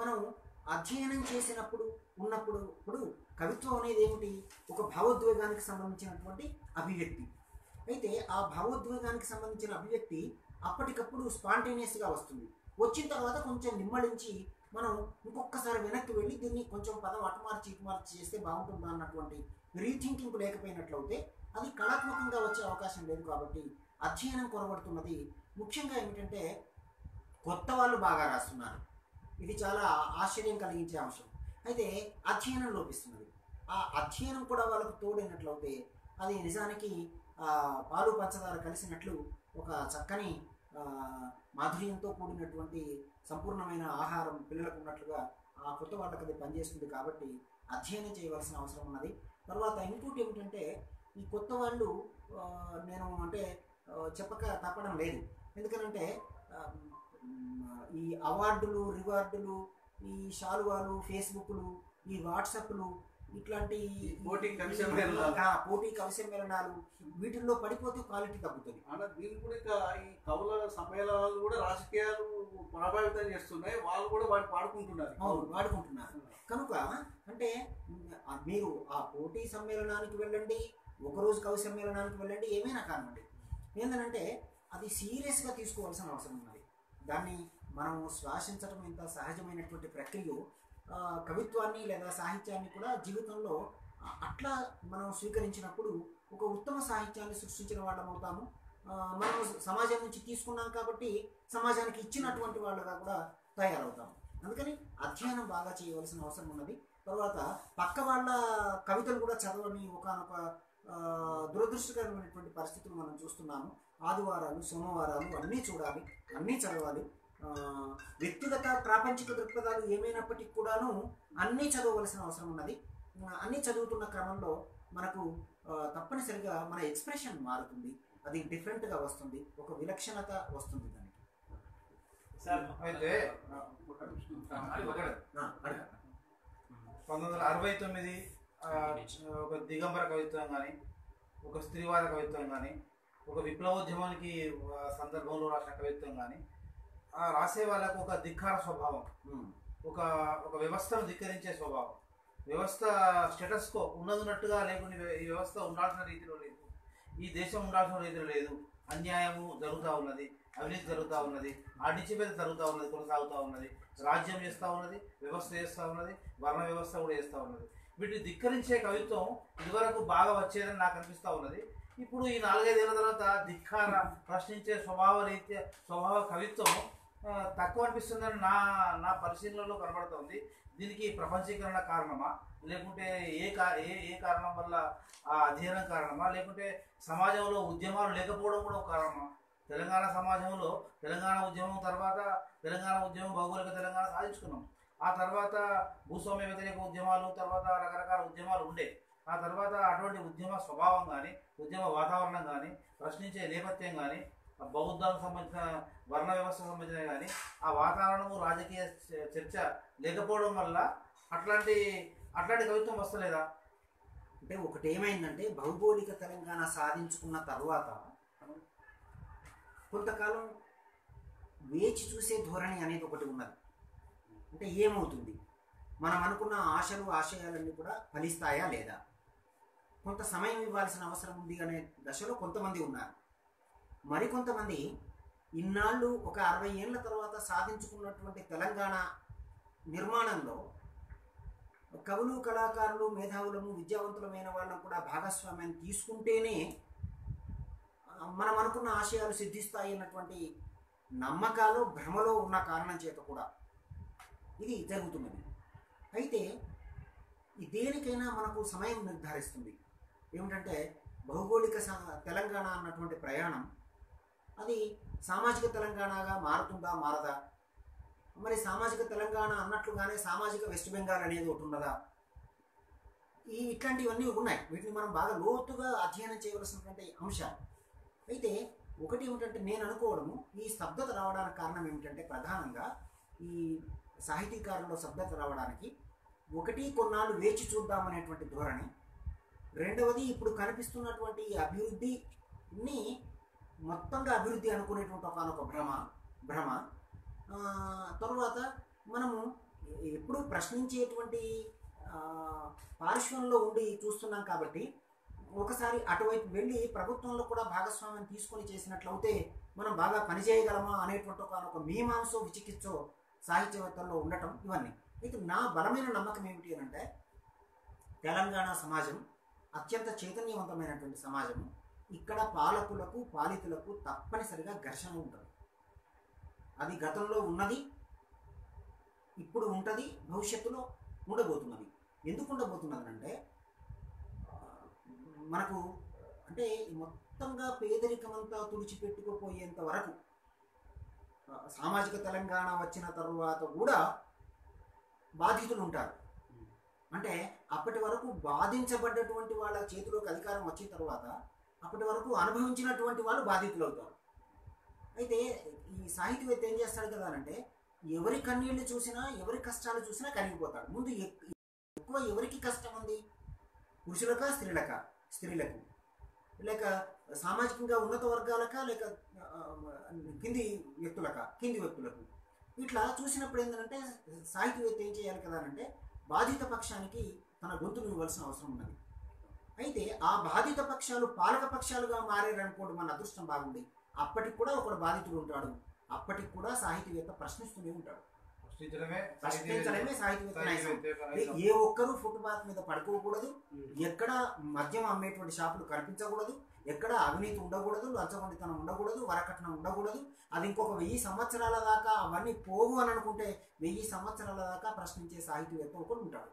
మనం అధ్యయనం చేసినప్పుడు ఉన్నప్పుడు ఇప్పుడు కవిత్వం అనేది ఏమిటి? ఒక భావోద్వేగానికి సంబంధించినటువంటి అభివ్యక్తి. అయితే ఆ భావోద్వేగానికి సంబంధించిన అభివ్యక్తి అప్పటికప్పుడు స్పాంటేనియస్గా వస్తుంది. వచ్చిన తర్వాత కొంచెం నిమ్మడించి మనం ఇంకొకసారి వెనక్కి వెళ్ళి దీన్ని కొంచెం పదం అటుమార్చి ఇటుమార్చి చేస్తే బాగుంటుందా అన్నటువంటి రీథింకింగ్ లేకపోయినట్లయితే అది కళాత్మకంగా వచ్చే అవకాశం లేదు కాబట్టి అధ్యయనం కొరబడుతున్నది ముఖ్యంగా ఏమిటంటే కొత్త వాళ్ళు బాగా రాస్తున్నారు. ఇది చాలా ఆశ్చర్యం కలిగించే అంశం. అయితే అధ్యయనం లోపిస్తున్నది. ఆ అధ్యయనం కూడా వాళ్ళకు తోడైనట్లయితే అది నిజానికి పాలు పంచదార కలిసినట్లు ఒక చక్కని మాధుర్యంతో కూడినటువంటి సంపూర్ణమైన ఆహారం పిల్లలకు ఉన్నట్లుగా ఆ కొత్త వాళ్ళకి అది పనిచేస్తుంది కాబట్టి అధ్యయనం చేయవలసిన అవసరం ఉన్నది. తర్వాత ఇంకోటి ఏమిటంటే ఈ కొత్త వాళ్ళు నేను అంటే చెప్పక తప్పడం లేదు. ఎందుకనంటే ఈ అవార్డులు రివార్డులు ఈ షాలువాలు ఫేస్బుక్లు ఈ వాట్సాప్లు ఇట్లాంటి పోటీ పోటీ కవి సమ్మేళనాలు వీటిల్లో పడిపోతే క్వాలిటీ తగ్గుతుంది. అన్న దీనికి కూడా ఇంకా ఈ కవుల సమ్మేళనాలు కూడా రాజకీయాలు ప్రభావితం చేస్తున్నాయి. వాళ్ళు కూడా వాటిని పాడుకుంటున్నారు. అవును వాడుకుంటున్నారు కనుక అంటే మీరు ఆ పోటీ సమ్మేళనానికి వెళ్ళండి ఒకరోజు కవి సమ్మేళనానికి వెళ్ళండి ఏమైనా కానివ్వండి. ఏంటంటే అది సీరియస్గా తీసుకోవాల్సిన అవసరం ఉన్నది. దాన్ని మనం శ్వాసించడం ఇంత సహజమైనటువంటి ప్రక్రియ కవిత్వాన్ని లేదా సాహిత్యాన్ని కూడా జీవితంలో అట్లా మనం స్వీకరించినప్పుడు ఒక ఉత్తమ సాహిత్యాన్ని సృష్టించిన వాళ్ళం అవుతాము. మనం సమాజం నుంచి తీసుకున్నాం కాబట్టి సమాజానికి ఇచ్చినటువంటి వాళ్ళుగా కూడా తయారవుతాము. అందుకని అధ్యయనం బాగా చేయవలసిన అవసరం ఉన్నది. తర్వాత పక్క వాళ్ళ కవితలు కూడా చదవని ఒకనొక దురదృష్టకరమైనటువంటి పరిస్థితులు మనం చూస్తున్నాము. ఆదివారాలు సోమవారాలు అన్నీ చూడాలి అన్నీ చదవాలి. వ్యక్తిగత ప్రాపంచిక దృక్పథాలు ఏమైనప్పటికీ కూడాను అన్నీ చదవవలసిన అవసరం ఉన్నది. అన్నీ చదువుతున్న క్రమంలో మనకు తప్పనిసరిగా మన ఎక్స్ప్రెషన్ మారుతుంది. అది డిఫరెంట్గా వస్తుంది. ఒక విలక్షణత వస్తుంది దానికి. పంతొమ్మిది వందల అరవై తొమ్మిది ఒక దిగంబర కవిత్వం కానీ ఒక స్త్రీవాద కవిత్వం కానీ ఒక విప్లవోద్యమానికి సందర్భంలో రాసిన కవిత్వం కానీ ఆ రాసే వాళ్ళకు ఒక ధిక్కార స్వభావం. ఒక ఒక వ్యవస్థను ధిక్కరించే స్వభావం. వ్యవస్థ స్టేటస్కో ఉన్నదిన్నట్టుగా లేకుండా ఈ వ్యవస్థ ఉండాల్సిన రీతిలో లేదు. ఈ దేశం ఉండాల్సిన రీతిలో లేదు. అన్యాయము జరుగుతూ ఉన్నది అవినీతి జరుగుతూ ఉన్నది అణిచివేత జరుగుతూ ఉన్నది కొనసాగుతూ ఉన్నది రాజ్యం చేస్తూ ఉన్నది వ్యవస్థ చేస్తూ ఉన్నది వర్ణ వ్యవస్థ కూడా చేస్తూ ఉన్నది. వీటిని ధిక్కరించే కవిత్వం ఇదివరకు బాగా వచ్చేదని నాకు అనిపిస్తూ ఉన్నది. ఇప్పుడు ఈ నాలుగైదేళ్ళ తర్వాత ధిక్కార ప్రశ్నించే స్వభావ రీత్యా స్వభావ కవిత్వం తక్కువ అనిపిస్తుందని నా నా పరిశీలనలో కనబడుతోంది. దీనికి ప్రపంచీకరణ కారణమా? లేకుంటే ఏ కా ఏ ఏ కారణం వల్ల ఆ అధ్యయనం కారణమా? లేకుంటే సమాజంలో ఉద్యమాలు లేకపోవడం కూడా ఒక కారణమా? తెలంగాణ సమాజంలో తెలంగాణ ఉద్యమం తర్వాత తెలంగాణ ఉద్యమం భౌగోళిక తెలంగాణ సాధించుకున్నాం. ఆ తర్వాత భూస్వామ్య వ్యతిరేక ఉద్యమాలు తర్వాత రకరకాల ఉద్యమాలు ఉండే. ఆ తర్వాత అటువంటి ఉద్యమ స్వభావం కానీ ఉద్యమ వాతావరణం కానీ ప్రశ్నించే నేపథ్యం కానీ బౌద్ధాలకు సంబంధించిన వర్ణ వ్యవస్థకు సంబంధించిన కానీ ఆ వాతావరణము రాజకీయ చ- చర్చ లేకపోవడం వల్ల అట్లాంటి అట్లాంటి కవిత్వం వస్తలేదా? అంటే ఒకటి ఏమైందంటే భౌగోళిక తెలంగాణ సాధించుకున్న తర్వాత కొంతకాలం వేచి చూసే ధోరణి అనేది ఒకటి ఉన్నది. అంటే ఏమవుతుంది? మనం అనుకున్న ఆశలు ఆశయాలన్నీ కూడా ఫలిస్తాయా లేదా? కొంత సమయం ఇవ్వాల్సిన అవసరం ఉంది అనే దశలో కొంతమంది ఉన్నారు. మరికొంతమంది ఇన్నాళ్ళు ఒక అరవై ఏళ్ళ తర్వాత సాధించుకున్నటువంటి తెలంగాణ నిర్మాణంలో కవులు కళాకారులు మేధావులము విద్యావంతులమైన వాళ్ళను కూడా భాగస్వామ్యం తీసుకుంటేనే మనం అనుకున్న ఆశయాలు సిద్ధిస్తాయి అన్నటువంటి నమ్మకాలు భ్రమలో ఉన్న కారణం చేత కూడా ఇది జరుగుతున్నది. అయితే దేనికైనా మనకు సమయం నిర్ధారిస్తుంది. ఏమిటంటే భౌగోళిక తెలంగాణ అన్నటువంటి ప్రయాణం అది సామాజిక తెలంగాణగా మారుతుందా మారదా? మరి సామాజిక తెలంగాణ అన్నట్లుగానే సామాజిక వెస్ట్ బెంగాల్ అనేది ఒకటి ఉన్నదా? ఈ ఇట్లాంటివన్నీ ఉన్నాయి. వీటిని మనం బాగా లోతుగా అధ్యయనం చేయవలసినటువంటి అంశాలు అయితే ఒకటి ఏమిటంటే నేను అనుకోవడము ఈ స్తబ్దత రావడానికి కారణం ఏమిటంటే ప్రధానంగా ఈ సాహితీకారుల్లో శబ్దత రావడానికి ఒకటి కొన్నాళ్ళు వేచి చూద్దామనేటువంటి ధోరణి రెండవది ఇప్పుడు కనిపిస్తున్నటువంటి అభివృద్ధిని మొత్తంగా అభివృద్ధి అనుకునేటువంటి ఒకనొక భ్రమ భ్రమ. తరువాత మనము ఎప్పుడు ప్రశ్నించేటువంటి ఆ, పార్శ్వంలో ఉండి చూస్తున్నాం కాబట్టి ఒకసారి అటువైపు వెళ్ళి ప్రభుత్వంలో కూడా భాగస్వామ్యం తీసుకొని చేసినట్లయితే మనం బాగా పనిచేయగలమా అనేటువంటి ఒక ఒక మీమాంసో విచికిత్సో సాహిత్యవేత్తల్లో ఉండటం ఇవన్నీ. అయితే నా బలమైన నమ్మకం ఏమిటి అని అంటే తెలంగాణ సమాజం అత్యంత చైతన్యవంతమైనటువంటి సమాజము. ఇక్కడ పాలకులకు పాలితులకు తప్పనిసరిగా ఘర్షణ ఉంటుంది. అది గతంలో ఉన్నది ఇప్పుడు ఉంటుంది భవిష్యత్తులో ఉండబోతున్నది. ఎందుకు ఉండబోతున్నది అంటే మనకు అంటే మొత్తంగా పేదరికమంతా తుడిచిపెట్టుకుపోయేంత వరకు సామాజిక తెలంగాణ వచ్చిన తరువాత కూడా బాధితులు ఉంటారు. అంటే అప్పటి వరకు బాధించబడ్డటువంటి వాళ్ళ చేతిలోకి అధికారం వచ్చిన తర్వాత అప్పటి వరకు అనుభవించినటువంటి వాళ్ళు బాధితులు అవుతారు అయితే ఈ సాహిత్యవేత్త ఏం చేస్తాడు కదా అంటే ఎవరి కన్నీళ్ళు చూసినా ఎవరి కష్టాలు చూసినా కరిగిపోతాడు. ముందు ఎక్- ఎక్కువ ఎవరికి కష్టం ఉంది? పురుషులక స్త్రీలక? స్త్రీలకు. లేక సామాజికంగా ఉన్నత వర్గాలక లేక కింది వ్యక్తులక? కింది వ్యక్తులకు. ఇట్లా చూసినప్పుడు ఏంటంటే సాహిత్యవేత్త ఏం చేయాలి కదా అంటే బాధిత పక్షానికి తన గొంతును ఇవ్వాల్సిన అవసరం ఉన్నది. అయితే ఆ బాధిత పక్షాలు పాలక పక్షాలుగా మారారనుకోండి మన అదృష్టం బాగుంది. అప్పటికి కూడా ఒకడు బాధితుడు ఉంటాడు. అప్పటికి కూడా సాహితీవేత్త ప్రశ్నిస్తూనే ఉంటాడు. ప్రశ్నించడమే. సాహిత్యవేత్త ఏ ఒక్కరూ ఫుట్పాత్ మీద పడుకోకూడదు. ఎక్కడ మద్యం అమ్మేటువంటి షాపులు కనిపించకూడదు. ఎక్కడ అవినీతి ఉండకూడదు లంచగొండితనం ఉండకూడదు వరకట్నం ఉండకూడదు. అది ఇంకొక వెయ్యి సంవత్సరాల దాకా అవన్నీ పోవు అని అనుకుంటే వెయ్యి సంవత్సరాల దాకా ప్రశ్నించే సాహితీవేత్త ఒకడు ఉంటాడు.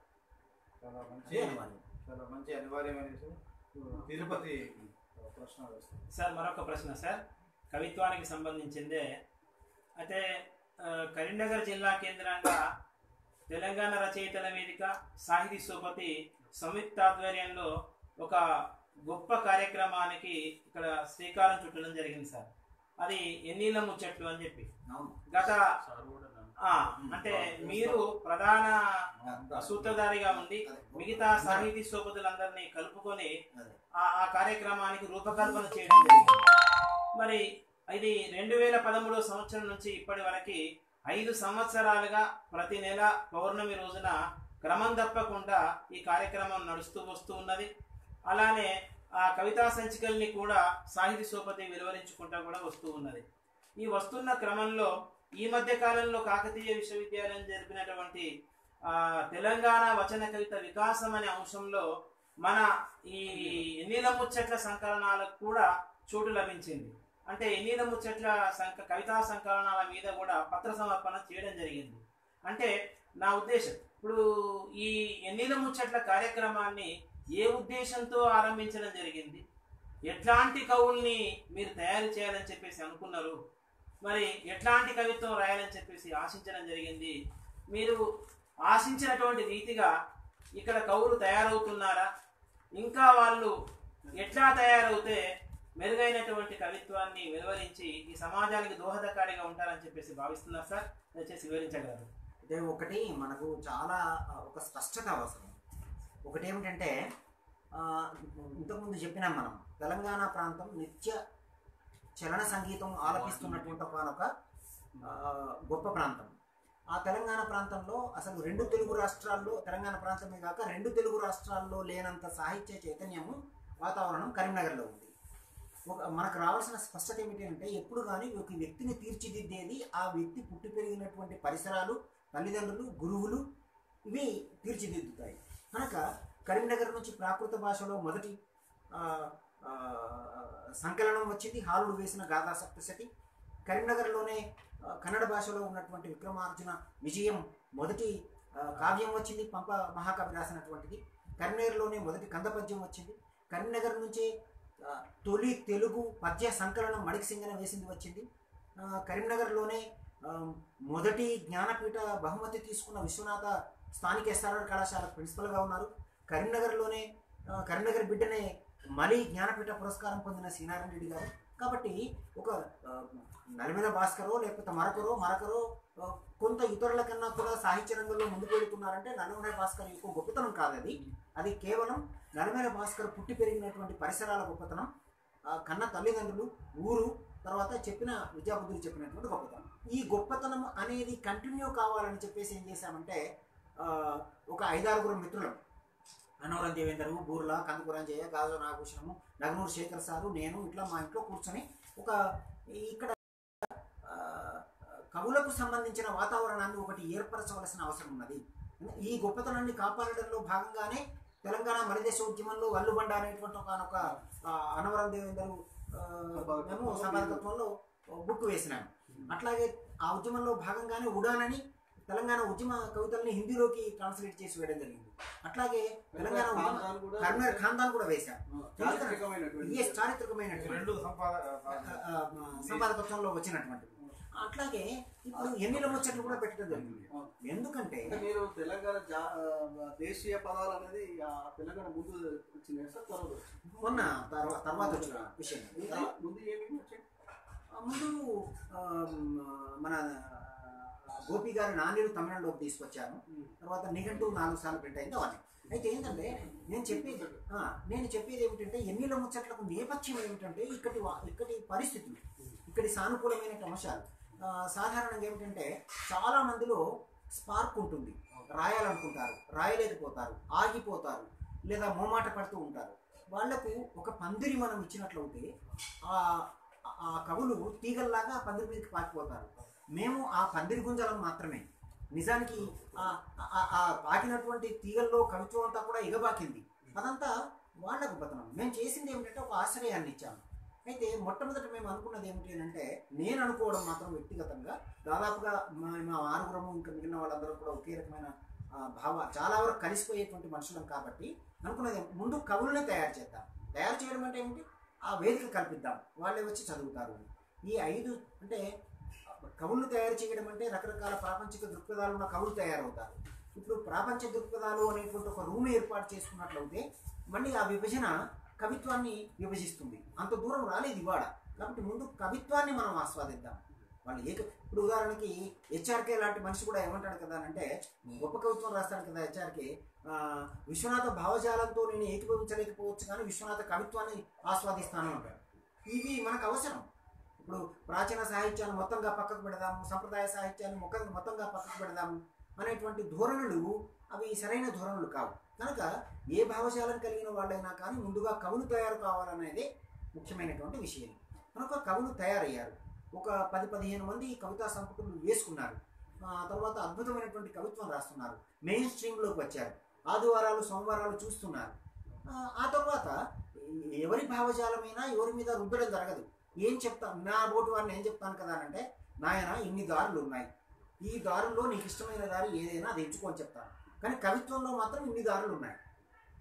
చాలా అదే మంచి అనివార్యం. చాలా మంచి అనివార్యమైన తిరుపతి ప్రశ్న సార్ మరొక ప్రశ్న సార్. కవిత్వానికి సంబంధించిందే. అయితే కరీంనగర్ జిల్లా కేంద్రంగా తెలంగాణ రచయితల వేదిక సాహితీ సోపతి సంయుక్త ఆధ్వర్యంలో ఒక గొప్ప కార్యక్రమానికి ఇక్కడ శ్రీకారం చుట్టడం జరిగింది సార్. అది ఎన్నీళ్ళ ముచ్చట్లు అని చెప్పి. అవును. గత అంటే మీరు ప్రధాన సూత్రధారిగా ఉండి మిగతా సాహితీ సోపతులందరినీ కలుపుకొని ఆ కార్యక్రమానికి రూపకల్పన చేయడం జరిగింది. మరి ఇది రెండు వేల పదమూడవ సంవత్సరం నుంచి ఇప్పటి వరకు ఐదు సంవత్సరాలుగా ప్రతి నెల పౌర్ణమి రోజున క్రమం తప్పకుండా ఈ కార్యక్రమం నడుస్తూ వస్తూ ఉన్నది. అలానే ఆ కవితా సంచికల్ని కూడా సాహితీ సోపతి వెలువరించుకుంటా కూడా వస్తూ ఉన్నది. ఈ వస్తున్న క్రమంలో ఈ మధ్య కాలంలో కాకతీయ విశ్వవిద్యాలయం జరిపినటువంటి తెలంగాణ వచన కవిత వికాసం అనే అంశంలో మన ఈ ఎన్నిల ముచ్చట్ల సంకలనాలకు కూడా చోటు లభించింది. అంటే ఎన్నిల ముచ్చట్ల సంక కవితా సంకలనాల మీద కూడా పత్ర సమర్పణ చేయడం జరిగింది. అంటే నా ఉద్దేశం ఇప్పుడు ఈ ఎన్నిల ముచ్చట్ల కార్యక్రమాన్ని ఏ ఉద్దేశంతో ఆరంభించడం జరిగింది? ఎట్లాంటి కవుల్ని మీరు తయారు చేయాలని చెప్పేసి అనుకున్నారు? మరి ఎట్లాంటి కవిత్వం రాయాలని చెప్పేసి ఆశించడం జరిగింది? మీరు ఆశించినటువంటి రీతిగా ఇక్కడ కవులు తయారవుతున్నారా? ఇంకా వాళ్ళు ఎట్లా తయారవుతే మెరుగైనటువంటి కవిత్వాన్ని వెలువరించి ఈ సమాజానికి దోహదకారిగా ఉంటారని చెప్పేసి భావిస్తున్నారు సార్. దయచేసి వివరించగలరు. అంటే ఒకటి మనకు చాలా ఒక స్పష్టత అవసరం. ఒకటి ఏమిటంటే ఇంతకుముందు చెప్పినాం మనం తెలంగాణ ప్రాంతం నిత్య చలన సంగీతం ఆలపిస్తున్నటువంటి ఒక గొప్ప ప్రాంతం. ఆ తెలంగాణ ప్రాంతంలో అసలు రెండు తెలుగు రాష్ట్రాల్లో తెలంగాణ ప్రాంతమే కాక రెండు తెలుగు రాష్ట్రాల్లో లేనంత సాహిత్య చైతన్యము వాతావరణం కరీంనగర్లో ఉంది. ఒక మనకు రావాల్సిన స్పష్టత ఏమిటి అంటే ఎప్పుడు కానీ ఒక వ్యక్తిని తీర్చిదిద్దేది ఆ వ్యక్తి పుట్టి పెరిగినటువంటి పరిసరాలు తల్లిదండ్రులు గురువులు ఇవి తీర్చిదిద్దుతాయి. కనుక కరీంనగర్ నుంచి ప్రాకృత భాషలో మొదటి సంకలనం వచ్చింది. హాలుడు వేసిన గాథా సప్తశతి. కరీంనగర్లోనే కన్నడ భాషలో ఉన్నటువంటి విక్రమార్జున విజయం మొదటి కావ్యం వచ్చింది. పంప మహాకవి రాసినటువంటిది. కరీంనగర్లోనే మొదటి కందపద్యం వచ్చింది. కరీంనగర్ నుంచే తొలి తెలుగు పద్య సంకలనం మడికిసింగన వేసింది వచ్చింది. కరీంనగర్లోనే మొదటి జ్ఞానపీఠ బహుమతి తీసుకున్న విశ్వనాథ స్థానిక ఎస్ఆర్ఆర్ కళాశాల ప్రిన్సిపల్గా ఉన్నారు. కరీంనగర్లోనే కరీంనగర్ బిడ్డనే మలి జ్ఞానపీఠ పురస్కారం పొందిన శ్రీనారాయణ రెడ్డి గారు. కాబట్టి ఒక నలిమిన భాస్కరో లేకపోతే మరొకరో మరొకరో కొంత ఇతరుల కన్నా కూడా సాహిత్య రంగంలో ముందుకు వెళుతున్నారంటే నలిమిన భాస్కర్ యొక్క గొప్పతనం కాదు అది అది కేవలం నలిమిన భాస్కర్ పుట్టి పెరిగినటువంటి పరిసరాల గొప్పతనం కన్న తల్లిదండ్రులు ఊరు తర్వాత చెప్పిన విద్యాబుద్ధులు చెప్పినటువంటి గొప్పతనం. ఈ గొప్పతనం అనేది కంటిన్యూ కావాలని చెప్పేసి ఏం చేశామంటే ఒక ఐదారుగురు మిత్రులం అనవరం దేవేందరు బూర్లా కందుకురంజయ్య గాజు నాగభూషణము నగనూరు శేఖర్ సారు నేను ఇట్లా మా ఇంట్లో కూర్చొని ఒక ఇక్కడ కవులకు సంబంధించిన వాతావరణాన్ని ఒకటి ఏర్పరచవలసిన అవసరం ఉన్నది. ఈ గొప్పతనాన్ని కాపాడడంలో భాగంగానే తెలంగాణ మరిదేశ ఉద్యమంలో వల్లుబండ అనేటువంటి ఒక అనవరం దేవేందరు మేము బుక్ వేసినాము అట్లాగే ఆ ఉద్యమంలో భాగంగానే ఉడానని తెలంగాణ ఉద్యమ కవితల్ని హిందీలోకి ట్రాన్స్లేట్ చేసి వేయడం జరిగింది. అట్లాగే తెలంగాణ ఉద్యమ ఖాందాన్ కూడా కర్నూలు ఖాందాన్ కూడా వేశాం చారిత్రకమైనటువంటి సంపాదకత్వంలో వచ్చినటువంటి. అట్లాగే ఇప్పుడు ఎన్నిల ముచ్చట్లు కూడా పెట్టడం జరిగింది. ఎందుకంటే మీరు తెలంగాణ దేశీయ పదాలు అనేది ఆ తెలంగాణ ముందు వచ్చినాయి సార్ తర్వాత వచ్చింది మొన్న తర్వా- తర్వాత వచ్చిన విషయం. ముందు ముందు ఏమేమి వచ్చాయి? ఆ, ముందు మన గోపి గారి నాణ్యులు తమిళంలోకి తీసుకొచ్చాను. తర్వాత నిఘంటు నాలుగు సార్లు ప్రింట్ అయింది అవన్నీ అయితే ఏంటంటే నేను చెప్పేది నేను చెప్పేది ఏమిటంటే ఎన్నిల ముచ్చట్లకు నేపథ్యం ఏమిటంటే ఇక్కడి ఇక్కడి పరిస్థితులు ఇక్కడి సానుకూలమైన అంశాలు సాధారణంగా ఏమిటంటే చాలా మందిలో స్పార్క్ ఉంటుంది. రాయాలనుకుంటారు రాయలేకపోతారు ఆగిపోతారు లేదా మోమాట పడుతూ ఉంటారు. వాళ్ళకు ఒక పందిరి మనం ఇచ్చినట్లయితే ఆ ఆ కవులు తీగల్లాగా ఆ పందిరి మీదకి పాకిపోతారు మేము ఆ పందిరి గుంజలం మాత్రమే. నిజానికి ఆ పాకినటువంటి తీగల్లో కవిత్వం అంతా కూడా ఎగబాకింది. అదంతా వాళ్ళ పతనం మేము చేసింది ఏమిటంటే ఒక ఆశ్రయాన్ని ఇచ్చాము. అయితే మొట్టమొదట మేము అనుకున్నది ఏమిటి అంటే నేను అనుకోవడం మాత్రం వ్యక్తిగతంగా. దాదాపుగా మా మా ఆరుగురము ఇంకా మిగిలిన వాళ్ళందరూ కూడా ఒకే రకమైన భావ చాలా వరకు కలిసిపోయేటువంటి మనుషులం కాబట్టి అనుకున్నది ముందు కవులనే తయారు చేద్దాం. తయారు చేయడం అంటే ఏమిటి? ఆ వేదిక కల్పిద్దాం. వాళ్ళే వచ్చి చదువుతారు. ఈ ఐదు అంటే కవులు తయారు చేయడం అంటే రకరకాల ప్రాపంచిక దృక్పథాలు ఉన్న కవులు తయారవుతారు. ఇప్పుడు ప్రాపంచ దృక్పథాలు అనేటువంటి ఒక రూమ్ ఏర్పాటు చేసుకున్నట్లయితే మళ్ళీ ఆ విభజన కవిత్వాన్ని విభజిస్తుంది. అంత దూరం రాలేదు ఇవాళ. కాబట్టి ముందు కవిత్వాన్ని మనం ఆస్వాదిద్దాం. వాళ్ళు ఏక ఇప్పుడు ఉదాహరణకి హెచ్ఆర్కే లాంటి మనిషి కూడా ఏమంటాడు కదా అంటే గొప్ప కవిత్వం రాస్తాడు కదా హెచ్ఆర్కే విశ్వనాథ భావజాలంతో నేను ఏకీభవించలేకపోవచ్చు కానీ విశ్వనాథ కవిత్వాన్ని ఆస్వాదిస్తాను అంటాడు. ఇవి మనకు అవసరం. ఇప్పుడు ప్రాచీన సాహిత్యాన్ని మొత్తంగా పక్కకు పెడదాము సంప్రదాయ సాహిత్యాన్ని మొక్క మొత్తంగా పక్కకు పెడదాము అనేటువంటి ధోరణులు అవి సరైన ధోరణులు కావు. కనుక ఏ భావశాలను కలిగిన వాళ్ళైనా కానీ ముందుగా కవులు తయారు కావాలనేదే ముఖ్యమైనటువంటి విషయం. కనుక కవులు తయారయ్యారు. ఒక పది పదిహేను మంది కవితా సంపుటలు వేసుకున్నారు. ఆ తర్వాత అద్భుతమైనటువంటి కవిత్వం రాస్తున్నారు. మెయిన్ స్ట్రీమ్లోకి వచ్చారు. ఆదివారాలు సోమవారాలు చూస్తున్నారు. ఆ, ఆ తర్వాత ఎవరి భావజాలమైనా ఎవరి మీద రుద్దడం జరగదు. ఏం చెప్తాను నా బోటు వారిని ఏం చెప్తాను కదా అంటే నాయన ఇన్ని దారులు ఉన్నాయి. ఈ దారుల్లో నీకు ఇష్టమైన దారి ఏదైనా అది ఎంచుకొని చెప్తాను. కానీ కవిత్వంలో మాత్రం ఇన్ని దారులు ఉన్నాయి.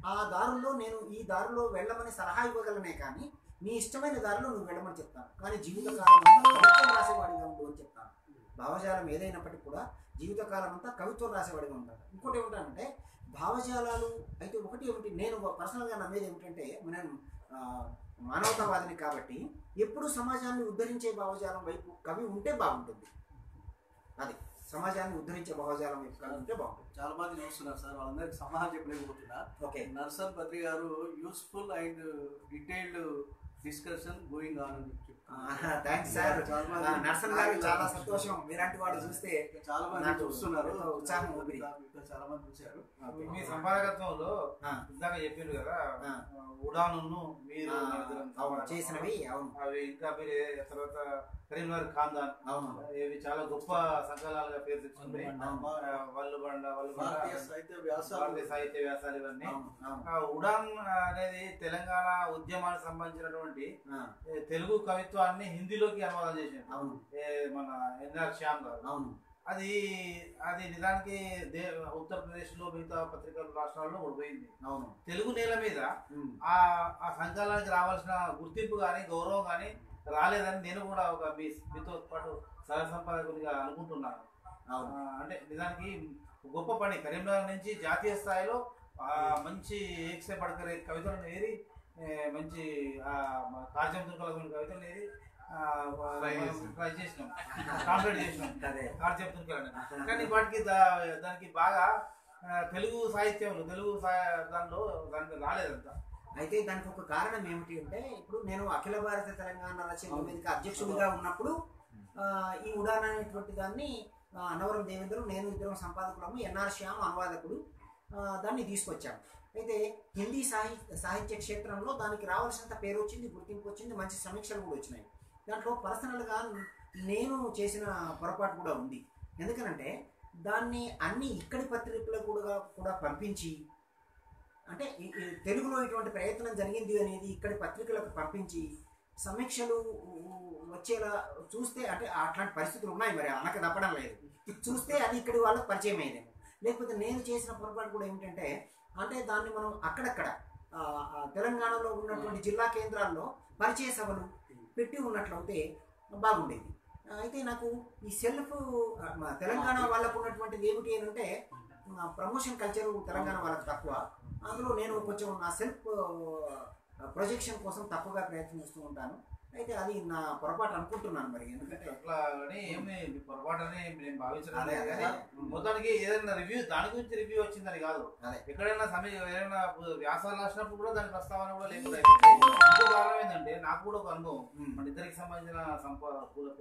ఆ దారుల్లో నేను ఈ దారిలో వెళ్ళమని సలహా ఇవ్వగలనే కానీ నీ ఇష్టమైన దారిలో నువ్వు వెళ్ళమని చెప్తాను. కానీ జీవితకాలం కవిత్వం రాసేవాడిగా ఉండు అని చెప్తాను. భావజాలం ఏదైనప్పటికీ కూడా జీవితకాలం అంతా కవిత్వం రాసేవాడిగా ఉంటాడు ఇంకోటి ఏమిటంటే భావజాలాలు అయితే ఒకటి ఏమిటి? నేను పర్సనల్గా నమ్మేది ఏమిటంటే నేను మానవతావాదిని కాబట్టి ఎప్పుడు సమాజాన్ని ఉద్ధరించే భావజాలం వైపు కవి ఉంటే బాగుంటుంది. అది సమాజాన్ని ఉద్ధరించే భావజాలం వైపు కవి ఉంటే బాగుంటుంది. చాలా మంది చూస్తున్నారు సార్ వాళ్ళందరికీ సమాధానం చెప్పలేకపోతున్నా. ఓకే. నర్సన్ బద్రి గారు useful and detailed discussion going on అని. Thanks sir. నర్సన్ గారు చాలా సంతోషం. మీలాంటి వాళ్ళు చూస్తే చాలా మంది చూస్తున్నారు. ఉత్సాహం చాలా మంది చూశారు. మీ సంపాదకత్వంలో. ఇందాక చెప్పిండ్రు కదా. ఉడాను మీరు. చేసినవి అవును. అవి ఇంకా మీరు తర్వాత కరీంనగర్ ఖాందాన్. అవును. ఇవి చాలా గొప్ప సంకలనాలుగా పేరు ఆ, వల్లు బండ వల్లు సాహిత్య వ్యాసాలు. సాహిత్య వ్యాసాలు ఇవన్నీ. ఉడాన్ అనేది తెలంగాణ ఉద్యమానికి సంబంధించినటువంటి ఆ, ఏ, కవిత్వాన్ని హిందీలోకి అనువాదం చేసింది అవును. ఏ, మన ఎన్ఆర్ శ్యామ్ గారు. అవును. అది అది నిజానికి దే ఉత్తరప్రదేశ్లో మిగతా పత్రికల రాష్ట్రాల్లో పోయింది అవును. తెలుగు నేల మీద ఆ ఆ సంకలనానికి రావాల్సిన గుర్తింపు కానీ గౌరవం కానీ రాలేదని నేను కూడా ఒక మీ మీతో పాటు సహ సంపాదకునిగా అనుకుంటున్నాను. అంటే నిజానికి గొప్ప పని. కరీంనగర్ నుంచి జాతీయ స్థాయిలో మంచి ఏక్సే పడకరే కవితలను ఏరి మంచి ఏరి Try చేసినాం. ట్రై చేసినాం. కాంప్లీట్ చేసినాం. అదే. కార్యం దుర్గలని కానీ వాటికి దానికి బాగా తెలుగు సాహిత్యంలో తెలుగు దానిలో దానికి రాలేదంతా అయితే దానికి ఒక కారణం ఏమిటి అంటే ఇప్పుడు నేను అఖిల భారత తెలంగాణ రచయిత వేదిక అధ్యక్షుడిగా ఉన్నప్పుడు ఆ, ఈ ఉడాన్ అనేటువంటి దాన్ని ఆ, అన్నవరం దేవేంద్రం నేను ఇద్దరం సంపాదకులము ఎన్ఆర్ శ్యామ్ అనువాదకుడు దాన్ని తీసుకొచ్చాము అయితే హిందీ సాహిత్య సాహిత్య క్షేత్రంలో దానికి రావాల్సినంత పేరు వచ్చింది గుర్తింపు వచ్చింది మంచి సమీక్షలు కూడా వచ్చినాయి. దాంట్లో పర్సనల్గా నేను చేసిన పొరపాటు కూడా ఉంది. ఎందుకనంటే దాన్ని అన్ని ఇక్కడి పత్రికలకు కూడా కూడా పంపించి అంటే తెలుగులో ఇటువంటి ప్రయత్నం జరిగింది అనేది ఇక్కడి పత్రికలకు పంపించి సమీక్షలు వచ్చేలా చూస్తే అంటే అట్లాంటి పరిస్థితులు ఉన్నాయి మరి అనక తప్పడం లేదు. చూస్తే అది ఇక్కడి వాళ్ళకి పరిచయం అయ్యేదేమో లేకపోతే నేను చేసిన పొరపాటు కూడా ఏమిటంటే అంటే దాన్ని మనం అక్కడక్కడ తెలంగాణలో ఉన్నటువంటి జిల్లా కేంద్రాల్లో పరిచయ సభలు పెట్టి ఉన్నట్లయితే బాగుండేది. అయితే నాకు ఈ సెల్ఫ్ తెలంగాణ వాళ్ళకు ఉన్నటువంటిది ఏమిటి అని అంటే ప్రమోషన్ కల్చర్ తెలంగాణ వాళ్ళకి తక్కువ. అందులో నేను కొంచెం నా సెల్ఫ్ ప్రొజెక్షన్ కోసం తప్పుగా ప్రయత్నిస్తూ ఉంటాను. అయితే అది నా పొరపాటు అనుకుంటున్నాను మరి ఎందుకంటే అట్లా అని ఏమి పొరపాటు అని నేను భావించడం అదే లేదు అదే కానీ మొత్తానికి ఏదైనా రివ్యూ దాని గురించి రివ్యూ వచ్చిందని కాదు. ఎక్కడైనా సమయ ఏదైనా వ్యాసాలు రాసినప్పుడు కూడా దాని ప్రస్తావన కూడా లేకుండా. ఇంకో కారణం ఏంటంటే నాకు కూడా ఒక అనుభవం. మన ఇద్దరికి సంబంధించిన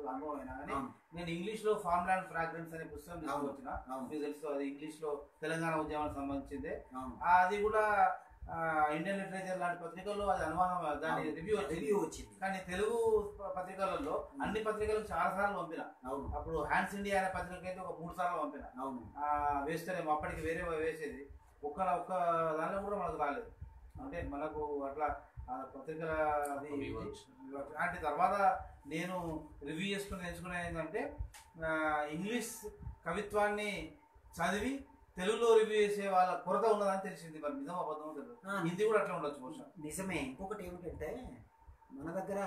అనుభవం అయినా కానీ నేను ఇంగ్లీష్లో ఫార్మ్ ల్యాండ్ ఫ్రాగ్రెన్స్ అనే పుస్తకం తీసుకొచ్చిన మీకు తెలుసు అది ఇంగ్లీష్లో తెలంగాణ ఉద్యమానికి సంబంధించిందే. అది కూడా ఇండియన్ లిటరేచర్ లాంటి పత్రికల్లో అది అనువాదం దాని రివ్యూ వచ్చింది. రివ్యూ వచ్చింది. కానీ తెలుగు పత్రికలలో అన్ని పత్రికలకు చాలా సార్లు పంపిన. అవును. అప్పుడు హ్యాండ్స్ ఇండియా అనే పత్రికకి అయితే ఒక మూడు సార్లు పంపిన. అవును. వేస్తేనేమో అప్పటికి వేరే వేసేది. ఒక్క ఒక్క దానిలో కూడా మనకు రాలేదు. అంటే మనకు అట్లా ఆ పత్రికల అది అంటే తర్వాత నేను రివ్యూ చేసుకుని ఎంచుకునే ఏంటంటే ఇంగ్లీష్ కవిత్వాన్ని చదివి తెలుగులో రివ్యూ చేసే వాళ్ళ కొరత ఉన్నదని తెలిసింది మరి. నిజం అబద్ధం తెలియదు. హిందీ కూడా అట్లా ఉండొచ్చు బహుశా. నిజమే. ఇంకొకటి ఏమిటంటే మన దగ్గర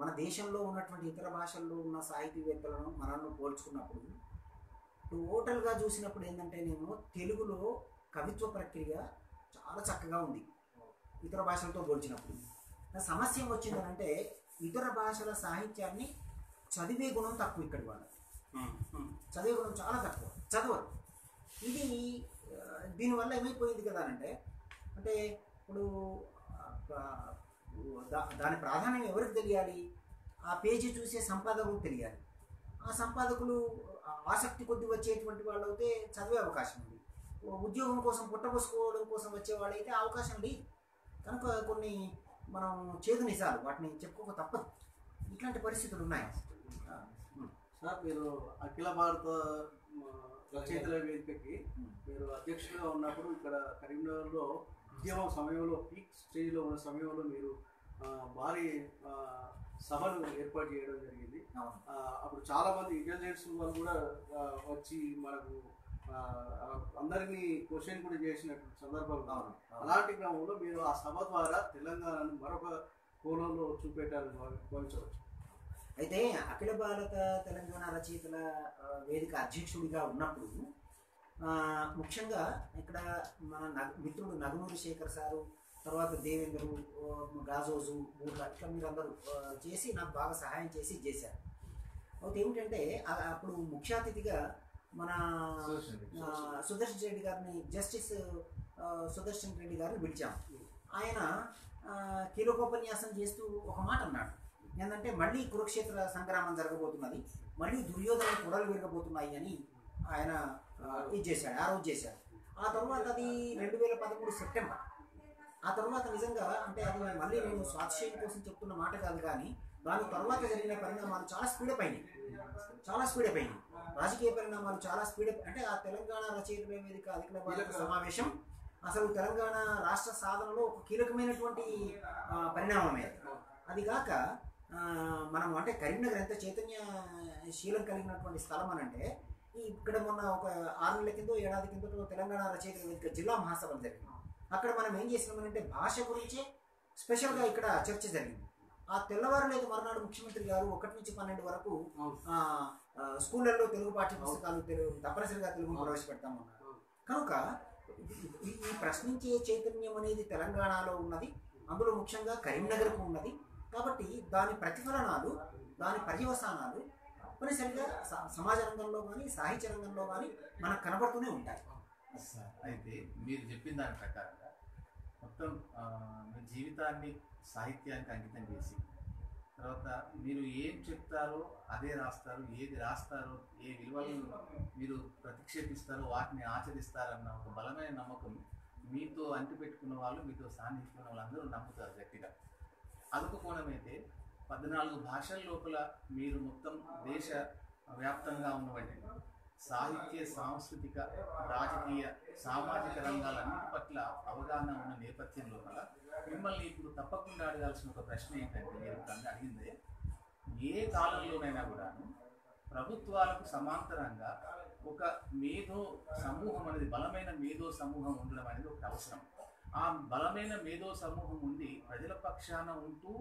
మన దేశంలో ఉన్నటువంటి ఇతర భాషల్లో ఉన్న సాహితీవేత్తలను మనల్ని పోల్చుకున్నప్పుడు టోటల్గా చూసినప్పుడు ఏంటంటే నేను తెలుగులో కవిత్వ ప్రక్రియ చాలా చక్కగా ఉంది. ఇతర భాషలతో పోల్చినప్పుడు. సమస్య వచ్చిందనంటే ఇతర భాషల సాహిత్యాన్ని చదివే గుణం తక్కువ ఇక్కడ వాళ్ళ ఉమ్, ఉమ్. చదివే గుణం చాలా తక్కువ. చదవరు. ఇది దీనివల్ల ఏమైపోయింది కదా అంటే అంటే ఇప్పుడు దా- దాని ప్రాధాన్యం ఎవరికి తెలియాలి? ఆ పేజీ చూసే సంపాదకులు తెలియాలి. ఆ సంపాదకులు ఆసక్తి కొద్ది వచ్చేటువంటి వాళ్ళు అయితే చదివే అవకాశం ఉంది. ఉద్యోగం కోసం పుట్టబోసుకోవడం కోసం వచ్చే వాళ్ళైతే అవకాశం లేదు కనుక కొన్ని మనం చేదు నిజాలు వాటిని చెప్పుకోక తప్పదు. ఇట్లాంటి పరిస్థితులు ఉన్నాయి. ఆ, సార్ మీరు అఖిల భారత రచయితల వేదికకి మీరు అధ్యక్షుడిగా ఉన్నప్పుడు ఇక్కడ కరీంనగర్లో ఉద్యమం సమయంలో పీక్ స్టేజ్లో ఉన్న సమయంలో మీరు భారీ సభలు ఏర్పాటు చేయడం జరిగింది. అప్పుడు చాలా మంది ఇంటెలిజెన్స్ వాళ్ళు కూడా వచ్చి మనకు అందరినీ క్వశ్చన్ కూడా చేసినట్టు సందర్భాలు అవును. అలాంటి క్రమంలో మీరు ఆ సభ ద్వారా తెలంగాణను మరొక కోణంలో చూపెట్టాలని భావి- భావించవచ్చు. అయితే అఖిల భారత తెలంగాణ రచయితల వేదిక అధ్యక్షుడిగా ఉన్నప్పుడు ముఖ్యంగా ఇక్కడ మన నగ- మిత్రుడు నగనూరి శేఖర్ సారు తర్వాత దేవేంద్రు గాజోజు బూర్ల ఇట్లా మీరందరూ చేసి నాకు బాగా సహాయం చేసి చేశారు. అయితే ఏమిటంటే అప్పుడు ముఖ్య అతిథిగా మన సుదర్శన్ రెడ్డి గారిని జస్టిస్ సుదర్శన్ రెడ్డి గారిని పిలిచాం. ఆయన కీలకోపన్యాసం చేస్తూ ఒక మాట అన్నాడు. ఏంటంటే మళ్ళీ కురుక్షేత్ర సంగ్రామం జరగబోతున్నది. మళ్ళీ దుర్యోధన కొడలు విరగబోతున్నాయి అని ఆయన ఇది చేశాడు ఆ రోజు చేశాడు. ఆ తర్వాత అది రెండు వేల పదమూడు సెప్టెంబర్. ఆ తర్వాత నిజంగా అంటే అది మళ్ళీ నేను స్వాతిశయం కోసం చెప్తున్న మాట కాదు కానీ దాని తర్వాత జరిగిన పరిణామాలు చాలా స్పీడప్ అయినాయి. చాలా స్పీడప్ అయినాయి. రాజకీయ పరిణామాలు చాలా స్పీడప్ అంటే ఆ తెలంగాణ రచయితల వేదిక భారత సమావేశం అసలు తెలంగాణ రాష్ట్ర సాధనలో ఒక కీలకమైనటువంటి ఆ, పరిణామమే అది. కాక మనం అంటే కరీంనగర్ ఎంత చైతన్యశీలం కలిగినటువంటి స్థలం అని అంటే ఈ ఇక్కడ మొన్న ఒక ఆరు నెలల కింద ఏడాది కింద తెలంగాణ రచయితల వేదిక జిల్లా మహాసభలు జరిగింది అక్కడ మనం ఏం చేసినామంటే భాష గురించే స్పెషల్గా ఇక్కడ చర్చ జరిగింది. ఆ తెల్లవారు లేదు మరునాడు ముఖ్యమంత్రి గారు ఒకటి నుంచి పన్నెండు వరకు స్కూళ్ళల్లో తెలుగు పాఠ్య పుస్తకాలు తెలుగు తప్పనిసరిగా తెలుగు ప్రవేశపెడతామన్నారు కనుక ఈ ప్రశ్నించే చైతన్యం అనేది తెలంగాణలో ఉన్నది. అందులో ముఖ్యంగా కరీంనగర్కు ఉన్నది. కాబట్టి దాని ప్రతిఫలనాలు దాని పర్యవసానాలు తప్పనిసరిగా స- సమాజ రంగంలో కానీ సాహిత్య రంగంలో కానీ మనకు కనబడుతూనే ఉంటాయి. అయితే మీరు చెప్పిన దాని ప్రకారంగా మొత్తం మీ జీవితాన్ని సాహిత్యానికి అంకితం చేసి తర్వాత మీరు ఏం చెప్తారో అదే రాస్తారు ఏది రాస్తారో ఏ విలువలను మీరు ప్రతిక్షేపిస్తారో వాటిని ఆచరిస్తారన్న ఒక బలమైన నమ్మకం మీతో అంటిపెట్టుకున్న వాళ్ళు మీతో సాన్నిహితున్న వాళ్ళందరూ నమ్ముతారు గట్టిగా. అదొక అయితే పద్నాలుగు భాషల లోపల మీరు మొత్తం దేశ వ్యాప్తంగా ఉన్నవంటి సాహిత్య సాంస్కృతిక రాజకీయ సామాజిక రంగాలన్నిటి పట్ల అవగాహన ఉన్న నేపథ్యం లోపల మిమ్మల్ని ఇప్పుడు తప్పకుండా అడగాల్సిన ఒక ప్రశ్న ఏంటంటే మీరు అడిగిందే ఏ కాలంలోనైనా కూడాను ప్రభుత్వాలకు సమాంతరంగా ఒక మేధో సమూహం అనేది బలమైన మేధో సమూహం ఉండడం అనేది ఒక అవసరం. ఆ బలమైన మేధో సమూహం ఉండి ప్రజల పక్షాన ఉంటూ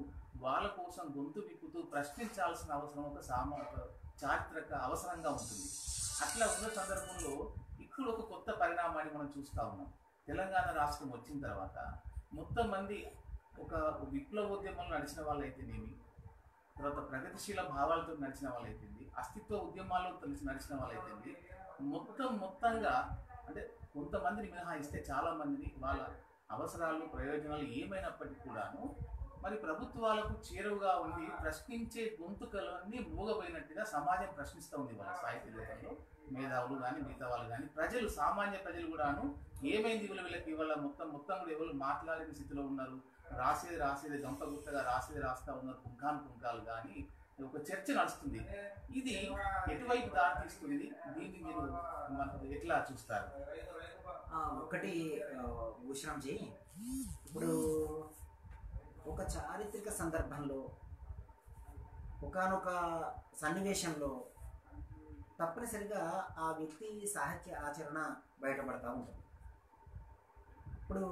వాళ్ళ కోసం గొంతు విప్పుతూ ప్రశ్నించాల్సిన అవసరం ఒక సామ చారిత్రక అవసరంగా ఉంటుంది. అట్లా ఉన్న సందర్భంలో ఇప్పుడు ఒక కొత్త పరిణామాన్ని మనం చూస్తూ ఉన్నాం. తెలంగాణ రాష్ట్రం వచ్చిన తర్వాత మొత్తం మంది ఒక విప్లవోద్యమంలో నడిచిన వాళ్ళైతేనేమి తర్వాత ప్రగతిశీల భావాలతో నడిచిన వాళ్ళైతుంది అస్తిత్వ ఉద్యమాల్లో తెలిసి నడిచిన వాళ్ళైతుంది మొత్తం మొత్తంగా అంటే కొంతమందిని మినహాయిస్తే చాలామందిని వాళ్ళ అవసరాలు ప్రయోజనాలు ఏమైనప్పటికీ కూడాను మరి ప్రభుత్వాలకు చేరువుగా ఉండి ప్రశ్నించే గొంతుకలన్నీ మూగపోయినట్టుగా సమాజం ప్రశ్నిస్తూ ఉంది వాళ్ళ సాహిత్య లోకంలో మేధావులు కానీ మిగతా వాళ్ళు కానీ ప్రజలు సామాన్య ప్రజలు కూడాను ఏమైంది వీళ్ళ వీళ్ళకి? ఇవాళ మొత్తం మొత్తం కూడా ఎవరు మాట్లాడిన స్థితిలో ఉన్నారు? రాసేది రాసేది గంప గుత్తగా రాసేది రాస్తా ఉన్నారు పుంఖాను పుంఖాలు కానీ ఒక చర్చ నడుస్తుంది. ఇది ఎటువైపు దారితీస్తుంది దీన్ని మీరు మనకు ఎట్లా చూస్తారు? ఒకటి ఆ, భూషణంజీ. ఇప్పుడు ఒక చారిత్రక సందర్భంలో ఒకానొక సన్నివేశంలో తప్పనిసరిగా ఆ వ్యక్తి సాహిత్య ఆచరణ బయటపడతా ఉంటుంది. ఇప్పుడు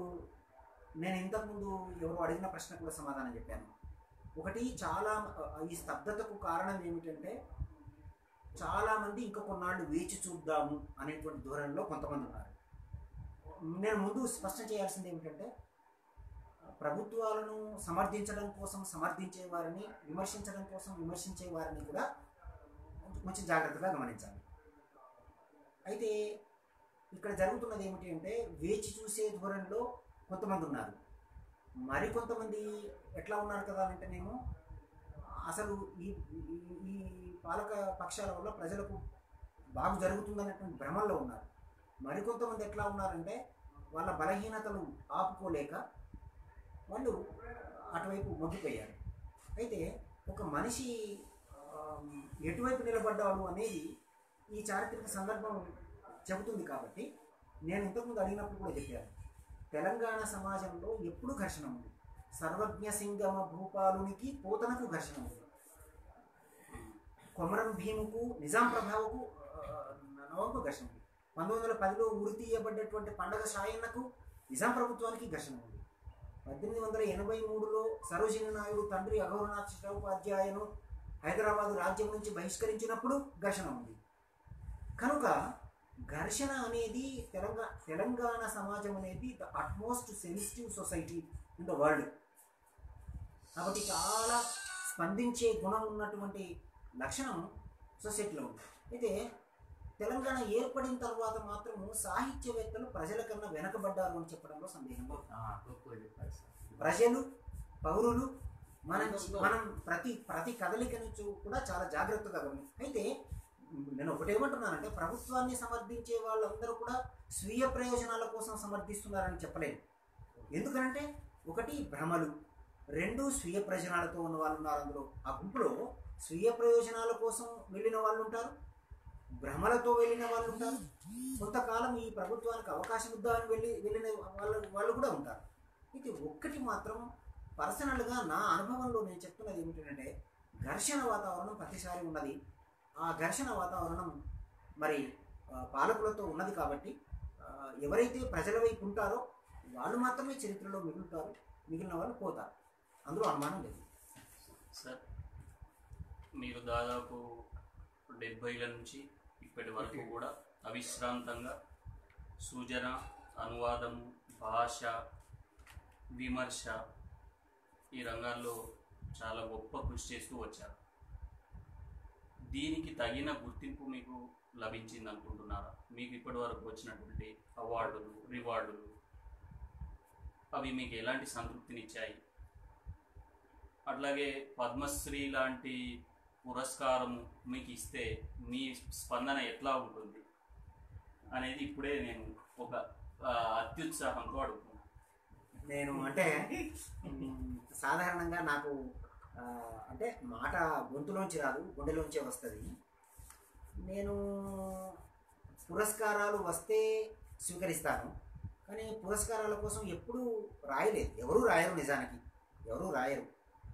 నేను ఇంతకుముందు ఎవరు అడిగిన ప్రశ్న కూడా సమాధానం చెప్పాను. ఒకటి చాలా ఈ స్తబ్దతకు కారణం ఏమిటంటే చాలామంది ఇంకా కొన్నాళ్ళు వేచి చూద్దాము అనేటువంటి ధోరణిలో కొంతమంది ఉన్నారు. నేను ముందు స్పష్టం చేయాల్సింది ఏమిటంటే ప్రభుత్వాలను సమర్థించడం కోసం సమర్థించే వారిని విమర్శించడం కోసం విమర్శించే వారిని కూడా కొంచెం జాగ్రత్తగా గమనించాలి. అయితే ఇక్కడ జరుగుతున్నది ఏమిటి అంటే వేచి చూసే ధోరణిలో కొంతమంది ఉన్నారు. మరికొంతమంది ఎట్లా ఉన్నారు కదా అంటే నేను అసలు ఈ ఈ- పాలక పక్షాల వల్ల ప్రజలకు బాగు జరుగుతుందనేటువంటి భ్రమల్లో ఉన్నారు. మరికొంతమంది ఎట్లా ఉన్నారంటే వాళ్ళ బలహీనతలు ఆపుకోలేక వాళ్ళు అటువైపు మొగ్గిపోయారు. అయితే ఒక మనిషి ఎటువైపు నిలబడ్డాడు అనేది ఈ చారిత్రక సందర్భం చెబుతుంది కాబట్టి నేను ఇంతకుముందు అడిగినప్పుడు కూడా చెప్పాను. తెలంగాణ సమాజంలో ఎప్పుడు ఘర్షణ ఉంది సర్వజ్ఞ సింగమ భూపాలునికి పోతనకు ఘర్షణ ఉంది కొమరం భీముకు నిజాం ప్రభావకు ఆ, నవాబుకు ఘర్షణ ఉంది పంతొమ్మిది వందల పదిలో ఉరి తీయబడ్డటువంటి పండగ షాయన్నకు నిజాం ప్రభుత్వానికి ఘర్షణ ఉంది పద్దెనిమిది వందల ఎనభై మూడులో సరోజిని నాయుడు తండ్రి అఘోరనాథ్ చటోపాధ్యాయను హైదరాబాద్ రాజ్యం నుంచి బహిష్కరించినప్పుడు ఘర్షణ ఉంది కనుక ఘర్షణ అనేది తెలంగాణ తెలంగాణ సమాజం అనేది the utmost sensitive society in the world. కాబట్టి చాలా స్పందించే గుణం ఉన్నటువంటి లక్షణం సొసైటీలో ఉంది. అయితే తెలంగాణ ఏర్పడిన తర్వాత మాత్రము సాహిత్యవేత్తలు ప్రజల కన్నా వెనకబడ్డారు అని చెప్పడంలో సందేహం ప్రజలు పౌరులు మనం మనం ప్రతి ప్రతి కదలిక నుంచి కూడా చాలా జాగ్రత్తగా గమని అయితే నేను ఒకటేమంటున్నానంటే ప్రభుత్వాన్ని సమర్థించే వాళ్ళందరూ కూడా స్వీయ ప్రయోజనాల కోసం సమర్థిస్తున్నారని చెప్పలేను. ఎందుకంటే ఒకటి భ్రమలు రెండు స్వీయ ప్రయోజనాలతో ఉన్న వాళ్ళు ఉన్నారు అందులో. ఆ గుంపులో స్వీయ ప్రయోజనాల కోసం వెళ్ళిన వాళ్ళు ఉంటారు భ్రమలతో వెళ్ళిన వాళ్ళు ఉంటారు. కొంతకాలం ఈ ప్రభుత్వానికి అవకాశం ఇద్దామని వెళ్ళి వెళ్ళిన వాళ్ళు వాళ్ళు కూడా ఉంటారు. ఇది ఒక్కటి మాత్రం పర్సనల్గా నా అనుభవంలో నేను చెప్తున్నది ఏమిటంటే ఘర్షణ వాతావరణం ప్రతిసారి ఉన్నది. ఆ ఘర్షణ వాతావరణం మరి పాలకులతో ఉన్నది కాబట్టి ఎవరైతే ప్రజల వైపు ఉంటారో వాళ్ళు మాత్రమే చరిత్రలో మిగులుతారు మిగిలిన వాళ్ళు పోతారు. అందులో అనుమానం లేదు. సార్ మీరు దాదాపు డెబ్బైల నుంచి ఇప్పటి వరకు కూడా అవిశ్రాంతంగా సృజన అనువాదము భాష విమర్శ ఈ రంగాల్లో చాలా గొప్ప కృషి చేస్తూ వచ్చారు. దీనికి తగిన గుర్తింపు మీకు లభించింది అనుకుంటున్నారా? మీకు ఇప్పటి వరకు వచ్చినటువంటి అవార్డులు రివార్డులు అవి మీకు ఎలాంటి సంతృప్తినిచ్చాయి? అట్లాగే పద్మశ్రీ లాంటి పురస్కారం మీకు ఇస్తే మీ స్పందన ఎట్లా ఉంటుంది? అనేది ఇప్పుడే నేను ఒక అత్యుత్సాహంతో అడుగుతున్నాను. నేను అంటే సాధారణంగా నాకు అంటే మాట గొంతులోంచి రాదు గుండెలోంచే వస్తుంది. నేను పురస్కారాలు వస్తే స్వీకరిస్తాను కానీ పురస్కారాల కోసం ఎప్పుడూ రాయలేదు. ఎవరూ రాయరు నిజానికి. ఎవరూ రాయరు.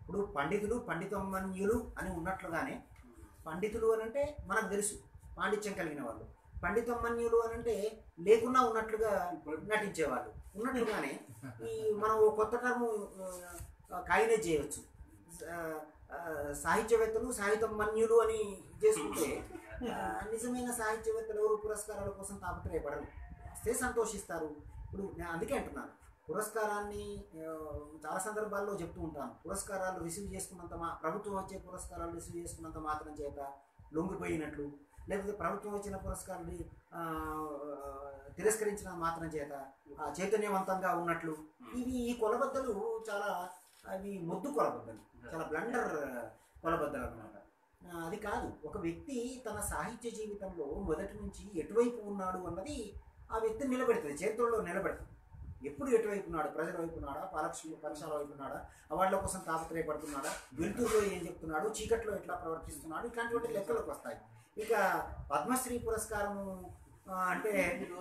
ఇప్పుడు పండితులు పండితమన్యులు అని ఉన్నట్లుగానే పండితులు అని అంటే మనకు తెలుసు పాండిత్యం కలిగిన వాళ్ళు. పండితమన్యులు అని అంటే లేకున్నా ఉన్నట్లుగా నటించేవాళ్ళు. ఉన్నట్లుగానే ఈ మనం ఓ కొత్త టర్మ్ కాయినే చేయవచ్చు సాహిత్యవేత్తలు సాహిత్యమన్యులు అని చేసుకుంటే (laughs) నిజమైన సాహిత్యవేత్తలు ఎవరు? పురస్కారాల కోసం తాపత్రయపడరు. వస్తే సంతోషిస్తారు. ఇప్పుడు నేను అందుకే అంటున్నాను. పురస్కారాన్ని చాలా సందర్భాల్లో చెప్తూ ఉంటాను. పురస్కారాలు రిసీవ్ చేసుకున్నంత మా ప్రభుత్వం వచ్చే పురస్కారాలు రిసీవ్ చేసుకున్నంత మాత్రం చేత లొంగిపోయినట్లు లేకపోతే ప్రభుత్వం వచ్చిన పురస్కారాన్ని తిరస్కరించిన మాత్రం చేత చైతన్యవంతంగా ఉన్నట్లు. ఇవి ఈ కొలబద్దలు చాలా అవి మొద్దు కొలబద్దలు చాలా బ్లండర్ కొలబద్దలు అనమాట అది కాదు. ఒక వ్యక్తి తన సాహిత్య జీవితంలో మొదటి నుంచి ఎటువైపు ఉన్నాడు అన్నది ఆ వ్యక్తిని నిలబెడుతుంది. చరిత్రలో నిలబెడుతుంది. ఎప్పుడు ఎటువైపు ఉన్నాడు? ప్రజల వైపు ఉన్నాడా? పాలక్ష పక్షాల వైపు ఉన్నాడా? అవార్డుల కోసం తాపత్రయపడుతున్నాడా? వెలుతురులో ఏం చెప్తున్నాడు? చీకట్లో ఎట్లా ప్రవర్తిస్తున్నాడు? ఇట్లాంటివంటి లెక్కలోకి వస్తాయి. ఇక పద్మశ్రీ పురస్కారము అంటే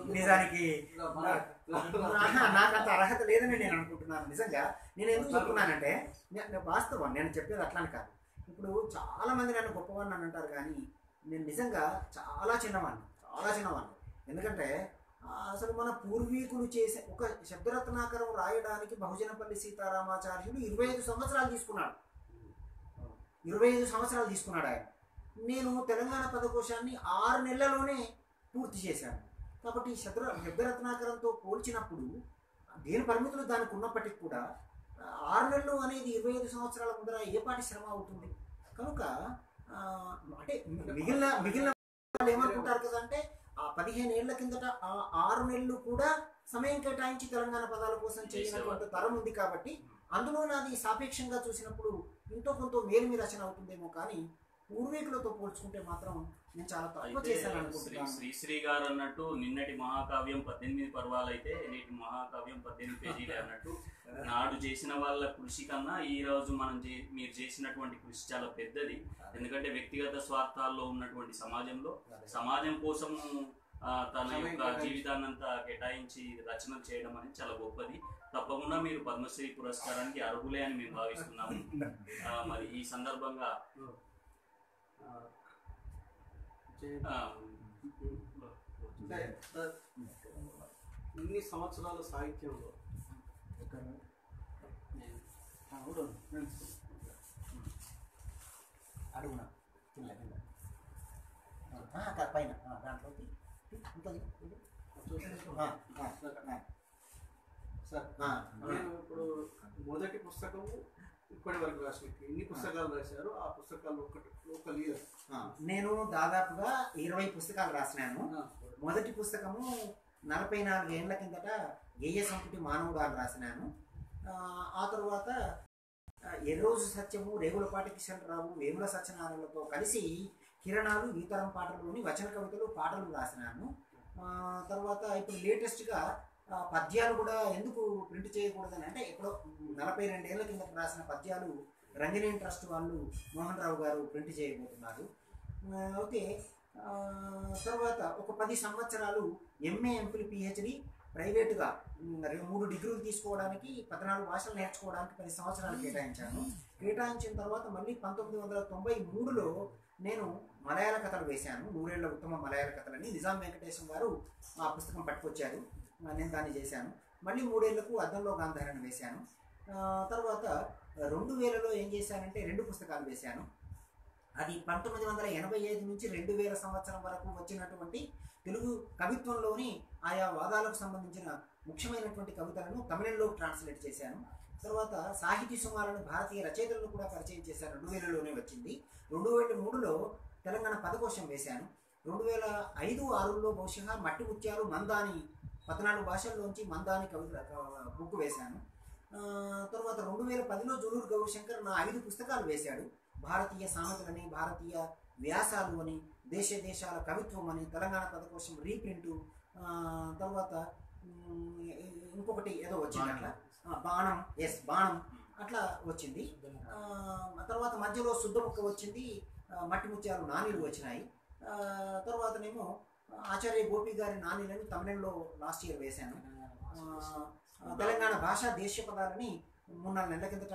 నిజానికి నాకు నాకంత అర్హత లేదని నేను అనుకుంటున్నాను. నిజంగా నేను ఎందుకు చెప్తున్నానంటే నేను వాస్తవం నేను చెప్పేది అట్లానే కాదు. ఇప్పుడు చాలా మంది నన్ను గొప్పవాడిని అని అంటారు కానీ నేను నిజంగా చాలా చిన్నవాడిని చాలా చిన్నవాడిని. ఎందుకంటే అసలు మన పూర్వీకులు చేసే ఒక శబ్దరత్నాకరం రాయడానికి బహుజనపల్లి సీతారామాచార్యులు ఇరవై ఐదు సంవత్సరాలు తీసుకున్నాడు. ఇరవై ఐదు సంవత్సరాలు తీసుకున్నాడు ఆయన. నేను తెలంగాణ పదకోశాన్ని ఆరు నెలల్లోనే పూర్తి చేశాను. కాబట్టి ఈ శబ్ద శబ్దరత్నాకరంతో పోల్చినప్పుడు దేని పరిమితులు దానికి ఉన్నప్పటికీ కూడా ఆరు నెలలు అనేది ఇరవై ఐదు సంవత్సరాల ముందర ఏపాటి శ్రమ అవుతుంది? కనుక అంటే మిగిలిన మిగిలిన వాళ్ళు ఏమనుకుంటారు కదా అంటే ఆ పదిహేను ఏళ్ళ కిందట ఆ ఆరు నెలలు కూడా సమయం కేటాయించి తెలంగాణ పదాల కోసం చేసినటువంటి తరం ఉంది కాబట్టి అందులో నాది సాపేక్షంగా చూసినప్పుడు ఎంతో కొంత మేలిమి రచన అవుతుందేమో కానీ పూర్వీకులతో పోల్చుకుంటే మాత్రం నేను చాలా తక్కువ చేశాను అనుకుంటున్నాను. శ్రీశ్రీ గారు అన్నట్టు నిన్నటి మహాకావ్యం పద్దెనిమిది పర్వాలు అయితే నేటి మహాకావ్యం పద్దెనిమిది పేజీలే అన్నట్టు నాడు చేసిన వాళ్ళ కృషి కన్నా ఈ రోజు మనం మీరు చేసినటువంటి కృషి చాలా పెద్దది. ఎందుకంటే వ్యక్తిగత స్వార్థాల్లో ఉన్నటువంటి సమాజంలో సమాజం కోసం తన యొక్క కేటాయించి. జీవితాన్ని అంతా కేటాయించి రచనలు చేయడం అనేది చాలా గొప్పది. తప్పకుండా మీరు పద్మశ్రీ పురస్కారానికి అర్హులే అని మేము భావిస్తున్నాము. (laughs) మరి ఈ సందర్భంగా అంటే ఇన్ని సంవత్సరాల సాహిత్యంలో. అడుగున? కింద కింద పైన. ఆ, సార్ నేను ఇప్పుడు మొదటి పుస్తకము ఇప్పటి వరకు రాసిన ఎన్ని పుస్తకాలు రాశారు ఆ పుస్తకాలు ఒకటి ఒక లీడర్. నేను దాదాపుగా ఇరవై పుస్తకాలు రాసినాను. మొదటి పుస్తకము నలభై నాలుగు ఏళ్ళ కిందట గేయ సంపుటి మానవుడు అని రాసినాను. ఆ, తర్వాత ఎర్రోజు సత్యము రేగులపాటి కిషన్రావు వేముల సత్యనారాయణలతో కలిసి కిరణాలు ఈతరం పాటలోని వచన కవితలు పాటలు రాసినాను. ఆ, తర్వాత ఇప్పుడు లేటెస్ట్గా పద్యాలు కూడా ఎందుకు ప్రింట్ చేయకూడదని? అంటే ఇప్పుడు నలభై రెండేళ్ళ కింద రాసిన పద్యాలు రంజనీ ట్రస్ట్ వాళ్ళు మోహన్ రావు గారు ప్రింట్ చేయబోతున్నారు. ఓకే. తర్వాత ఒక పది సంవత్సరాలు ఎంఏ ఎంఫిల్ పిహెచ్డి ప్రైవేటుగా రెండు మూడు డిగ్రీలు తీసుకోవడానికి పద్నాలుగు భాషలు నేర్చుకోవడానికి పది సంవత్సరాలు కేటాయించాను. కేటాయించిన తర్వాత మళ్ళీ పంతొమ్మిది వందల తొంభై మూడులో నేను మలయాళ కథలు వేశాను. నూరేళ్ళ ఉత్తమ మలయాళ కథలని నిజాం వెంకటేశం గారు ఆ పుస్తకం పట్టుకొచ్చారు. నేను దాన్ని చేశాను. మళ్ళీ మూడేళ్ళకు అద్దంలో గాంధారాన్ని వేశాను. తర్వాత రెండు వేలలో ఏం చేశానంటే రెండు పుస్తకాలు వేశాను. అది పంతొమ్మిది వందల ఎనభై ఐదు నుంచి రెండు వేల సంవత్సరం వరకు వచ్చినటువంటి తెలుగు కవిత్వంలోని ఆయా వాదాలకు సంబంధించిన ముఖ్యమైనటువంటి కవితలను తమిళంలో ట్రాన్స్లేట్ చేశాను. తర్వాత సాహితీ సుమాలను భారతీయ రచయితలను కూడా పరిచయం చేశాను. రెండు వేలలోనే వచ్చింది. రెండు వేల మూడులో తెలంగాణ పదకోశం వేశాను. రెండు వేల ఐదు ఆరులో బహుశా మట్టి ముత్యాలు మందాని పద్నాలుగు భాషల్లోంచి మందాని కవిత బుక్ వేశాను. తర్వాత రెండు వేల పదిలో జూలూరు గౌరీశంకర్ నా ఐదు పుస్తకాలు వేశాడు. భారతీయ సామెతలని భారతీయ వ్యాసాలు అని దేశ దేశాల కవిత్వం అని తెలంగాణ పదకోశం రీప్రింటు తర్వాత ఇంకొకటి ఏదో వచ్చింది అట్లా. బాణం. ఎస్ బాణం. అట్లా వచ్చింది. తర్వాత మధ్యలో శుద్ధ ముక్క వచ్చింది మట్టి ముత్యాలు నానీలు వచ్చినాయి. తర్వాతనేమో ఆచార్య గోపి గారి నానీలను తమిళంలో లాస్ట్ ఇయర్ వేశాను. తెలంగాణ భాషా దేశీయ పదాలని మూడు నాలుగు నెలల కిందట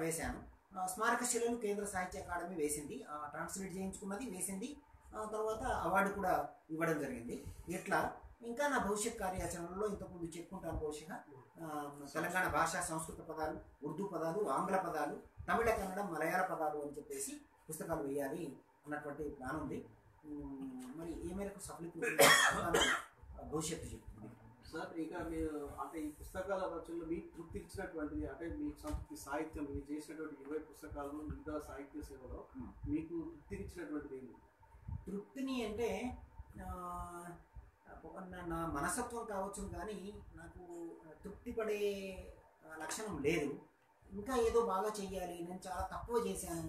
వేశాను. స్మారక శిలను కేంద్ర సాహిత్య అకాడమీ వేసింది. ఆ, ట్రాన్స్లేట్ చేయించుకున్నది వేసింది. ఆ తర్వాత అవార్డు కూడా ఇవ్వడం జరిగింది. ఇట్లా ఇంకా నా భవిష్యత్ కార్యాచరణలో ఇంతకుముందు చెప్పుకుంటాను బహుశా తెలంగాణ భాష సంస్కృత పదాలు ఉర్దూ పదాలు ఆంగ్ల పదాలు తమిళ కన్నడ మలయాళ పదాలు అని చెప్పేసి పుస్తకాలు వేయాలి అన్నటువంటి ప్లాన్ ఉంది. మరి ఏ మేరకు సఫలీకృతం భవిష్యత్తు చెప్తుంది. సార్ ఇక మీరు అంటే ఈ పుస్తకాల రచనలో మీకు తృప్తి ఇచ్చినటువంటిది అంటే మీ సంస్కృతి సాహిత్యం మీరు చేసినటువంటి ఇరవై పుస్తకాలను వివిధ సాహిత్య సేవలో. మీకు తృప్తి ఇచ్చినటువంటిది ఏంటి? తృప్తిని అంటే నా- మనసత్వం కావచ్చు కానీ నాకు తృప్తి పడే ఆ, లక్షణం లేదు. ఇంకా ఏదో బాగా చెయ్యాలి నేను చాలా తక్కువ చేశాను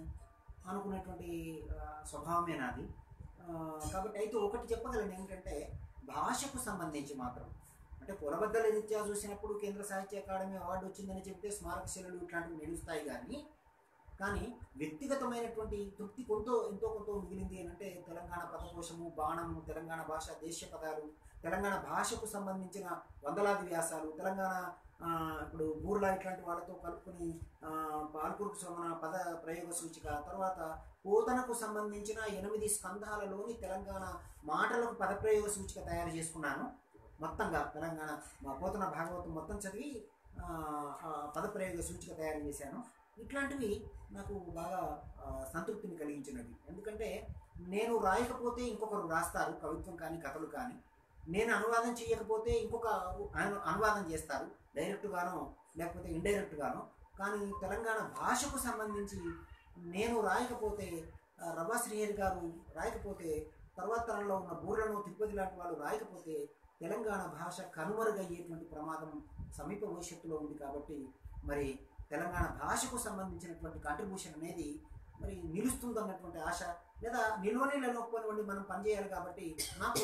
అనుకునేటువంటి ఆ, స్వభావమే నాది. కాబట్టి అయితే ఒకటి చెప్పగలను ఏంటంటే భాషకు సంబంధించి మాత్రం. అంటే కులబద్దల రీత్యా చూసినప్పుడు కేంద్ర సాహిత్య అకాడమీ అవార్డు వచ్చిందని చెప్తే స్మారక శిలలు ఇట్లాంటివి నిలుస్తాయి కానీ కానీ వ్యక్తిగతమైనటువంటి తృప్తి కొంత ఎంతో కొంత మిగిలింది అని అంటే తెలంగాణ పదకోశము బాణము తెలంగాణ భాష దేశ పదాలు తెలంగాణ భాషకు సంబంధించిన వందలాది వ్యాసాలు తెలంగాణ ఇప్పుడు బూర్లా ఇట్లాంటి వాళ్ళతో కలుపుకుని ఆ, పాల్కురుకు సోమన పద ప్రయోగ సూచిక తర్వాత పోతనకు సంబంధించిన ఎనిమిది స్కంధాలలోని తెలంగాణ మాటలకు పదప్రయోగ సూచిక తయారు చేసుకున్నాను. మొత్తంగా తెలంగాణ మా పోతన భాగవతం మొత్తం చదివి పదప్రయోగ సూచిక తయారు చేశాను. ఇట్లాంటివి నాకు బాగా సంతృప్తిని కలిగించినవి. ఎందుకంటే నేను రాయకపోతే ఇంకొకరు రాస్తారు కవిత్వం కానీ కథలు కానీ. నేను అనువాదం చేయకపోతే ఇంకొక అను- అనువాదం చేస్తారు. డైరెక్ట్గానో లేకపోతే ఇండైరెక్ట్గానో కానీ తెలంగాణ భాషకు సంబంధించి నేను రాయకపోతే ఆ, శ్రీహరి గారు రాయకపోతే తర్వాత తరంలో ఉన్న బూర్లను తిరుపతి లాంటి వాళ్ళు రాయకపోతే తెలంగాణ భాష కనుమరుగయ్యేటువంటి ప్రమాదం సమీప భవిష్యత్తులో ఉంది కాబట్టి మరి తెలంగాణ భాషకు సంబంధించినటువంటి కాంట్రిబ్యూషన్ అనేది మరి నిలుస్తుందన్నటువంటి ఆశ లేదా నిల్వనే లేకపోనివ్వండి మనం పనిచేయాలి కాబట్టి నాకు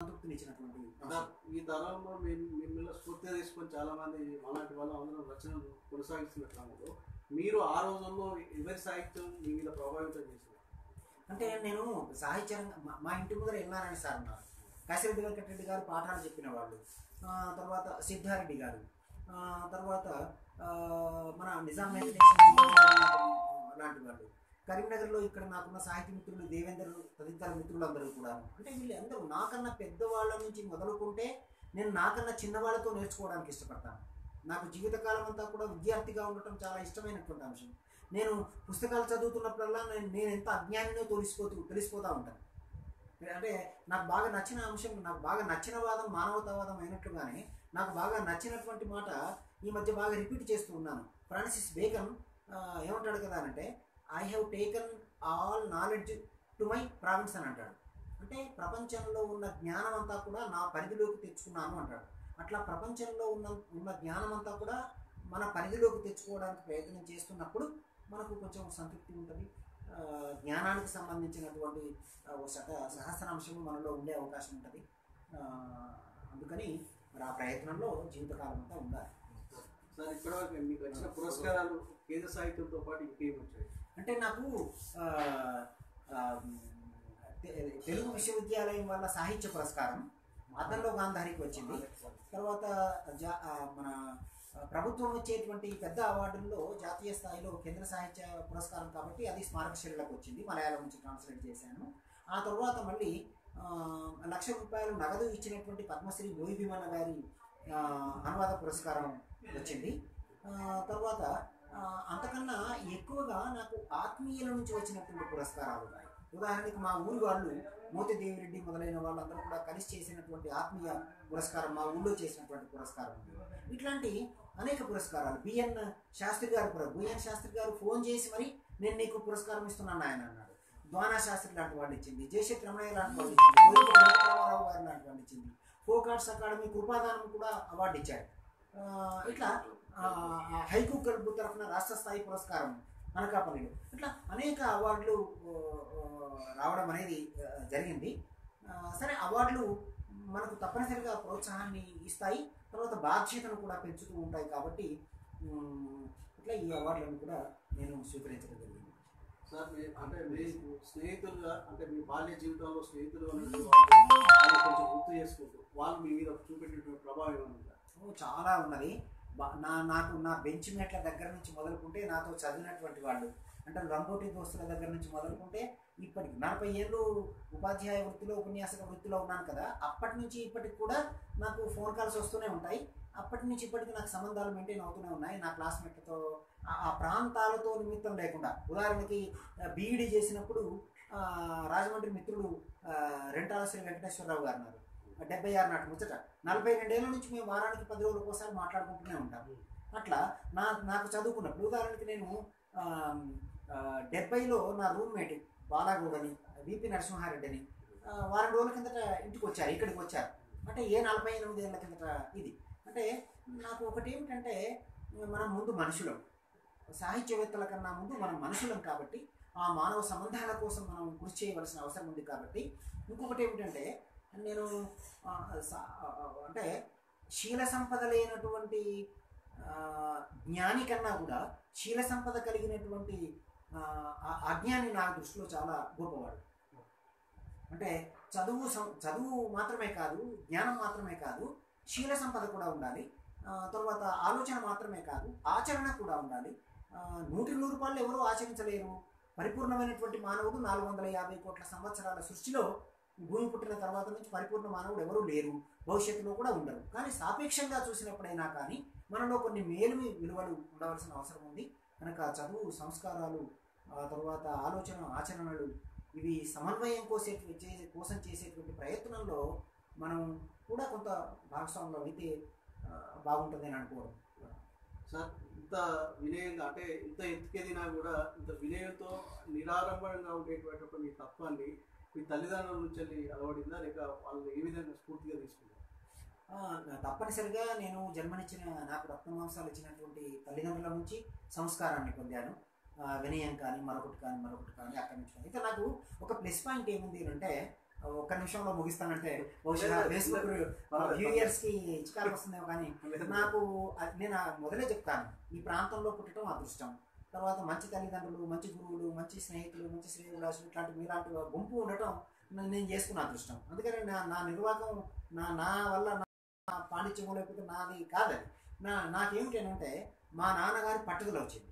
సంతృప్తినిచ్చినటువంటి. ఈ తరంలో మేము మిమ్మల్ని స్ఫూర్తిగా తీసుకొని చాలా మంది అలాంటి వాళ్ళు అందరూ రచనలు కొనసాగిస్తున్న క్రమంలో మీరు ఆ రోజుల్లో ఎవరి సాహిత్యం మీ మీద ప్రభావితం చేసింది? అంటే నేను సాహిత్య మా- ఇంటి ముందర ఎల్లారాయణ సార్ ఉన్నారు. కాశిరెడ్డి వెంకటరెడ్డి గారు పాఠాలు చెప్పిన వాళ్ళు. తర్వాత సిద్ధారెడ్డి గారు. తర్వాత మన నిజాం లాంటి వాళ్ళు. కరీంనగర్లో ఇక్కడ నాకున్న సాహిత్య మిత్రులు దేవేందర్ తదితర మిత్రులందరూ కూడా. అంటే వీళ్ళందరూ నాకన్నా పెద్దవాళ్ళ నుంచి మొదలుకుంటే నేను నాకన్నా చిన్నవాళ్ళతో నేర్చుకోవడానికి ఇష్టపడతాను. నాకు జీవితకాలం అంతా కూడా విద్యార్థిగా ఉండటం చాలా ఇష్టమైనటువంటి అంశం. నేను పుస్తకాలు చదువుతున్నప్పుడల్లా నేను నేను ఎంత అజ్ఞానినో తొలిసిపోతూ తెలిసిపోతూ ఉంటాను. అంటే నాకు బాగా నచ్చిన అంశం నాకు బాగా నచ్చిన వాదం మానవతావాదం అయినట్లుగానే నాకు బాగా నచ్చినటువంటి మాట ఈ మధ్య బాగా రిపీట్ చేస్తూ ఉన్నాను. ఫ్రాన్సిస్ బేకన్ ఏమంటాడు కదా అంటే I have taken all knowledge to my province అని అంటాడు. అంటే ప్రపంచంలో ఉన్న జ్ఞానం అంతా కూడా నా పరిధిలోకి తెచ్చుకున్నాను అంటాడు. అట్లా ప్రపంచంలో ఉన్న ఉన్న జ్ఞానం అంతా కూడా మన పరిధిలోకి తెచ్చుకోవడానికి ప్రయత్నం చేస్తున్నప్పుడు మనకు కొంచెం సంతృప్తి ఉంటుంది. జ్ఞానానికి సంబంధించినటువంటి శత సహస్రాంశము మనలో ఉండే అవకాశం ఉంటుంది. అందుకని మరి ఆ ప్రయత్నంలో జీవితకాలం అంతా ఉండాలి. సార్ ఇప్పటివరకు మీకు వచ్చిన పురస్కారాలు కేంద్ర సాహిత్యంతో పాటు ఇంకేమి వచ్చాయి? అంటే నాకు తెలుగు విశ్వవిద్యాలయం వల్ల సాహిత్య పురస్కారం అద్దంలో గాంధారికి వచ్చింది. తర్వాత జా మన ప్రభుత్వం వచ్చేటువంటి పెద్ద అవార్డుల్లో జాతీయ స్థాయిలో కేంద్ర సాహిత్య పురస్కారం కాబట్టి అది స్మారక శైలిలకు వచ్చింది. మలయాళం నుంచి ట్రాన్స్లేట్ చేశాను. ఆ తర్వాత మళ్ళీ లక్ష రూపాయలు నగదు ఇచ్చినటువంటి పద్మశ్రీ మోయి భీమన్న గారి అనువాద పురస్కారం వచ్చింది. తర్వాత అంతకన్నా ఎక్కువగా నాకు ఆత్మీయుల నుంచి వచ్చినటువంటి పురస్కారాలు ఉన్నాయి. ఉదాహరణకి మా ఊరి వాళ్ళు మోతిదేవిరెడ్డి మొదలైన వాళ్ళందరూ కూడా కలిసి చేసినటువంటి ఆత్మీయ పురస్కారం మా ఊళ్ళో చేసినటువంటి పురస్కారం ఇట్లాంటి అనేక పురస్కారాలు. బిఎన్ శాస్త్రి గారు పుర బిఎన్ శాస్త్రి గారు ఫోన్ చేసి మరి నేను నీకు పురస్కారం ఇస్తున్నాను ఆయన అన్నాడు. ద్వానా శాస్త్రి లాంటి వాళ్ళు ఇచ్చింది. జయశక్తి రమణయ్య లాంటి వాళ్ళు ఇచ్చింది. రామారావు గారు లాంటి వాళ్ళు ఇచ్చింది. ఫోక్ ఆర్ట్స్ అకాడమీ కృపాదానం కూడా అవార్డు ఇచ్చాడు. ఇట్లా హైకు క్లబ్ తరఫున రాష్ట్ర స్థాయి పురస్కారం అనకాపల్లిలో. ఇట్లా అనేక అవార్డులు రావడం అనేది జరిగింది. సరే అవార్డులు మనకు తప్పనిసరిగా ప్రోత్సాహాన్ని ఇస్తాయి. తర్వాత బాధ్యతను కూడా పెంచుతూ ఉంటాయి కాబట్టి ఇట్లా ఈ అవార్డులను కూడా నేను స్వీకరించడం జరిగింది. సార్ మీ అంటే మీ స్నేహితులుగా అంటే మీ బాల్య జీవితంలో స్నేహితులు కొంచెం గుర్తు చేసుకుంటూ వాళ్ళు మీ మీద చూపెట్టినటువంటి ప్రభావం ఏమైనా చాలా ఉన్నది. నా నాకు నా బెంచ్ మేట్ల దగ్గర నుంచి మొదలుకుంటే నాతో చదివినటువంటి వాళ్ళు అంటే రంగోటి దోస్తుల దగ్గర నుంచి మొదలుకుంటే ఇప్పటికి నలభై ఏళ్ళు ఉపాధ్యాయ వృత్తిలో ఉపన్యాసక వృత్తిలో ఉన్నాను కదా అప్పటి నుంచి ఇప్పటికి కూడా నాకు ఫోన్ కాల్స్ వస్తూనే ఉంటాయి. అప్పటి నుంచి ఇప్పటికి నాకు సంబంధాలు మెయింటైన్ అవుతూనే ఉన్నాయి. నా క్లాస్మేట్లతో ఆ- ప్రాంతాలతో నిమిత్తం లేకుండా ఉదాహరణకి బీఈడి చేసినప్పుడు రాజమండ్రి మిత్రుడు రెంటాల శ్రీ వెంకటేశ్వరరావు గారు అన్నారు డెబ్బై ఆరు నాటి ముచ్చట. నలభై రెండేళ్ళ నుంచి మేము వారానికి పది రోజులకు ఒకసారి మాట్లాడుకుంటూనే ఉంటాం. అట్లా నా నాకు చదువుకున్నప్పుడు ఉదాహరణకి నేను డెబ్బైలో నా రూమ్మేట్ బాలాగౌడ్ అని విపి నరసింహారెడ్డి అని వారం రోజుల కిందట ఇంటికి వచ్చారు ఇక్కడికి వచ్చారు అంటే ఏ నలభై ఎనిమిది ఏళ్ళ కిందట ఇది? అంటే నాకు ఒకటి ఏమిటంటే మనం ముందు మనుషులం. సాహిత్యవేత్తల కన్నా ముందు మనం మనుషులం కాబట్టి ఆ మానవ సంబంధాల కోసం మనం కృషి చేయవలసిన అవసరం ఉంది కాబట్టి ఇంకొకటి ఏమిటంటే నేను స- అంటే శీల సంపద లేనటువంటి జ్ఞాని కన్నా కూడా శీల సంపద కలిగినటువంటి అజ్ఞాని నా దృష్టిలో చాలా గొప్పవాడు. అంటే చదువు సం- చదువు మాత్రమే కాదు జ్ఞానం మాత్రమే కాదు శీల సంపద కూడా ఉండాలి. తర్వాత ఆలోచన మాత్రమే కాదు ఆచరణ కూడా ఉండాలి. నూటి నూరు రూపాయలు ఎవరూ ఆచరించలేరు. పరిపూర్ణమైనటువంటి మానవుడు నాలుగు వందల యాభై కోట్ల సంవత్సరాల సృష్టిలో భూమి పుట్టిన తర్వాత నుంచి పరిపూర్ణ మానవుడు ఎవరూ లేరు భవిష్యత్తులో కూడా ఉండరు. కానీ సాపేక్షంగా చూసినప్పుడైనా కానీ మనలో కొన్ని మేలుమి విలువలు ఉండవలసిన అవసరం ఉంది. కనుక చదువు సంస్కారాలు ఆ తర్వాత ఆలోచన ఆచరణలు ఇవి సమన్వయం కోసే కోసం చేసేటువంటి ప్రయత్నంలో మనం కూడా కొంత భాగస్వామ్యం అయితే బాగుంటుంది బాగుంటుందని అనుకోవడం. సార్ ఇంత వినయంగా అంటే ఇంత ఎత్తుకెదినా కూడా ఇంత వినయంతో నిరారంభంగా ఉండేటువంటి మీ తత్వాన్ని మీ తల్లిదండ్రుల నుంచి అలవడిందా లేక వాళ్ళు ఏ విధంగా స్ఫూర్తిగా తీసుకున్నారు? తప్పనిసరిగా నేను జన్మనిచ్చిన నాకు రక్తమాంసాలు ఇచ్చినటువంటి తల్లిదండ్రుల నుంచి సంస్కారాన్ని పొందాను. వినయం కానీ మరొకటి కానీ మరొకటి కానీ అక్కడి నుంచి కానీ. అయితే నాకు ఒక ప్లస్ పాయింట్ ఏముంది అంటే ఒక్క నిమిషంలో ముగిస్తానంటే బహుశా ఫేస్బుక్ ఫ్యూ ఇయర్స్కి వస్తుందేమో కానీ నాకు నేను మొదలే చెప్తాను. ఈ ప్రాంతంలో పుట్టడం అదృష్టం. తర్వాత మంచి తల్లిదండ్రులు మంచి గురువులు మంచి స్నేహితులు మంచి శ్రేయులాసులు ఇట్లాంటి మీలాంటి గుంపు ఉండటం నేను చేసుకున్న అదృష్టం. అందుకని నా నా నిర్వాహకం నా నా వల్ల నా పాండిత్యం లేకపోతే నాది కాదని నా నాకేమిటంటే మా నాన్నగారి పట్టుదల వచ్చింది.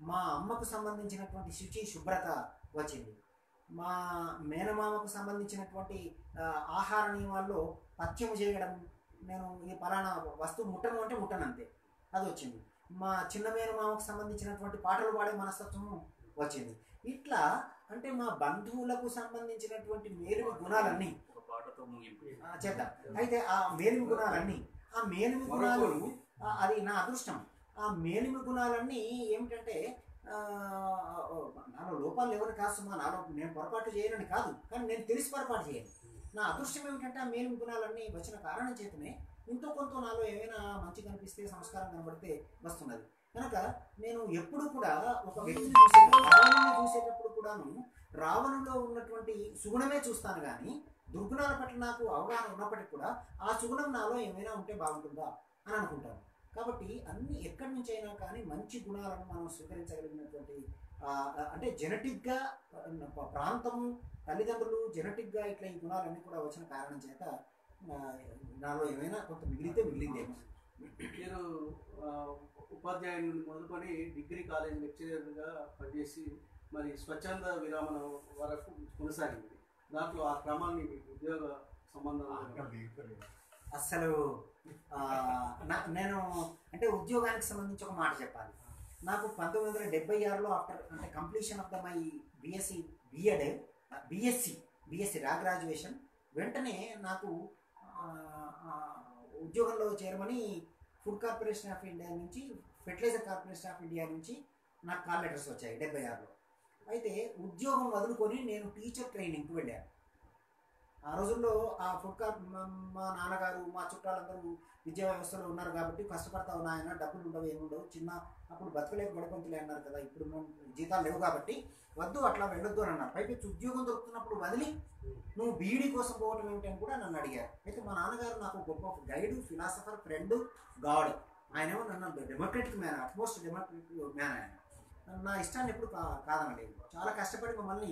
మా అమ్మకు సంబంధించినటువంటి శుచి శుభ్రత వచ్చింది. మా మేనమామకు సంబంధించినటువంటి ఆహార నియమాల్లో పథ్యము చేయడం నేను ఈ పలానా వస్తువు ముట్టను అంటే ముట్టను అంతే. అది వచ్చింది. మా చిన్న మేనమామకు సంబంధించినటువంటి పాటలు పాడే మనస్తత్వము వచ్చింది. ఇట్లా అంటే మా బంధువులకు సంబంధించినటువంటి మేలుమి గుణాలన్నీ చేద్దాం. అయితే ఆ మేలిమి గుణాలన్నీ ఆ మేలిమి గుణాలు అది నా అదృష్టం. ఆ మేలిమి గుణాలన్నీ ఏమిటంటే ఆ, నాలో లోపాలు ఎవరు సుమా నాలో నేను పొరపాటు చేయనని కాదు కానీ నేను తెలిసి పొరపాటు చేయను. నా అదృష్టం ఏమిటంటే ఆ మేలిమి గుణాలన్నీ వచ్చిన కారణం చేతనే ఇంతో కొంత నాలో ఏమైనా మంచి కనిపిస్తే సంస్కారం కనబడితే వస్తున్నది. కనుక నేను ఎప్పుడు కూడా ఒక వ్యక్తిని చూసేటప్పుడు రావణుని చూసేటప్పుడు కూడాను రావణులో ఉన్నటువంటి సుగుణమే చూస్తాను కానీ దుర్గుణాల పట్ల నాకు అవగాహన ఉన్నప్పటికీ కూడా ఆ సుగుణం నాలో ఏమైనా ఉంటే బాగుంటుందా అని అనుకుంటాను. కాబట్టి అన్ని ఎక్కడి నుంచి అయినా కానీ మంచి గుణాలను మనం స్వీకరించగలిగినటువంటి అంటే జెనెటిక్గా ప్రాంతము తల్లిదండ్రులు జెనెటిక్గా ఇట్లా ఈ గుణాలన్నీ కూడా వచ్చిన కారణం చేత నాలో ఏమైనా కొంత మిగిలితే మిగిలిందేమో మీరు ఆ, ఉపాధ్యాయుని నుండి మొదలుకొని డిగ్రీ కాలేజ్ లెక్చరర్గా పనిచేసి మరి స్వచ్ఛంద విరామణ వరకు కొనసాగింది. దాంట్లో ఆ క్రమాన్ని ఉద్యోగ సంబంధాలు అసలు నేను అంటే ఉద్యోగానికి సంబంధించి ఒక మాట చెప్పాలి. నాకు పంతొమ్మిది వందల డెబ్బై ఆరులో ఆఫ్టర్ అంటే completion of the my BSc BEd BSc BSc రా గ్రాడ్యుయేషన్ వెంటనే నాకు ఉద్యోగంలో చేరమని ఫుడ్ కార్పొరేషన్ ఆఫ్ ఇండియా నుంచి ఫెర్టిలైజర్ కార్పొరేషన్ ఆఫ్ ఇండియా నుంచి నాకు కాల్ లెటర్స్ వచ్చాయి డెబ్బై ఆరులో అయితే ఉద్యోగం వదులుకొని నేను టీచర్ ట్రైనింగ్కి వెళ్ళాను. ఆ రోజుల్లో ఆ ఫుడ్ కార్ మా- మా నాన్నగారు మా చుట్టాలందరూ విద్యా వ్యవస్థలో ఉన్నారు కాబట్టి కష్టపడతా ఉన్నాయన డబ్బులు ఉండవు ఏముండవు చిన్న అప్పుడు బతకలేక బడపంతులే అన్నారు కదా ఇప్పుడు జీతాలు లేవు కాబట్టి వద్దు అట్లా వెళ్ళొద్దు అని అన్నారు. పైకి ఉద్యోగం దొరుకుతున్నప్పుడు వదిలి నువ్వు బీఈడీ కోసం పోవటం ఏమిటని కూడా నన్ను అడిగారు. అయితే మా నాన్నగారు నాకు గొప్ప గైడ్ ఫిలాసఫర్ ఫ్రెండ్ గాడ్ ఆయన ఏమో నన్ను democratic man utmost democratic man ఆయన. నా ఇష్టాన్ని ఎప్పుడు కా కాదనలేదు. చాలా కష్టపడి మమ్మల్ని